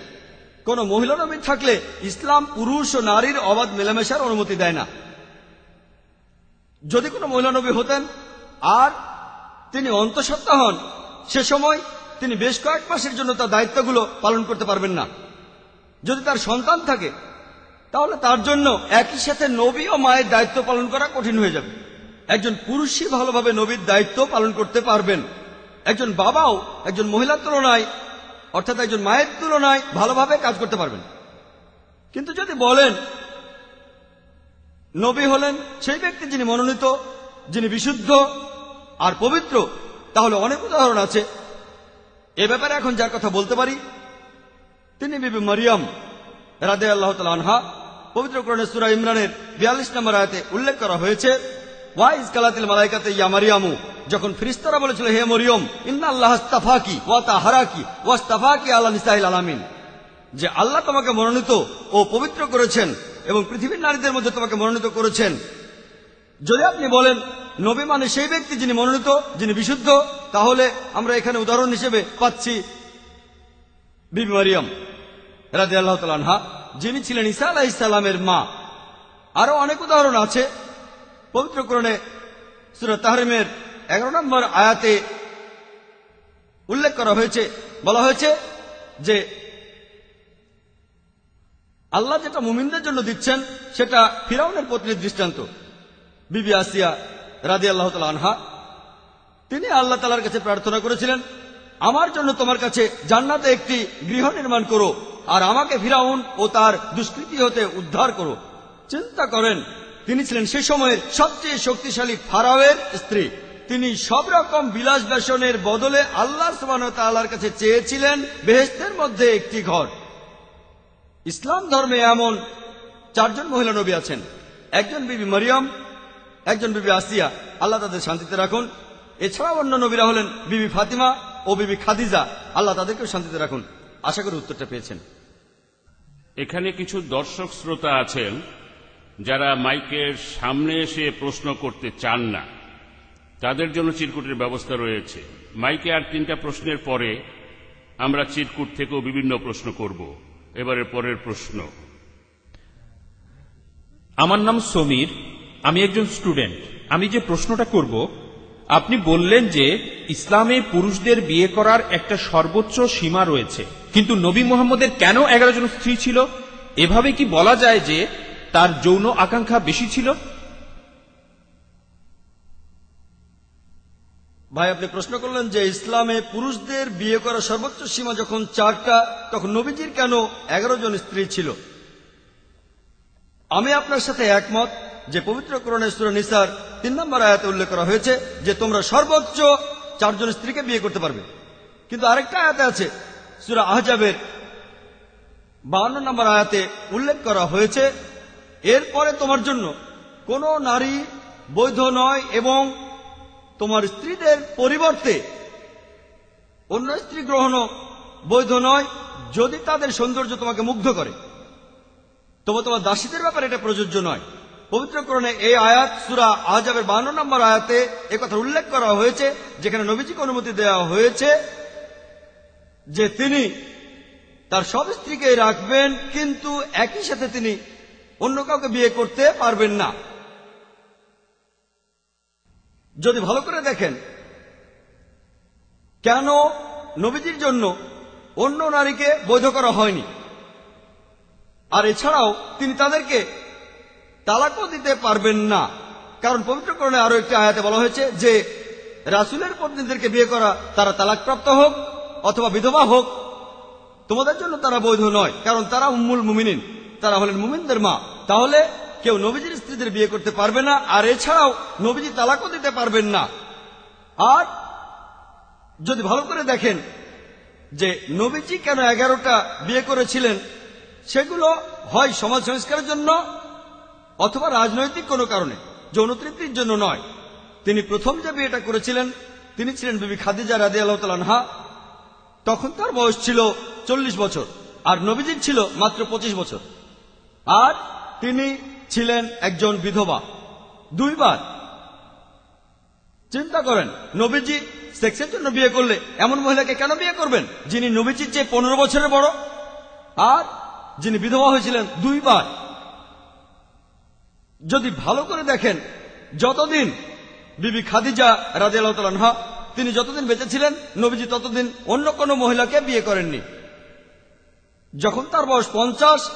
S1: কোন মহিলা নবী থাকলে ইসলাম পুরুষ ও নারীর অবাধ মেলামেশার অনুমতি দেয় না। যদি কোনো মহিলা নবী হতেন আর তিনি অন্তঃসত্ত্বা হন, সে সময় তিনি বেশ কয়েক মাসের জন্য তার দায়িত্বগুলো পালন করতে পারবেন না। যদি তার সন্তান থাকে তাহলে তার জন্য একই সাথে নবী ও মায়ের দায়িত্ব পালন করা কঠিন হয়ে যাবে। একজন পুরুষই ভালোভাবে নবীর দায়িত্ব পালন করতে পারবেন। একজন বাবাও একজন মহিলার তুলনায়, অর্থাৎ একজন মায়ের তুলনায় ভালোভাবে কাজ করতে পারবেন। কিন্তু যদি বলেন, নবী হলেন সেই ব্যক্তি যিনি মনোনীত, যিনি বিশুদ্ধ আর পবিত্র, তাহলে অনেক উদাহরণ আছে। এ ব্যাপারে এখন যার কথা বলতে পারি, তিনি বিবি মারিয়াম রাদে আল্লাহ আনহা। পবিত্র করণে সুরা ইমরানের বিয়াল্লিশ নম্বর আয়াতে উল্লেখ করা হয়েছে, ওয়াইজ কালাতিল মালাইকাতে ইয়া মারিয়ামু যখন ফিরিস্তারা বলেছিল, হে মরিয়ম, ইন্না আল্লাহ স্তাফাকি ওয়া তাহারাকি ওয়া স্তাফাকি আল্লাহ নিসাইল আলামিন যে আল্লাহ তোমাকে মনোনীত ও পবিত্র করেছেন এবং পৃথিবীর নারীদের মধ্যে তোমাকে মনোনীত করেছেন। যদি আপনি বলেন, নবী মানে সেই ব্যক্তি যিনি মনোনীত, যিনি বিশুদ্ধ, তাহলে আমরা এখানে উদাহরণ হিসেবে পাচ্ছি বিবি মারিয়াম রাজি আল্লাহ আনহা। যিনি ছিলেন ঈসা আলাহ ইসলামের মা। আরও অনেক উদাহরণ আছে। পবিত্রকরণে সুরত তাহরিমের এগারো নম্বর আয়াতে উল্লেখ করা হয়েছে। বলা হয়েছে যে, আল্লাহ যেটা মুমিনদের জন্য দিচ্ছেন, সেটা ফিরাউনের পত্নীর দৃষ্টান্ত। বিবি আসিয়া রাজি আল্লাহ তালা আনহা, তিনি আল্লাহ তালার কাছে প্রার্থনা করেছিলেন আমার জন্য তোমার কাছে জান্নাতে একটি গৃহ নির্মাণ করো, আর আমাকে ফিরাউন ও তার দুষ্কৃতি হতে উদ্ধার করো। চিন্তা করেন, তিনি ছিলেন সে সময়ের সবচেয়ে শক্তিশালী ফারাওয়ের স্ত্রী। তিনি সব রকম বিলাস বেসনের বদলে আল্লাহ সুবাহর কাছে চেয়েছিলেন বেহেস্তের মধ্যে একটি ঘর। ইসলাম ধর্মে এমন চারজন মহিলা নবী আছেন। একজন বিবি মরিয়ম, একজন বিবি আসিয়া, আল্লাহ তাদের শান্তিতে রাখুন। এছাড়াও অন্য নবীরা হলেন বিবি ফাতিমা ও বিবি খাদিজা আল্লাহ তাদেরকেও শান্তিতে রাখুন। আশা করি উত্তরটা পেয়েছেন।
S3: এখানে কিছু দর্শক শ্রোতা আছেন যারা মাইকের সামনে এসে প্রশ্ন করতে চান না। তাদের জন্য চিরকুটের ব্যবস্থা রয়েছে। মাইকে আর তিনটা প্রশ্নের পরে আমরা চিরকুট থেকেও বিভিন্ন প্রশ্ন করব। এবারে পরের প্রশ্ন।
S9: আমার নাম সমীর আমি একজন স্টুডেন্ট। আমি যে প্রশ্নটা করব আপনি বললেন যে ইসলামে পুরুষদের বিয়ে করার একটা সর্বোচ্চ সীমা রয়েছে। কিন্তু নবী মোহাম্মদের কেন এগারো জন স্ত্রী ছিল? এভাবে কি বলা যায় যে তার যৌন আকাঙ্ক্ষা বেশি ছিল?
S1: ভাই, আপনি প্রশ্ন করলেন যে ইসলামে পুরুষদের বিয়ে করার সর্বোচ্চ সীমা যখন চারটা, তখন নবীজির কেন এগারো জন স্ত্রী ছিল? আমি আপনার সাথে একমত। যে পবিত্র করণের সুর নিসার তিন নম্বর আয়াতে উল্লেখ করা হয়েছে যে তোমরা সর্বোচ্চ চারজন স্ত্রীকে বিয়ে করতে পারবে। কিন্তু আরেকটা আয়াতে আছে, সুরা আহজাবের বাহান্ন নম্বর আয়াতে উল্লেখ করা হয়েছে, এরপরে তোমার জন্য কোনো নারী বৈধ নয় এবং তোমার স্ত্রীদের পরিবর্তে অন্য স্ত্রী গ্রহণও বৈধ নয় যদি তাদের সৌন্দর্য তোমাকে মুগ্ধ করে। তবে তোমার দাসীদের ব্যাপারে এটা প্রযোজ্য নয়। পবিত্রকরণে এই আয়াত, সুরা আহজাবের বান্ন নম্বর আয়াতে কথা উল্লেখ করা হয়েছে, যেখানে নবীজিকে অনুমতি দেওয়া হয়েছে যে তিনি তার সব স্ত্রীকে রাখবেন, কিন্তু একই সাথে তিনি অন্য কাউকে বিয়ে করতে পারবেন না। যদি ভালো করে দেখেন, কেন নবীজির জন্য অন্য নারীকে বৈধ করা হয়নি? আর এছাড়াও তিনি তাদেরকে তালাকও দিতে পারবেন না। কারণ পবিত্রকরণে আরও একটি আয়াতে বলা হয়েছে যে, রাসুলের পত্নীদেরকে বিয়ে করা তারা তালাকপ্রাপ্ত হোক অথবা বিধবা হোক, তোমাদের জন্য তারা বৈধ নয়, কারণ তারা উম্মুল মুমিনিন। তারা হলেন মুমিনদের মা। তাহলে কেউ নবীজির স্ত্রীদের বিয়ে করতে পারবে না, আর এছাড়াও নবীজি তালাকও দিতে পারবেন না। আর যদি ভালো করে দেখেন যে, নবীজি কেন এগারোটা বিয়ে করেছিলেন, সেগুলো হয় সমাজ সংস্কারের জন্য অথবা রাজনৈতিক কোনো কারণে যৌনতৃপ্তির জন্য নয়। তিনি প্রথম যে বিয়েটা করেছিলেন, তিনি ছিলেন বিবি খাদিজা রাদি আল্লাহ তখন তার বয়স ছিল চল্লিশ বছর, আর নবীজির ছিল মাত্র পঁচিশ বছর। আর তিনি ছিলেন একজন বিধবা। দুইবার। চিন্তা করেন, নবীজি সেক্সের জন্য বিয়ে করলে এমন মহিলাকে কেন বিয়ে করবেন, যিনি নবীজির চেয়ে পনেরো বছরের বড়? আর যিনি বিধবা হয়েছিলেন দুইবার। যদি ভালো করে দেখেন, যতদিন বিবি খাদিজা রাজে আল্লাহ তিনি যতদিন বেঁচে ছিলেন, নবীজি ততদিন অন্য কোনো মহিলাকে বিয়ে করেননি। যখন তার বয়স পঞ্চাশ,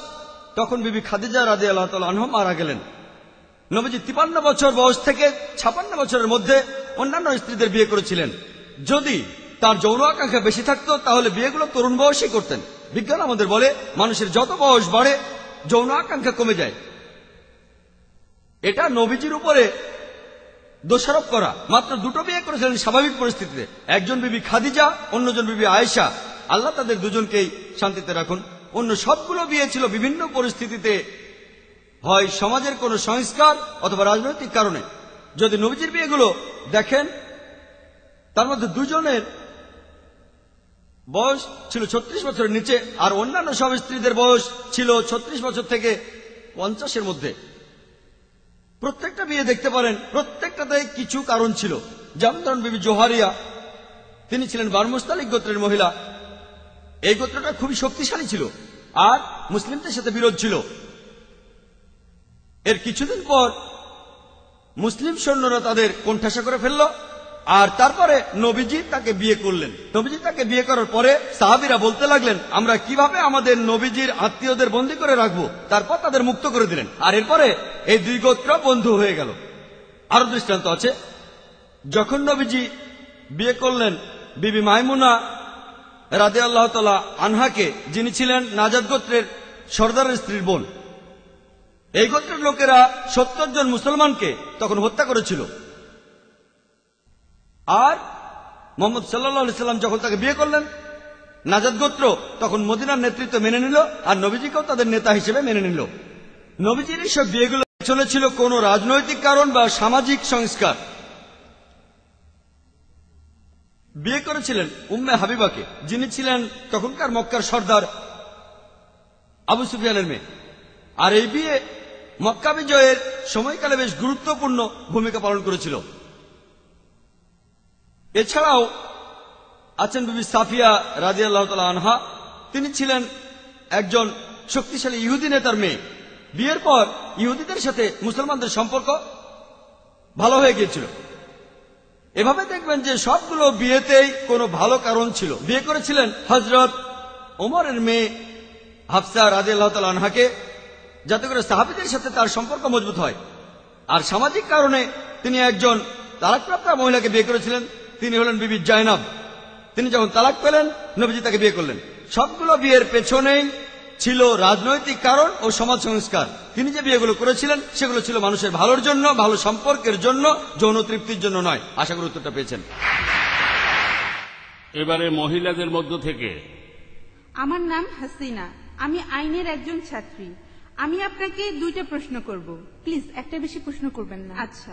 S1: তখন বিবি খাদিজা রাজে আল্লাহ মারা গেলেন। নবীজি তিপান্ন বছর বয়স থেকে ছাপান্ন বছরের মধ্যে অন্যান্য স্ত্রীদের বিয়ে করেছিলেন। যদি তার যৌন আকাঙ্ক্ষা বেশি থাকতো, তাহলে বিয়েগুলো তরুণ বয়সে করতেন। বিজ্ঞান আমাদের বলে, মানুষের যত বয়স বাড়ে, যৌন আকাঙ্ক্ষা কমে যায়। এটা নবীজির উপরে দোষারোপ করা। মাত্র দুটো বিয়ে করেছিলেন স্বাভাবিক পরিস্থিতিতে। একজন বিবি খাদিজা, অন্যজন বিবি আয়েশা। আল্লাহ তাদের দুজনকেই শান্তিতে রাখুন। অন্য সবগুলো বিয়ে ছিল বিভিন্ন পরিস্থিতিতে। হয় সমাজের কোনো সংস্কার অথবা রাজনৈতিক কারণে। যদি নবীজির বিয়েগুলো দেখেন, তার মধ্যে দুজনের বয়স ছিল ছত্রিশ বছরের নিচে, আর অন্যান্য সব স্ত্রীদের বয়স ছিল ছত্রিশ বছর থেকে পঞ্চাশের মধ্যে। প্রত্যেকটা দেখতে পারেন, প্রত্যেকটাতে কিছু কারণ ছিল। যেমন বিবি জোহারিয়া, তিনি ছিলেন বারমুস্তালিক গোত্রের মহিলা। এই গোত্রটা খুবই শক্তিশালী ছিল, আর মুসলিমদের সাথে বিরোধ ছিল। এর কিছুদিন পর মুসলিম সৈন্যরা তাদের কোণঠাসা করে ফেলল আর তারপরে নবীজি তাকে বিয়ে করলেন। নবীজি তাকে বিয়ে করার পরে সাহাবিরা বলতে লাগলেন, আমরা কীভাবে আমাদের নবীজির আত্মীয়দের বন্দী করে রাখব? তারপর তাদের মুক্ত করে দিলেন। আর এরপরে এই দুই গোত্র বন্ধু হয়ে গেল। আরও দৃষ্টান্ত আছে। যখন নবীজি বিয়ে করলেন, বিবি মাইমুনা রাদে আল্লাহ তালা আনহাকে, যিনি ছিলেন নাজাদ গোত্রের সর্দারের স্ত্রীর বোন, এই গোত্রের লোকেরা সত্তর জন মুসলমানকে তখন হত্যা করেছিল। আর মোহাম্মদ সাল্লাহ সাল্লাম যখন তাকে বিয়ে করলেন, নাজাদ গোত্র তখন মদিনার নেতৃত্ব মেনে নিল আর নবীজিকেও তাদের নেতা হিসেবে মেনে নিল। নবীজির এইসব বিয়েগুলো পেছনে ছিল কোনো রাজনৈতিক কারণ বা সামাজিক সংস্কার। বিয়ে করেছিলেন উম্মে হাবিবাকে, যিনি ছিলেন তখনকার মক্কার সর্দার আবু সুফিয়ানের মেয়ে। আর এই বিয়ে মক্কা বিজয়ের সময়কালে বেশ গুরুত্বপূর্ণ ভূমিকা পালন করেছিল। এছাড়াও আছেন বিবি সাফিয়া রাজি আল্লাহ আনহা। তিনি ছিলেন একজন শক্তিশালী ইহুদি নেতার মেয়ে। বিয়ের পর ইহুদিদের সাথে মুসলমানদের সম্পর্ক ভালো হয়ে গিয়েছিল। এভাবে দেখবেন যে সবগুলো বিয়েতেই কোনো ভালো কারণ ছিল। বিয়ে করেছিলেন হজরত ওমরের মেয়ে হাফসা রাজি আল্লাহ আনহাকে। যাতে করে সাহাবিদের সাথে তার সম্পর্ক মজবুত হয়। আর সামাজিক কারণে তিনি একজন তালাকপ্রাপ্তা মহিলাকে বিয়ে করেছিলেন। তিনি হলেন বিবি জাইনাব তিনি যখন তালাক পেলেন নবীজি তাকে বিয়ে করলেন। সবগুলো বিয়ের পেছনেই ছিল রাজনৈতিক কারণ ও সমাজ সংস্কার। তিনি যে বিয়েগুলো করেছিলেন সেগুলো ছিল মানুষের ভালোর জন্য ভালো সম্পর্কের জন্য যৌন তৃপ্তির জন্য নয়। আশা করি উত্তরটা পেয়েছেন।
S3: এবারে মহিলাদের মধ্য থেকে।
S6: আমার নাম হাসিনা। আমি আইনের একজন ছাত্রী। আমি আপনাকে দুইটা প্রশ্ন করব। প্লিজ একটা বেশি প্রশ্ন করবেন না। আচ্ছা।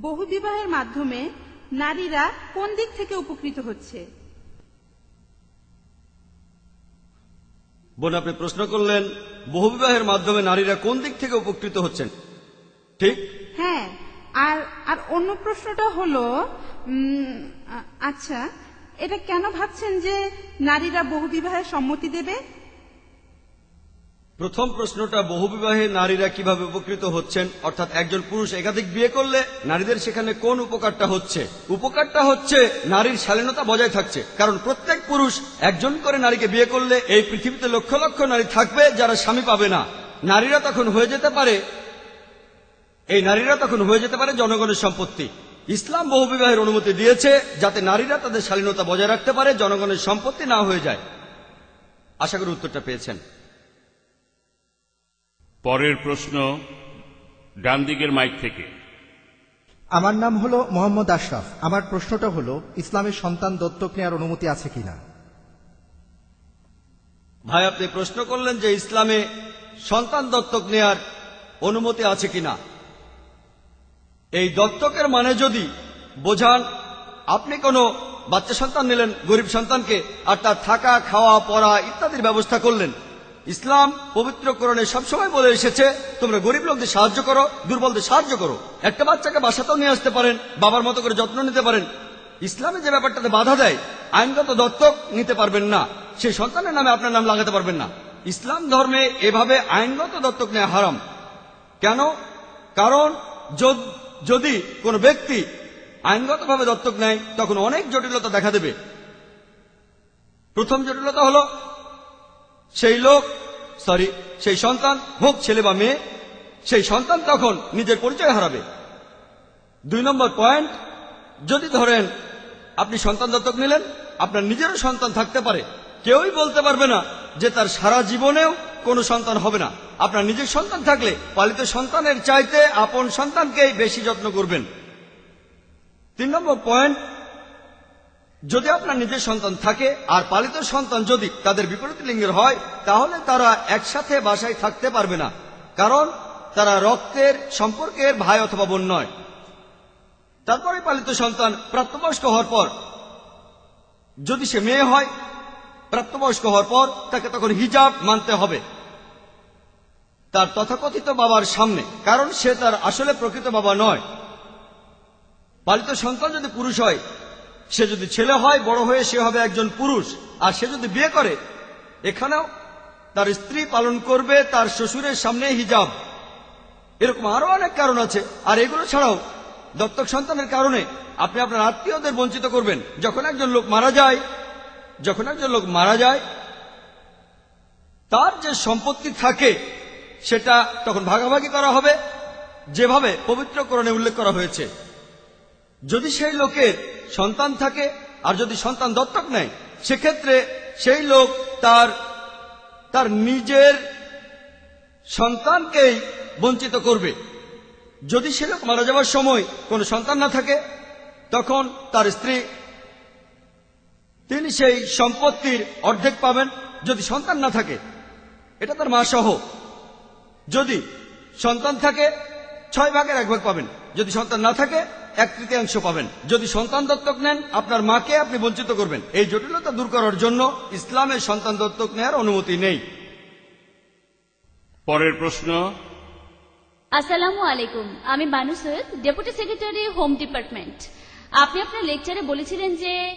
S6: বহু বিবাহের মাধ্যমে নারীরা কোন দিক থেকে উপকৃত হচ্ছে?
S1: বোন আপনি প্রশ্ন করলেন বহুবিবাহের মাধ্যমে নারীরা কোন দিক থেকে উপকৃত হচ্ছেন? ঠিক?
S6: হ্যাঁ আর আর অন্য প্রশ্নটা হলো আচ্ছা এটা কেন ভাবছেন যে নারীরা বহু বিবাহের সম্মতি দেবে?
S1: প্রথম প্রশ্নটা বহুবিবাহে নারীরা কীভাবে উপকৃত হচ্ছেন? অর্থাৎ একজন পুরুষ একাধিক বিয়ে করলে নারীদের সেখানে কোন উপকারটা হচ্ছে? উপকারটা হচ্ছে নারীর শালীনতা বজায় থাকছে। কারণ প্রত্যেক পুরুষ একজন করে নারীকে বিয়ে করলে এই পৃথিবীতে লক্ষ লক্ষ নারী থাকবে যারা স্বামী পাবে না। নারীরা তখন হয়ে যেতে পারে, এই নারীরা তখন হয়ে যেতে পারে জনগণের সম্পত্তি। ইসলাম বহুবিবাহের অনুমতি দিয়েছে যাতে নারীরা তাদের শালীনতা বজায় রাখতে পারে, জনগণের সম্পত্তি না হয়ে যায়। আশা করি উত্তরটা পেয়েছেন।
S3: পরের প্রশ্ন ডান দিকের মাইক থেকে।
S11: আমার নাম হলো মোহাম্মদ আশরাফ। আমার প্রশ্নটা হলো ইসলামের সন্তান দত্তক নেওয়ার অনুমতি আছে কিনা?
S1: ভাই আপনি প্রশ্ন করলেন যে ইসলামে সন্তান দত্তক নেয়ার অনুমতি আছে কিনা। এই দত্তকের মানে যদি বোঝান আপনি কোনো বাচ্চা সন্তান নিলেন গরিব সন্তানকে আর তার থাকা খাওয়া পড়া ইত্যাদির ব্যবস্থা করলেন ইসলাম পবিত্র কোরণে সবসময় বলে এসেছে, তোমরা গরিব লোকদের সাহায্য করো, দুর্বলদের সাহায্য করো। একটা বাচ্চাকে বাসাতেও নিয়ে আসতে পারেন, বাবার মতো করে যত্ন নিতে পারেন। ইসলামে যে ব্যাপারটাতে বাধা দেয়, আইনগত দত্তক নিতে পারবেন না। সেই সন্তানের নামে আপনার নাম লাগাতে পারবেন না। ইসলাম ধর্মে এভাবে আইনগত দত্তক নেওয়া হারাম। কেন? কারণ যদি কোনো ব্যক্তি আইনগতভাবে দত্তক নেয়, তখন অনেক জটিলতা দেখা দেবে। প্রথম জটিলতা হলো সেই লোক সরি সেই সন্তান, হোক ছেলে বা মেয়ে, সেই সন্তান তখন নিজের পরিচয় হারাবে। দুই নম্বর পয়েন্ট, যদি ধরেন আপনি সন্তান দত্তক নিলেন, আপনার নিজেরও সন্তান থাকতে পারে। কেউই বলতে পারবে না যে তার সারা জীবনেও কোনো সন্তান হবে না। আপনার নিজের সন্তান থাকলে পালিত সন্তানের চাইতে আপন সন্তানকেই বেশি যত্ন করবেন। তিন নম্বর পয়েন্ট যদি আপনার নিজের সন্তান থাকে আর পালিত সন্তান যদি তাদের বিপরীত লিঙ্গের হয়, তাহলে তারা একসাথে বাসায় থাকতে পারবে না, কারণ তারা রক্তের সম্পর্কের ভাই অথবা বোন নয়। তারপরে পালিত সন্তান প্রাপ্তবয়স্ক হওয়ার পর, যদি সে মেয়ে হয়, প্রাপ্তবয়স্ক হওয়ার পর তাকে তখন হিজাব মানতে হবে। তার তথাকথিত বাবার সামনে, কারণ সে তার আসলে প্রকৃত বাবা নয়। পালিত সন্তান যদি পুরুষ হয় সে যদি ছেলে হয়, বড় হয়ে সে হবে একজন পুরুষ। আর সে যদি বিয়ে করে, এখানেও তার স্ত্রী পালন করবে, তার শ্বশুরের সামনে হিজাব। এরকম আরও অনেক কারণ আছে। আর এগুলো ছাড়াও দত্তক সন্তানের কারণে আপনি আপনার আত্মীয়দের বঞ্চিত করবেন। যখন একজন লোক মারা যায়, যখন একজন লোক মারা যায়, তার যে সম্পত্তি থাকে, সেটা তখন ভাগাভাগি করা হবে। যেভাবে পবিত্রকরণে উল্লেখ করা হয়েছে। যদি সেই লোকের সন্তান থাকে আর যদি সন্তান দত্তক নেয়, সেক্ষেত্রে সেই লোক তার তার নিজের সন্তানকেই বঞ্চিত করবে। যদি সে লোক মারা যাওয়ার সময় কোনো সন্তান না থাকে, তখন তার স্ত্রী, তিনি সেই সম্পত্তির অর্ধেক পাবেন যদি সন্তান না থাকে। এটা তার মা সহ যদি সন্তান থাকে ছয় ভাগের এক ভাগ পাবেন। যদি সন্তান না থাকে এক তৃতীয়াংশ পাবেন। যদি সন্তান দত্তক নেন আপনার মাকে আপনি বঞ্চিত করবেন। এই জটিলতা দূর করার জন্য ইসলামের সন্তান দত্তক নেওয়ার অনুমতি নেই।
S3: পরের প্রশ্ন।
S4: আসসালামু আলাইকুম। আমি Banu Syed deputy secretary home department. আপনি আপনার লেকচারে বলেছিলেন যে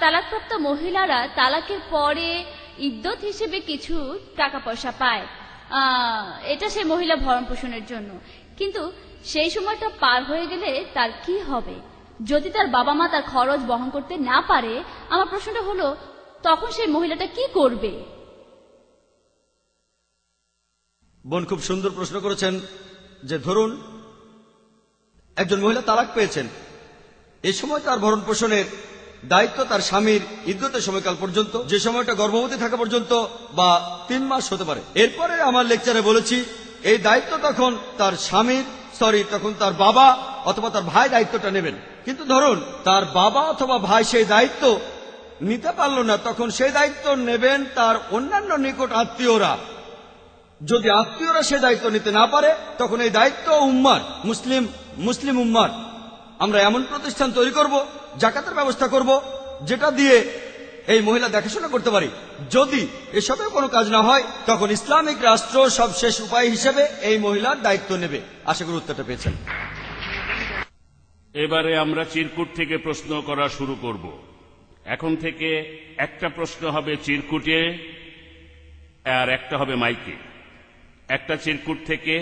S4: তালাকপ্রাপ্ত মহিলারা তালাকের পরে ইদ্যত হিসেবে কিছু টাকা পয়সা পায়। আহ, এটা সেই মহিলা ভরণ পোষণের জন্য। কিন্তু সেই সময়টা পার হয়ে গেলে তার কি হবে? যদি তার বাবা মা তার খরচ বহন করতে না পারে, আমার প্রশ্নটা হলো, তখন সেই মহিলাটা কি করবে?
S1: বোন খুব সুন্দর প্রশ্ন করেছেন যে ধরুন, একজন মহিলা তালাক পেয়েছেন। এই সময় তার ভরণ পোষণের দায়িত্ব তার স্বামীর ইদ্যতের সময়কাল পর্যন্ত, যে সময়টা গর্ভবতী থাকা পর্যন্ত বা তিন মাস হতে পারে। এরপরে আমার লেকচারে বলেছি এই দায়িত্ব তখন তার স্বামীর সরি তখন তার বাবা অথবা তার ভাই দায়িত্বটা নেবেন। কিন্তু ধরুন, তার বাবা অথবা ভাই সেই দায়িত্ব নিতে পারল না, তখন সেই দায়িত্ব নেবেন তার অন্যান্য নিকট আত্মীয়রা। যদি আত্মীয়রা সে দায়িত্ব নিতে না পারে, তখন এই দায়িত্ব উম্মার, মুসলিম মুসলিম উম্মার। আমরা এমন প্রতিষ্ঠান তৈরি করব, জাকাতের ব্যবস্থা করব, যেটা দিয়ে এই মহিলা দেখাশোনা করতে পারি। যদি এসবে কোনো কাজ না হয় তখন ইসলামিক রাষ্ট্র সবশেষ উপায় হিসেবে এই মহিলার দায়িত্ব নেবে। আশা করি উত্তরটা পেয়েছেন।
S3: এবারে আমরা চিরকুট থেকে প্রশ্ন করা শুরু করব। এখন থেকে একটা প্রশ্ন হবে চিরকুটে আর একটা হবে মাইকে। একটা চিরকুট থেকে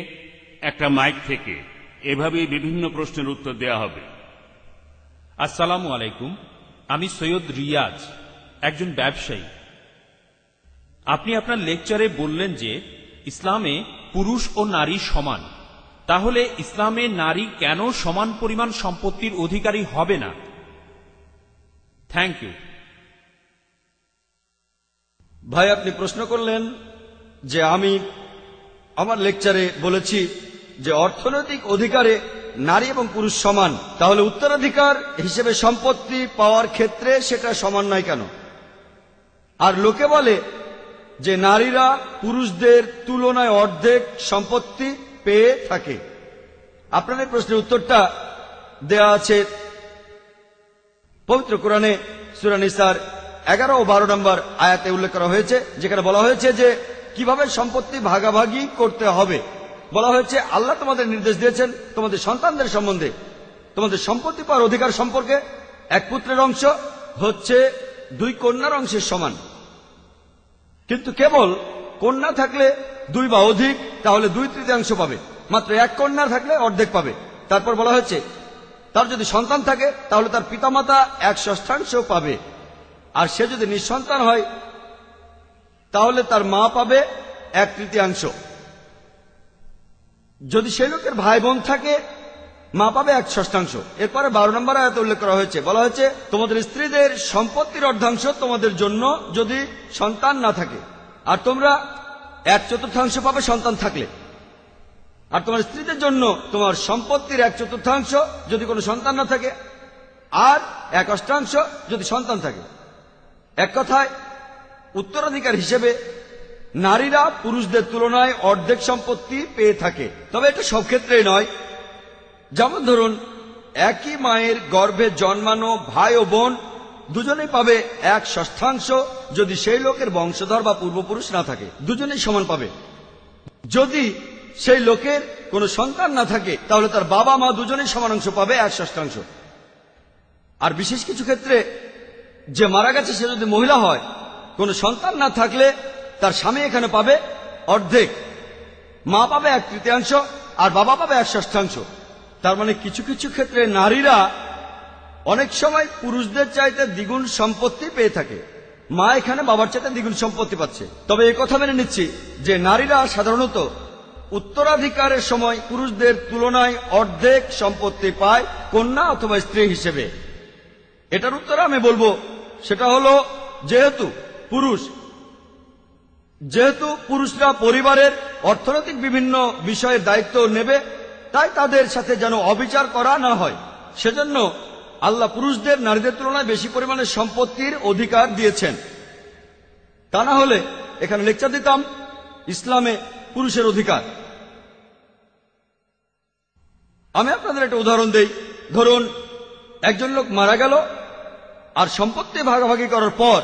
S3: একটা মাইক থেকে। এভাবেই বিভিন্ন প্রশ্নের উত্তর দেওয়া হবে।
S9: আসসালামু আলাইকুম আমি সৈয়দ রিয়াজ। একজন ব্যবসায়ী। আপনি আপনার লেকচারে বললেন যে, ইসলামে পুরুষ ও নারী সমান। তাহলে ইসলামে নারী কেন সমান পরিমাণ সম্পত্তির অধিকারী হবে না? থ্যাংক ইউ
S1: ভাই, আপনি প্রশ্ন করলেন যে আমি আমার লেকচারে বলেছি যে অর্থনৈতিক অধিকারে নারী এবং পুরুষ সমান। তাহলে উত্তরাধিকার হিসেবে সম্পত্তি পাওয়ার ক্ষেত্রে সেটা সমান নয় কেন? আর লোকে বলে যে নারীরা পুরুষদের তুলনায় অর্ধেক সম্পত্তি পেয়ে থাকে। আপনার এই প্রশ্নের উত্তরটা দেয়া আছে পবিত্র কোরআনে সুরানিসার এগারো ও বারো নম্বর আয়াতে উল্লেখ করা হয়েছে, যেখানে বলা হয়েছে যে কীভাবে সম্পত্তি ভাগাভাগি করতে হবে। বলা হয়েছে, আল্লাহ তোমাদের নির্দেশ দিয়েছেন তোমাদের সন্তানদের সম্বন্ধে। তোমাদের সম্পত্তি পাওয়ার অধিকার সম্পর্কে এক পুত্রের অংশ হচ্ছে দুই কন্যার অংশের সমান। কিন্তু কেবল কন্যা থাকলে দুই বা অধিক, তাহলে দুই তৃতীয়াংশ পাবে। মাত্র এক কন্যা থাকলে অর্ধেক পাবে। তারপর বলা হয়েছে, তার যদি সন্তান থাকে, তাহলে তার পিতামাতা এক ষষ্ঠাংশ পাবে। আর সে যদি নিঃসন্তান হয়, তাহলে তার মা পাবে এক তৃতীয়াংশ। যদি সেই লোকের ভাই বোন থাকে মা পাবে এক ষষ্ঠাংশ। এরপরে বারো নম্বর আয়াত উল্লেখ করা হয়েছে। বলা হয়েছে, তোমাদের স্ত্রীদের সম্পত্তির অর্ধাংশ তোমাদের জন্য যদি সন্তান না থাকে। আর তোমরা এক চতুর্থাংশ পাবে সন্তান থাকলে। আর তোমার স্ত্রীদের জন্য তোমার সম্পত্তির এক চতুর্থাংশ যদি কোনো সন্তান না থাকে। আর এক অষ্টাংশ যদি সন্তান থাকে। এক কথায়, উত্তরাধিকার হিসেবে নারীরা পুরুষদের তুলনায় অর্ধেক সম্পত্তি পেয়ে থাকে। তবে এটা সব ক্ষেত্রেই নয়। যেমন ধরুন, একই মায়ের গর্ভে জন্মানো ভাই ও বোন দুজনেই পাবে এক ষষ্ঠাংশ যদি সেই লোকের বংশধর বা পূর্বপুরুষ না থাকে, দুজনেই সমান পাবে। যদি সেই লোকের কোনো সন্তান না থাকে, তাহলে তার বাবা মা দুজনেই সমান অংশ পাবে এক ষষ্ঠাংশ। আর বিশেষ কিছু ক্ষেত্রে যে মারা গেছে, সে যদি মহিলা হয়, কোনো সন্তান না থাকলে তার স্বামী এখানে পাবে অর্ধেক। মা পাবে এক তৃতীয়াংশ, আর বাবা পাবে এক ষষ্ঠাংশ। তার মানে কিছু কিছু ক্ষেত্রে নারীরা অনেক সময় পুরুষদের চাইতে দ্বিগুণ সম্পত্তি পেয়ে থাকে। মা এখানে বাবার চাইতে দ্বিগুণ সম্পত্তি পাচ্ছে। তবে এই কথা মেনে নিচ্ছি যে নারীরা সাধারণত উত্তরাধিকারের সময় পুরুষদের তুলনায় অর্ধেক সম্পত্তি পায় কন্যা অথবা স্ত্রী হিসেবে। এটার উত্তর আমি বলব, সেটা হলো যেহেতু পুরুষ, যেহেতু পুরুষরা পরিবারের অর্থনৈতিক বিভিন্ন বিষয়ের দায়িত্ব নেবে তাই তাদের সাথে যেন অবিচার করা না হয়। সেজন্য আল্লাহ পুরুষদের নারীদের তুলনায় বেশি পরিমাণে সম্পত্তির অধিকার দিয়েছেন। তা না হলে এখানে লেকচার দিতাম, ইসলামে পুরুষের অধিকার। আমি আপনাদের একটা উদাহরণ দেই। ধরুন, একজন লোক মারা গেল, আর সম্পত্তি ভাগাভাগি করার পর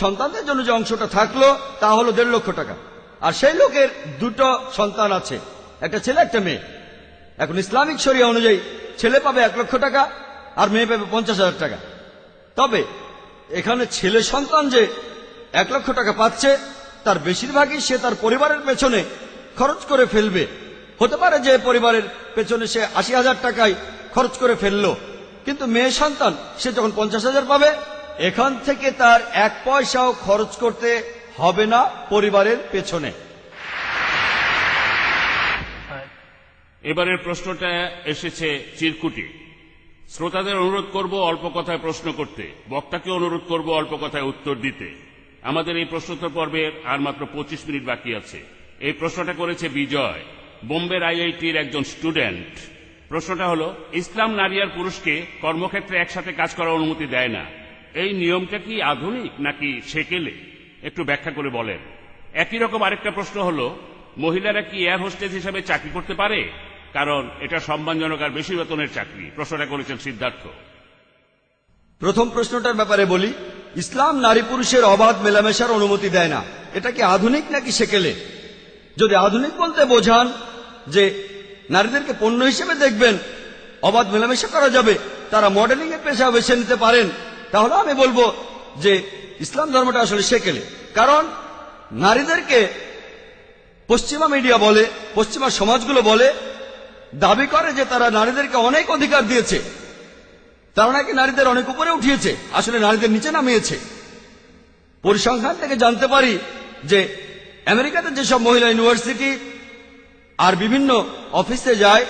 S1: সন্তানদের জন্য যে অংশটা থাকল, তা হলো দেড় লক্ষ টাকা। আর সেই লোকের দুটো সন্তান আছে, একটা ছেলে, একটা মেয়ে। এখন ইসলামিক শরিয়া অনুযায়ী ছেলে পাবে এক লক্ষ টাকা, আর মেয়ে পাবে পঞ্চাশ হাজার টাকা। তবে এখানে ছেলে সন্তান যে এক লক্ষ টাকা পাচ্ছে, তার বেশিরভাগই সে তার পরিবারের পেছনে খরচ করে ফেলবে। হতে পারে যে পরিবারের পেছনে সে আশি হাজার টাকায় খরচ করে ফেলল, কিন্তু মেয়ে সন্তান সে যখন পঞ্চাশ হাজার পাবে, এখান থেকে তার এক পয়সাও খরচ করতে হবে না পরিবারের পেছনে।
S3: এবারের প্রশ্নটা এসেছে চিরকুটি। শ্রোতাদের অনুরোধ করব অল্প কথায় প্রশ্ন করতে। বক্তাকে অনুরোধ করব অল্প কথায় উত্তর দিতে। আমাদের এই প্রশ্নোত্তর পর্বের আর মাত্র পঁচিশ মিনিট বাকি আছে। এই প্রশ্নটা করেছে বিজয়, বোম্বের আইআইটির একজন স্টুডেন্ট। প্রশ্নটা হলো, ইসলাম নারী আর পুরুষকে কর্মক্ষেত্রে একসাথে কাজ করার অনুমতি দেয় না। এই নিয়মটা কি আধুনিক নাকি সেকেলে? একটু ব্যাখ্যা করে বলেন। একই রকম আরেকটা প্রশ্ন হলো, মহিলারা কি এয়ার হোস্টেস হিসাবে চাকরি করতে পারে? কারণ এটা সম্মানজনক আর বেশি বেতনের চাকরি। প্রশ্নটা করেছেন সিদ্ধার্থ।
S1: প্রথম প্রশ্নটার ব্যাপারে বলি, ইসলাম নারী পুরুষের অবাধ মেলামেশার অনুমতি দেয় না। এটা কি আধুনিক নাকি সেকেলে? যদি আধুনিক বলতে বোঝান যে নারীদেরকে পণ্য হিসেবে দেখবেন, অবাধ মেলামেশা করা যাবে, তারা মডেলিং এর পেশা বেছে নিতে পারেন, তাহলে আমি বলব যে ইসলাম ধর্মটা আসলে সেকেলে। কারণ নারীদেরকে পশ্চিমা মিডিয়া বলে, পশ্চিমা সমাজগুলো বলে দাবি করে যে তারা নারীদেরকে অনেক অধিকার দিয়েছে। তারা নাকি নারীদের অনেক উপরে উঠিয়েছে, আসলে নারীদের নিচে নামিয়েছে। পরিসংখ্যান থেকে জানতে পারি যে আমেরিকাতে যেসব মহিলা ইউনিভার্সিটি আর বিভিন্ন অফিসে যায়,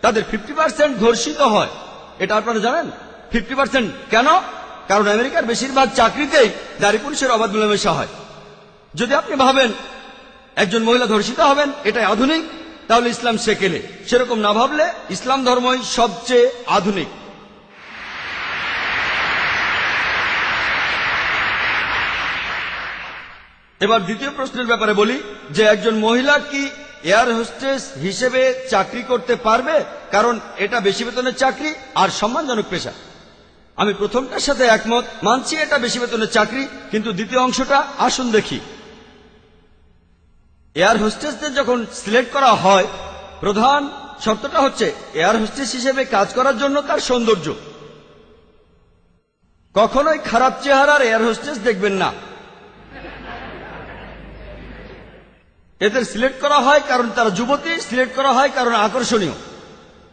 S1: তাদের ফিফটি পার্সেন্ট ধর্ষিত হয়। এটা আপনারা জানেন? ফিফটি পার্সেন্ট কেন? কারণ আমেরিকার বেশিরভাগ চাকরিতেই নারী পুরুষের অবাধ মেলামেশা হয়। যদি আপনি ভাবেন একজন মহিলা ধর্ষিত হবেন, এটাই আধুনিক তাহলে ইসলাম সেকেলে। সেরকম না ভাবলে ইসলাম ধর্মই সবচেয়ে আধুনিক। এবার দ্বিতীয় প্রশ্নের ব্যাপারে বলি যে একজন মহিলা কি এয়ার হোস্টেস হিসেবে চাকরি করতে পারবে? কারণ এটা বেশি বেতনের চাকরি আর সম্মানজনক পেশা। আমি প্রথমটার সাথে একমত, মানছি এটা বেশি বেতনের চাকরি, কিন্তু দ্বিতীয় অংশটা আসুন দেখি। এয়ার হোস্টেসদের যখন সিলেক্ট করা হয়, প্রধান শর্তটা হচ্ছে এয়ার হোস্টেস হিসেবে কাজ করার জন্য তার সৌন্দর্য। কখনোই খারাপ চেহারার এয়ার হোস্টেস দেখবেন না। এদের সিলেক্ট করা হয় কারণ তারা যুবতী, সিলেক্ট করা হয় কারণ আকর্ষণীয়।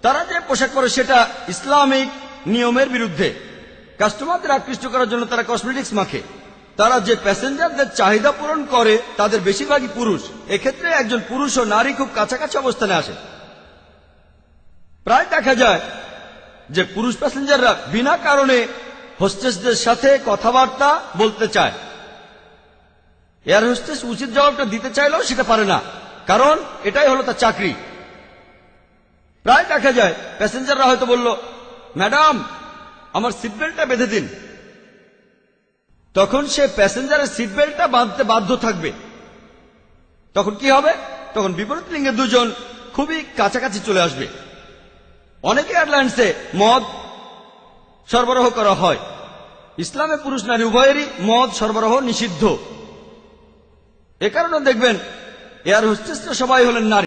S1: তারা যে পোশাক পরে সেটা ইসলামিক নিয়মের বিরুদ্ধে। কাস্টমারদের আকৃষ্ট করার জন্য তারা কসমেটিক্স মাখে। তারা যে প্যাসেঞ্জারদের চাহিদা পূরণ করে, তাদের বেশিরভাগই পুরুষ। এক্ষেত্রে একজন পুরুষ ও নারী খুব কাছাকাছি অবস্থানে আসে। প্রায় দেখা যায় যে পুরুষ প্যাসেঞ্জাররা বিনা কারণে হোস্টেসদের সাথে কথাবার্তা বলতে চায়। এয়ার হোস্টেস উচিত জবাবটা দিতে চাইলেও সেটা পারে না, কারণ এটাই হলো তার চাকরি। প্রায় দেখা যায়, প্যাসেঞ্জাররা হয়তো বলল, ম্যাডাম, আমার সিট বেল্টটা বেঁধে দিন। তখন সে প্যাসেঞ্জারের সিট বেল্টটা বাঁধতে বাধ্য থাকবে। তখন কি হবে? তখন বিপরীত লিঙ্গের দুজন খুবই কাছাকাছি চলে আসবে। অনেক এয়ারলাইন্সে মদ সরবরাহ করা হয়। ইসলামে পুরুষ নারী উভয়েরই মদ সরবরাহ নিষিদ্ধ। এ কারণে দেখবেন এয়ার হোস্টেসরা সবাই হলেন নারী।